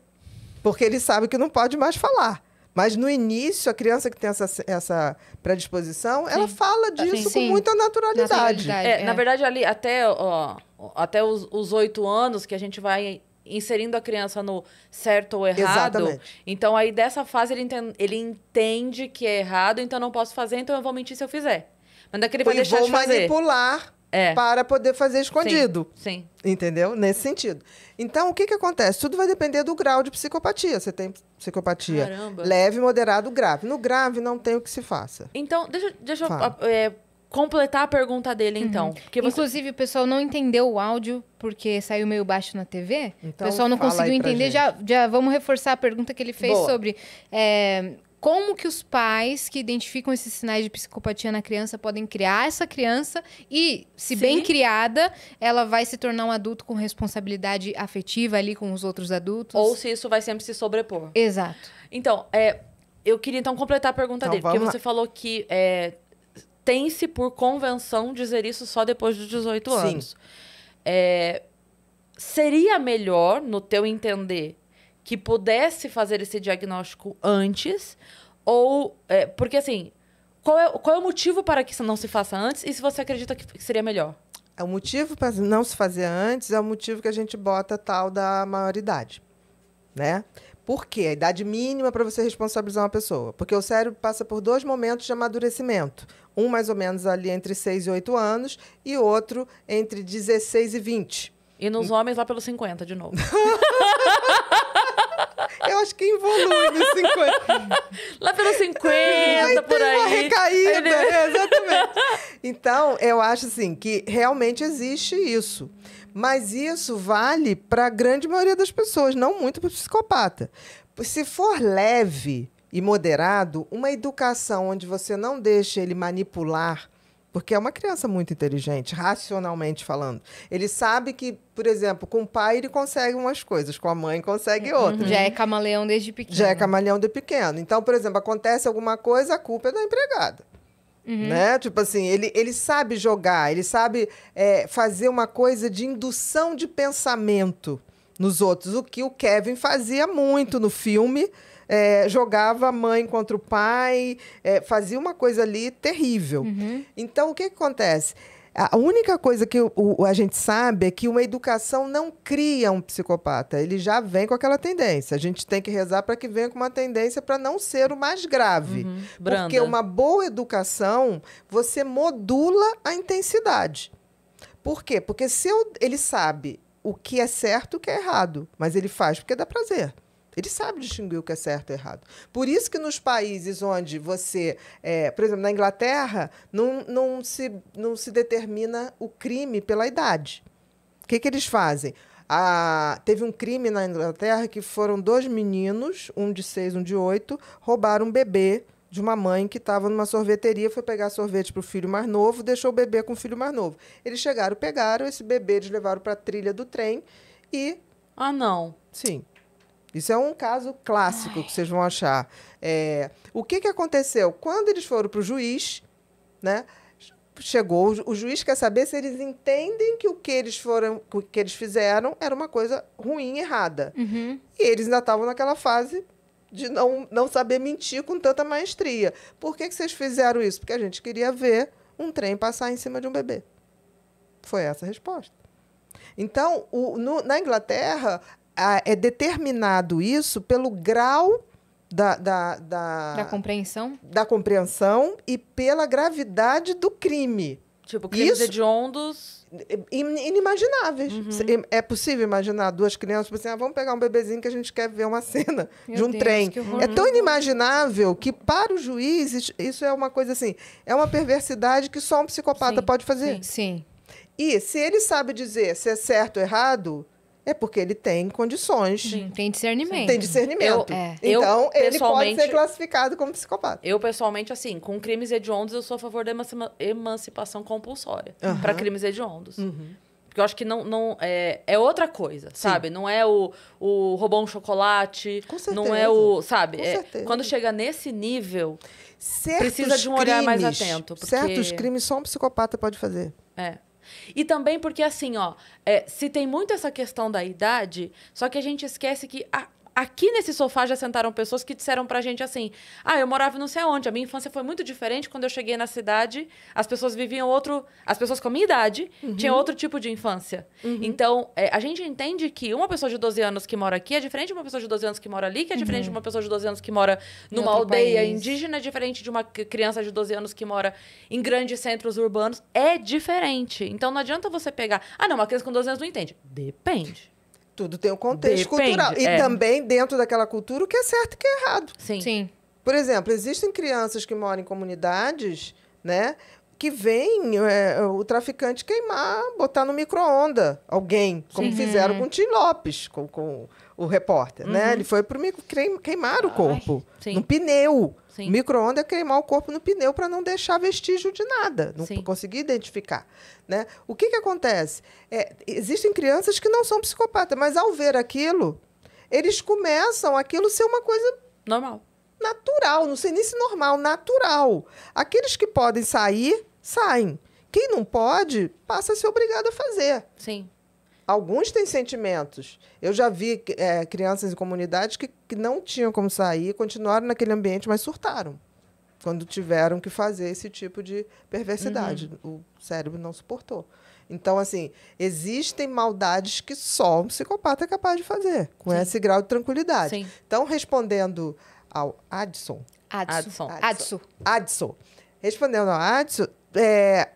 Porque ele sabe que não pode mais falar. Mas no início, a criança que tem essa, essa predisposição, ela fala disso com Sim. muita naturalidade. Naturalidade. É, É. Na verdade, ali, até, ó, até os oito anos que a gente vai inserindo a criança no certo ou errado. Exatamente. Então, aí, dessa fase, ele, enten- ele entende que é errado, então eu não posso fazer, então eu vou mentir se eu fizer. Mas daquele vai E deixar vou de fazer. manipular É. para poder fazer escondido. Sim. Entendeu? Nesse sentido. Então, o que, que acontece? Tudo vai depender do grau de psicopatia. Você tem psicopatia Caramba. leve, moderado, grave. No grave, não tem o que se faça. Então, deixa, deixa eu é, completar a pergunta dele, então. Porque você... Inclusive, o pessoal não entendeu o áudio porque saiu meio baixo na TV. Então, o pessoal não conseguiu entender. Já, já vamos reforçar a pergunta que ele fez Boa. sobre é, como que os pais que identificam esses sinais de psicopatia na criança podem criar essa criança e, se Sim. bem criada, ela vai se tornar um adulto com responsabilidade afetiva ali com os outros adultos. Ou se isso vai sempre se sobrepor. Exato. Então, é, eu queria então completar a pergunta Então, dele, porque você falou que é, tem-se por convenção dizer isso só depois dos 18 Sim. anos. É, seria melhor, no teu entender, que pudesse fazer esse diagnóstico antes? Ou. é, porque assim, qual é, qual é o motivo para que isso não se faça antes? E se você acredita que seria melhor? É o motivo para não se fazer antes é o motivo que a gente bota tal da maioridade, né? Por quê? A idade mínima para você responsabilizar uma pessoa. Porque o cérebro passa por dois momentos de amadurecimento. Um mais ou menos ali entre 6 e 8 anos e outro entre 16 e 20. E nos homens lá pelos 50, de novo. Eu acho que evolui nos 50. Lá pelos 50, Aí por aí. uma recaída, Ele- é, exatamente. Então, eu acho assim que realmente existe isso. Mas isso vale para a grande maioria das pessoas, não muito para o psicopata. Se for leve e moderado, uma educação onde você não deixa ele manipular, porque é uma criança muito inteligente, racionalmente falando. Ele sabe que, por exemplo, com o pai ele consegue umas coisas, com a mãe consegue outras Já é camaleão desde pequeno. já é camaleão de pequeno. Então, por exemplo, acontece alguma coisa, a culpa é da empregada. Né? Tipo assim, ele, ele sabe jogar, ele sabe é, fazer uma coisa de indução de pensamento nos outros. O que o Kevin fazia muito no filme. É, jogava a mãe contra o pai, é, fazia uma coisa ali terrível. Então, o que, que acontece? A única coisa que o- o- a gente sabe é que uma educação não cria um psicopata. Ele já vem com aquela tendência. A gente tem que rezar para que venha com uma tendência para não ser o mais grave. branda. Porque uma boa educação, você modula a intensidade. Por quê? Porque se eu- ele sabe o que é certo e o que é errado, mas ele faz porque dá prazer. Ele sabe distinguir o que é certo e errado. Por isso que nos países onde você, é, por exemplo, na Inglaterra, não, não, se, não se determina o crime pela idade. O que, que eles fazem? Ah, teve um crime na Inglaterra que foram dois meninos, um de seis, um de oito, roubaram um bebê de uma mãe que estava numa sorveteria, foi pegar sorvete para o filho mais novo, deixou o bebê com o filho mais novo. Eles chegaram, pegaram esse bebê, eles levaram para a trilha do trem e Ah, não. Sim. Isso é um caso clássico que vocês vão achar. É, o que, que aconteceu? Quando eles foram para o juiz, né? Chegou, o ju- o juiz quer saber se eles entendem que o que eles foram, que o que eles fizeram era uma coisa ruim, errada. Uhum. E eles ainda estavam naquela fase de não, não saber mentir com tanta maestria. Por que, que vocês fizeram isso? Porque a gente queria ver um trem passar em cima de um bebê. Foi essa a resposta. Então, o- no- na Inglaterra, é determinado isso pelo grau da, da, da, Da compreensão? da compreensão e pela gravidade do crime. Tipo, crimes Isso- hediondos. In- Inimagináveis. Uhum. É possível imaginar duas crianças, tipo assim, ah, vamos pegar um bebezinho que a gente quer ver uma cena Meu de um Deus, trem. É tão inimaginável que, para o juiz, isso- é uma coisa assim, é uma perversidade que só um psicopata Sim, pode fazer. Sim. E se ele sabe dizer se é certo ou errado, é porque ele tem condições, Sim, Tem discernimento. tem discernimento. Eu- é. Então, eu, ele pode ser classificado como psicopata. Eu, pessoalmente, assim, com crimes hediondos, eu sou a favor da emancipa- emancipação compulsória para crimes hediondos. Uhum. Porque eu acho que não, não é, é outra coisa, sabe? Não é o, o roubar um chocolate, Com certeza. não é o, sabe? Com É, quando chega nesse nível, Certos Precisa de um olhar mais crimes- atento, porque- Certos crimes só um psicopata pode fazer. É. E também porque, assim, ó, é, se tem muito essa questão da idade, só que a gente esquece que a- aqui nesse sofá já sentaram pessoas que disseram pra gente assim: ah, eu morava não sei aonde, a minha infância foi muito diferente. Quando eu cheguei na cidade, as pessoas viviam outro. As pessoas com a minha idade tinham outro tipo de infância. Então, é, a gente entende que uma pessoa de 12 anos que mora aqui é diferente de uma pessoa de 12 anos que mora ali, que é diferente de uma pessoa de 12 anos que mora numa aldeia país. indígena, é diferente de uma criança de 12 anos que mora em grandes centros urbanos. É diferente. Então não adianta você pegar. Ah, não, uma criança com 12 anos não entende. Depende. Tudo tem um contexto Depende, cultural. E é. também, dentro daquela cultura, o que é certo e o que é errado. Sim. Sim. Por exemplo, existem crianças que moram em comunidades, né? Que vem é, o traficante queimar, botar no micro-onda alguém, como fizeram com o Tim Lopes, com, com o repórter, né? Ele foi para micro queim- queimar o corpo sim. no pneu. Sim. Micro-onda é queimar o corpo no pneu para não deixar vestígio de nada, não Sim. conseguir identificar. Né? O que, que acontece? É, existem crianças que não são psicopatas, mas ao ver aquilo, eles começam aquilo ser uma coisa Normal. natural, não sei nem se normal, natural. Aqueles que podem sair, saem. Quem não pode, passa a ser obrigado a fazer. Sim. Alguns têm sentimentos. Eu já vi é, crianças em comunidades que, que não tinham como sair, continuaram naquele ambiente, mas surtaram. Quando tiveram que fazer esse tipo de perversidade. O cérebro não suportou. Então, assim, existem maldades que só um psicopata é capaz de fazer, com Sim. esse grau de tranquilidade. Sim. Então, respondendo ao Adson, Adson. Adson. Adson. Adson. Respondendo ao Adson, é,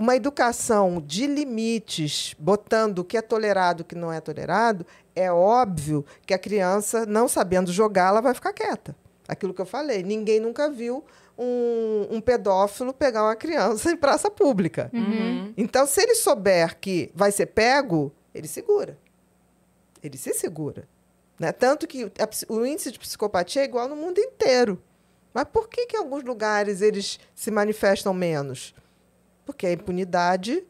uma educação de limites, botando o que é tolerado e o que não é tolerado, é óbvio que a criança, não sabendo jogar, ela vai ficar quieta. Aquilo que eu falei, ninguém nunca viu um, um pedófilo pegar uma criança em praça pública. Uhum. Então, se ele souber que vai ser pego, ele segura. Ele se segura. Né? Tanto que a o índice de psicopatia é igual no mundo inteiro. Mas por que, que em alguns lugares eles se manifestam menos? Porque a impunidade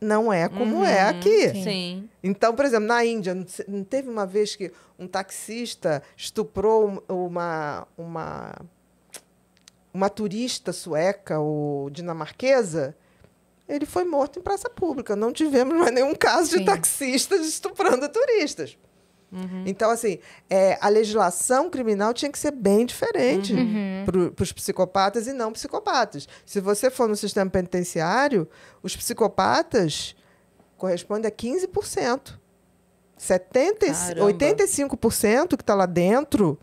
não é como é aqui. Sim. Então, por exemplo, na Índia, não teve uma vez que um taxista estuprou um- uma, uma, uma turista sueca ou dinamarquesa? Ele foi morto em praça pública. Não tivemos mais nenhum caso de Sim. taxistas estuprando turistas. Uhum. Então, assim, é, a legislação criminal tinha que ser bem diferente para os psicopatas e não psicopatas. Se você for no sistema penitenciário, os psicopatas correspondem a 15%. 70, e- Caramba. 85% que está lá dentro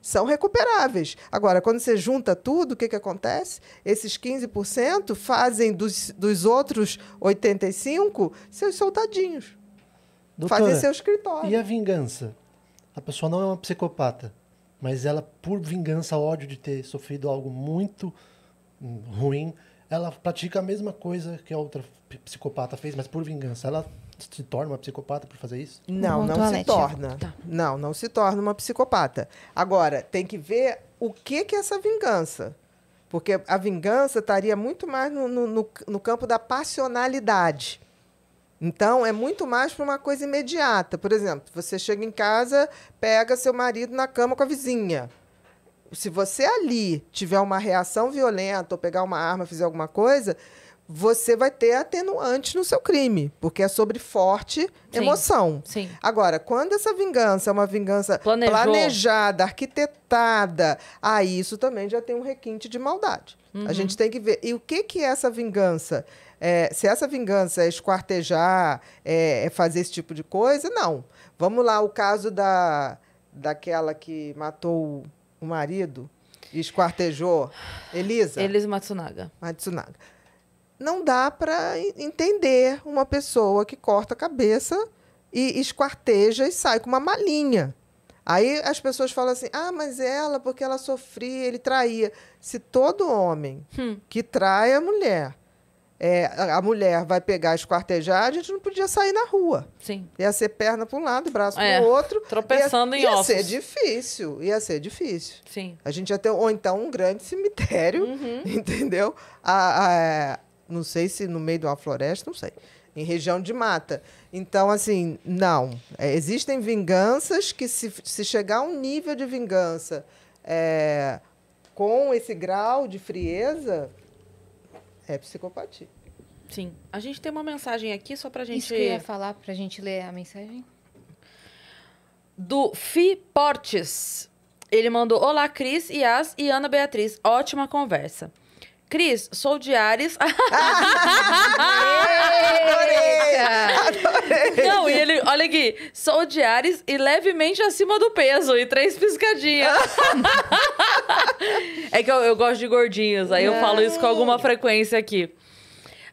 são recuperáveis. Agora, quando você junta tudo, o que, que acontece? Esses 15% fazem dos, dos outros 85% seus soldadinhos. Doutora, Fazem seu escritório. e a vingança? A pessoa não é uma psicopata, mas ela, por vingança, ódio de ter sofrido algo muito hum, ruim, ela pratica a mesma coisa que a outra psicopata fez, mas por vingança. Ela se torna uma psicopata por fazer isso? Não, não se torna. Tá. Não, não se torna uma psicopata. Agora, tem que ver o que, que é essa vingança. Porque a vingança estaria muito mais no, no, no- no campo da passionalidade. Então, é muito mais para uma coisa imediata. Por exemplo, você chega em casa, pega seu marido na cama com a vizinha. Se você ali tiver uma reação violenta ou pegar uma arma, fizer alguma coisa, você vai ter atenuante no seu crime, porque é sobre forte Sim. emoção. Sim. Agora, quando essa vingança é uma vingança Planejou. planejada, arquitetada, aí isso também já tem um requinte de maldade. A gente tem que ver. E o que, que é essa vingança? É, se essa vingança é esquartejar, é, é fazer esse tipo de coisa, não. Vamos lá, o caso da, daquela que matou o marido e esquartejou, Elisa. Elis Matsunaga. Matsunaga. Não dá para entender uma pessoa que corta a cabeça e esquarteja e sai com uma malinha. Aí as pessoas falam assim: ah, mas ela, porque ela sofria, ele traía. Se todo homem Hum. que trai a mulher, é, a mulher vai pegar esquartejar, a gente não podia sair na rua. Sim. Ia ser perna para um lado, braço É, para o outro. tropeçando ia, em ia ossos. ser difícil, ia ser difícil. Sim. A gente ia ter, ou então um grande cemitério, entendeu? A- a- não sei se no meio de uma floresta, não sei. Em região de mata. Então, assim, não. É, existem vinganças que, se, se chegar a um nível de vingança é, com esse grau de frieza, é psicopatia. Sim. A gente tem uma mensagem aqui só pra gente. Isso que eu ia falar pra gente ler a mensagem. Do Fi Portes. Ele mandou: Olá, Cris, Yas e Ana Beatriz. Ótima conversa. Cris, sou de Ares. Não, e ele, olha aqui, sou de Ares e levemente acima do peso, e três piscadinhas. é que eu, eu gosto de gordinhos, aí eu falo isso com alguma frequência aqui.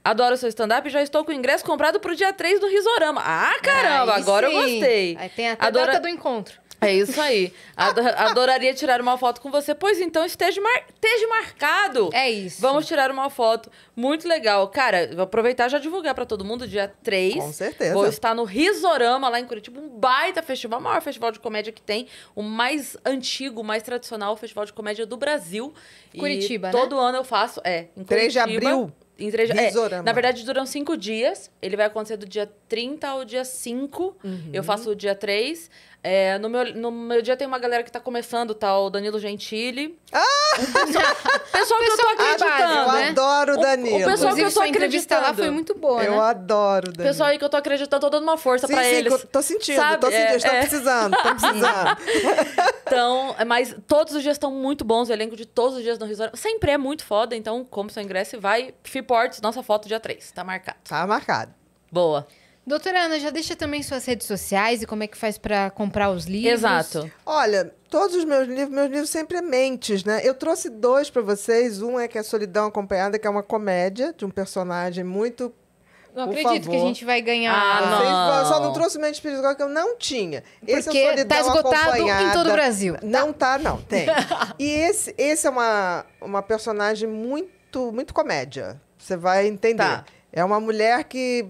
Adoro seu stand-up e já estou com o ingresso comprado pro dia 3 do Risorama. Ah, caramba, Aí agora eu sim. gostei. Aí tem até Adora- data do encontro. É isso aí. Ado- Adoraria tirar uma foto com você. Pois então, esteja, mar- esteja marcado. É isso. Vamos tirar uma foto. Muito legal. Cara, vou aproveitar e já divulgar pra todo mundo. Dia 3. Com certeza. Vou estar no Risorama, lá em Curitiba. Um baita festival. O maior festival de comédia que tem. O mais antigo, o mais tradicional festival de comédia do Brasil. E Curitiba, né? Todo ano eu faço. É, em 3 de Curitiba. abril. Em 3 de... é, na verdade, duram cinco dias. Ele vai acontecer do dia 30 ao dia 5. Uhum. Eu faço o dia 3. É, no, meu, no meu dia tem uma galera que tá começando, tá? O Danilo Gentili. Ah! pessoal, que eu tô Pessoal que acreditando. Eu né? adoro o Danilo. o pessoal que Inclusive, eu tô entrevista lá acreditando. foi muito boa, Eu né? adoro o Danilo. Pessoal aí que eu tô acreditando, tô dando uma força sim, pra sim, eles. tô- sentindo, Sabe? tô sentindo, É, estão é. precisando, estão precisando. Então, é, mas todos os dias estão muito bons, o elenco de todos os dias no Risório. Sempre é muito foda, então, como seu ingresso, vai. Fiportes, nossa foto dia 3, tá marcado. Tá marcado. Boa. Doutora Ana, já deixa também suas redes sociais e como é que faz pra comprar os livros. Exato. Olha, todos os meus livros, meus livros sempre é mentes, né? Eu trouxe dois para vocês. Um é que é Solidão Acompanhada, que é uma comédia de um personagem muito Não Por acredito que a favor. gente vai ganhar. Ah, não. Vocês só não trouxe mente espiritual que eu não tinha. Esse Porque é tá esgotado Acompanhada. em todo o Brasil. Não tá, não, tem. E esse, esse é uma, uma personagem muito, muito comédia. Você vai entender. Tá. É uma mulher que.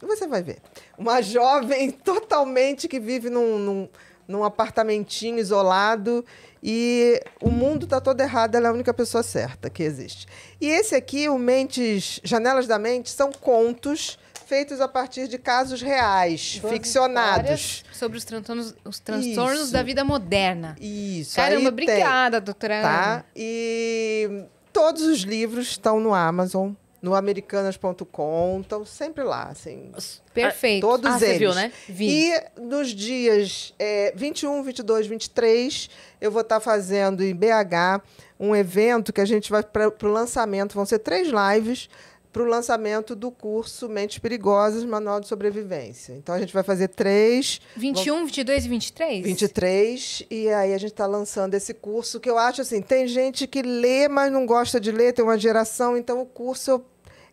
Você vai ver. Uma jovem totalmente que vive num, num, num apartamentinho isolado e o mundo tá todo errado, ela é a única pessoa certa que existe. E esse aqui, o Mentes, Janelas da Mente, são contos feitos a partir de casos reais, Duas ficcionados. Sobre os transtornos, os transtornos Isso. da vida moderna. Isso. Caramba, aí tem, obrigada, doutora Tá? E todos os livros estão no Amazon, no americanas.com, estão sempre lá, assim. Perfeito. Todos Ah, eles. você viu, né? Vi. E nos dias é, 21, 22, 23, eu vou estar fazendo em BH um evento que a gente vai para o lançamento. Vão ser três lives para o lançamento do curso Mentes Perigosas, Manual de Sobrevivência. Então a gente vai fazer três 21, 22 e 23? 23, e aí a gente está lançando esse curso que eu acho assim, tem gente que lê, mas não gosta de ler, tem uma geração, então o curso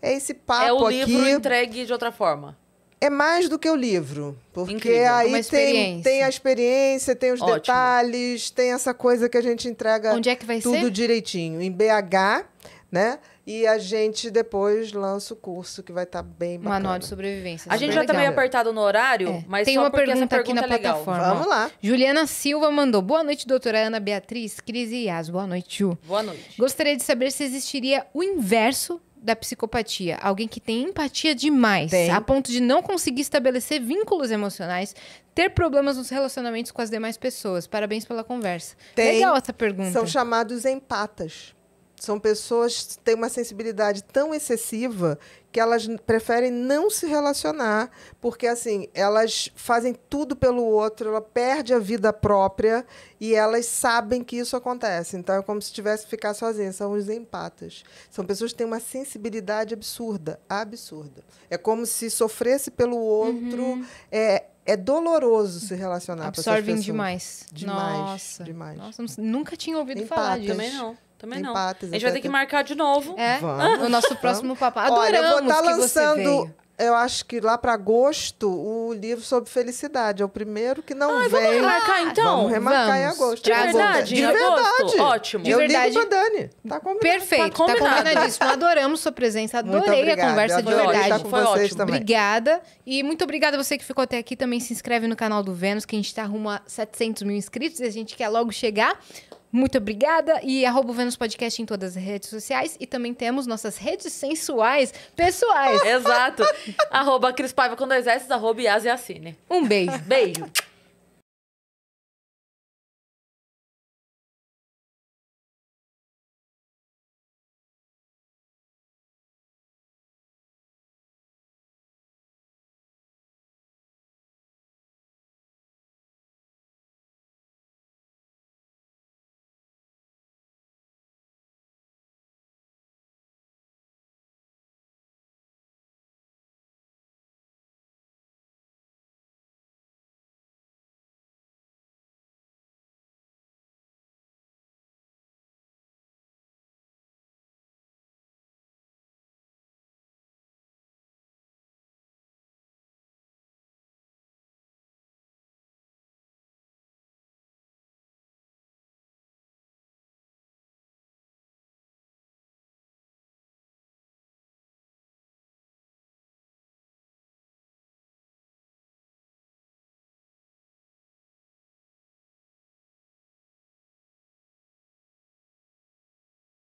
é esse papo é o aqui. livro entregue de outra forma. É mais do que o livro, porque Incrível. aí tem, tem a experiência, tem os Ótimo. detalhes, tem essa coisa que a gente entrega Onde é que vai tudo ser? direitinho, em BH, né? E a gente depois lança o curso que vai estar bem bacana. Manual de sobrevivência. A gente já tá meio legal. apertado no horário, É. mas Tem só uma porque essa pergunta aqui pergunta na é legal. plataforma. Vamos lá. Juliana Silva mandou. Boa noite, doutora Ana Beatriz, Cris e Yas. Boa noite, Ju. Boa noite. Gostaria de saber se existiria o inverso da psicopatia. Alguém que tem empatia demais, Tem. a ponto de não conseguir estabelecer vínculos emocionais, ter problemas nos relacionamentos com as demais pessoas. Parabéns pela conversa. Tem. Legal essa pergunta. São chamados empatas. São pessoas que têm uma sensibilidade tão excessiva que elas preferem não se relacionar, porque assim, elas fazem tudo pelo outro, ela perde a vida própria e elas sabem que isso acontece. Então é como se tivesse que ficar sozinha, são os empatas. São pessoas que têm uma sensibilidade absurda, absurda. É como se sofresse pelo outro, é é doloroso se relacionar com essas Absorvem pessoas. demais. Demais, Nossa. demais. Nossa, nunca tinha ouvido Empatas. falar disso. Também não. Também não. Empates, a gente vai ter que marcar de novo. É, Vamos, o nosso próximo papo. Adoramos Olha, eu vou estar você lançando, eu acho que lá para agosto, o livro sobre felicidade. É o primeiro que não Ai, vem. vamos remarcar então? Vamos remarcar em vamos. agosto. De vou- verdade? De Em verdade. Ótimo. De eu verdade. ligo pra Dani. Tá combinado. Perfeito, Tá tá, combinado. combinadíssimo. Adoramos sua presença, adorei a conversa de verdade. estar com Foi vocês ótimo. também. Obrigada. E muito obrigada a você que ficou até aqui. Também se inscreve no canal do Vênus, que a gente tá rumo a 700 mil inscritos e a gente quer logo chegar. Muito obrigada. E arroba o Vênus Podcast em todas as redes sociais. E também temos nossas redes sensuais pessoais. Exato. arroba Cris Paiva com dois S, arroba Yas e Assine. Um beijo. Beijo.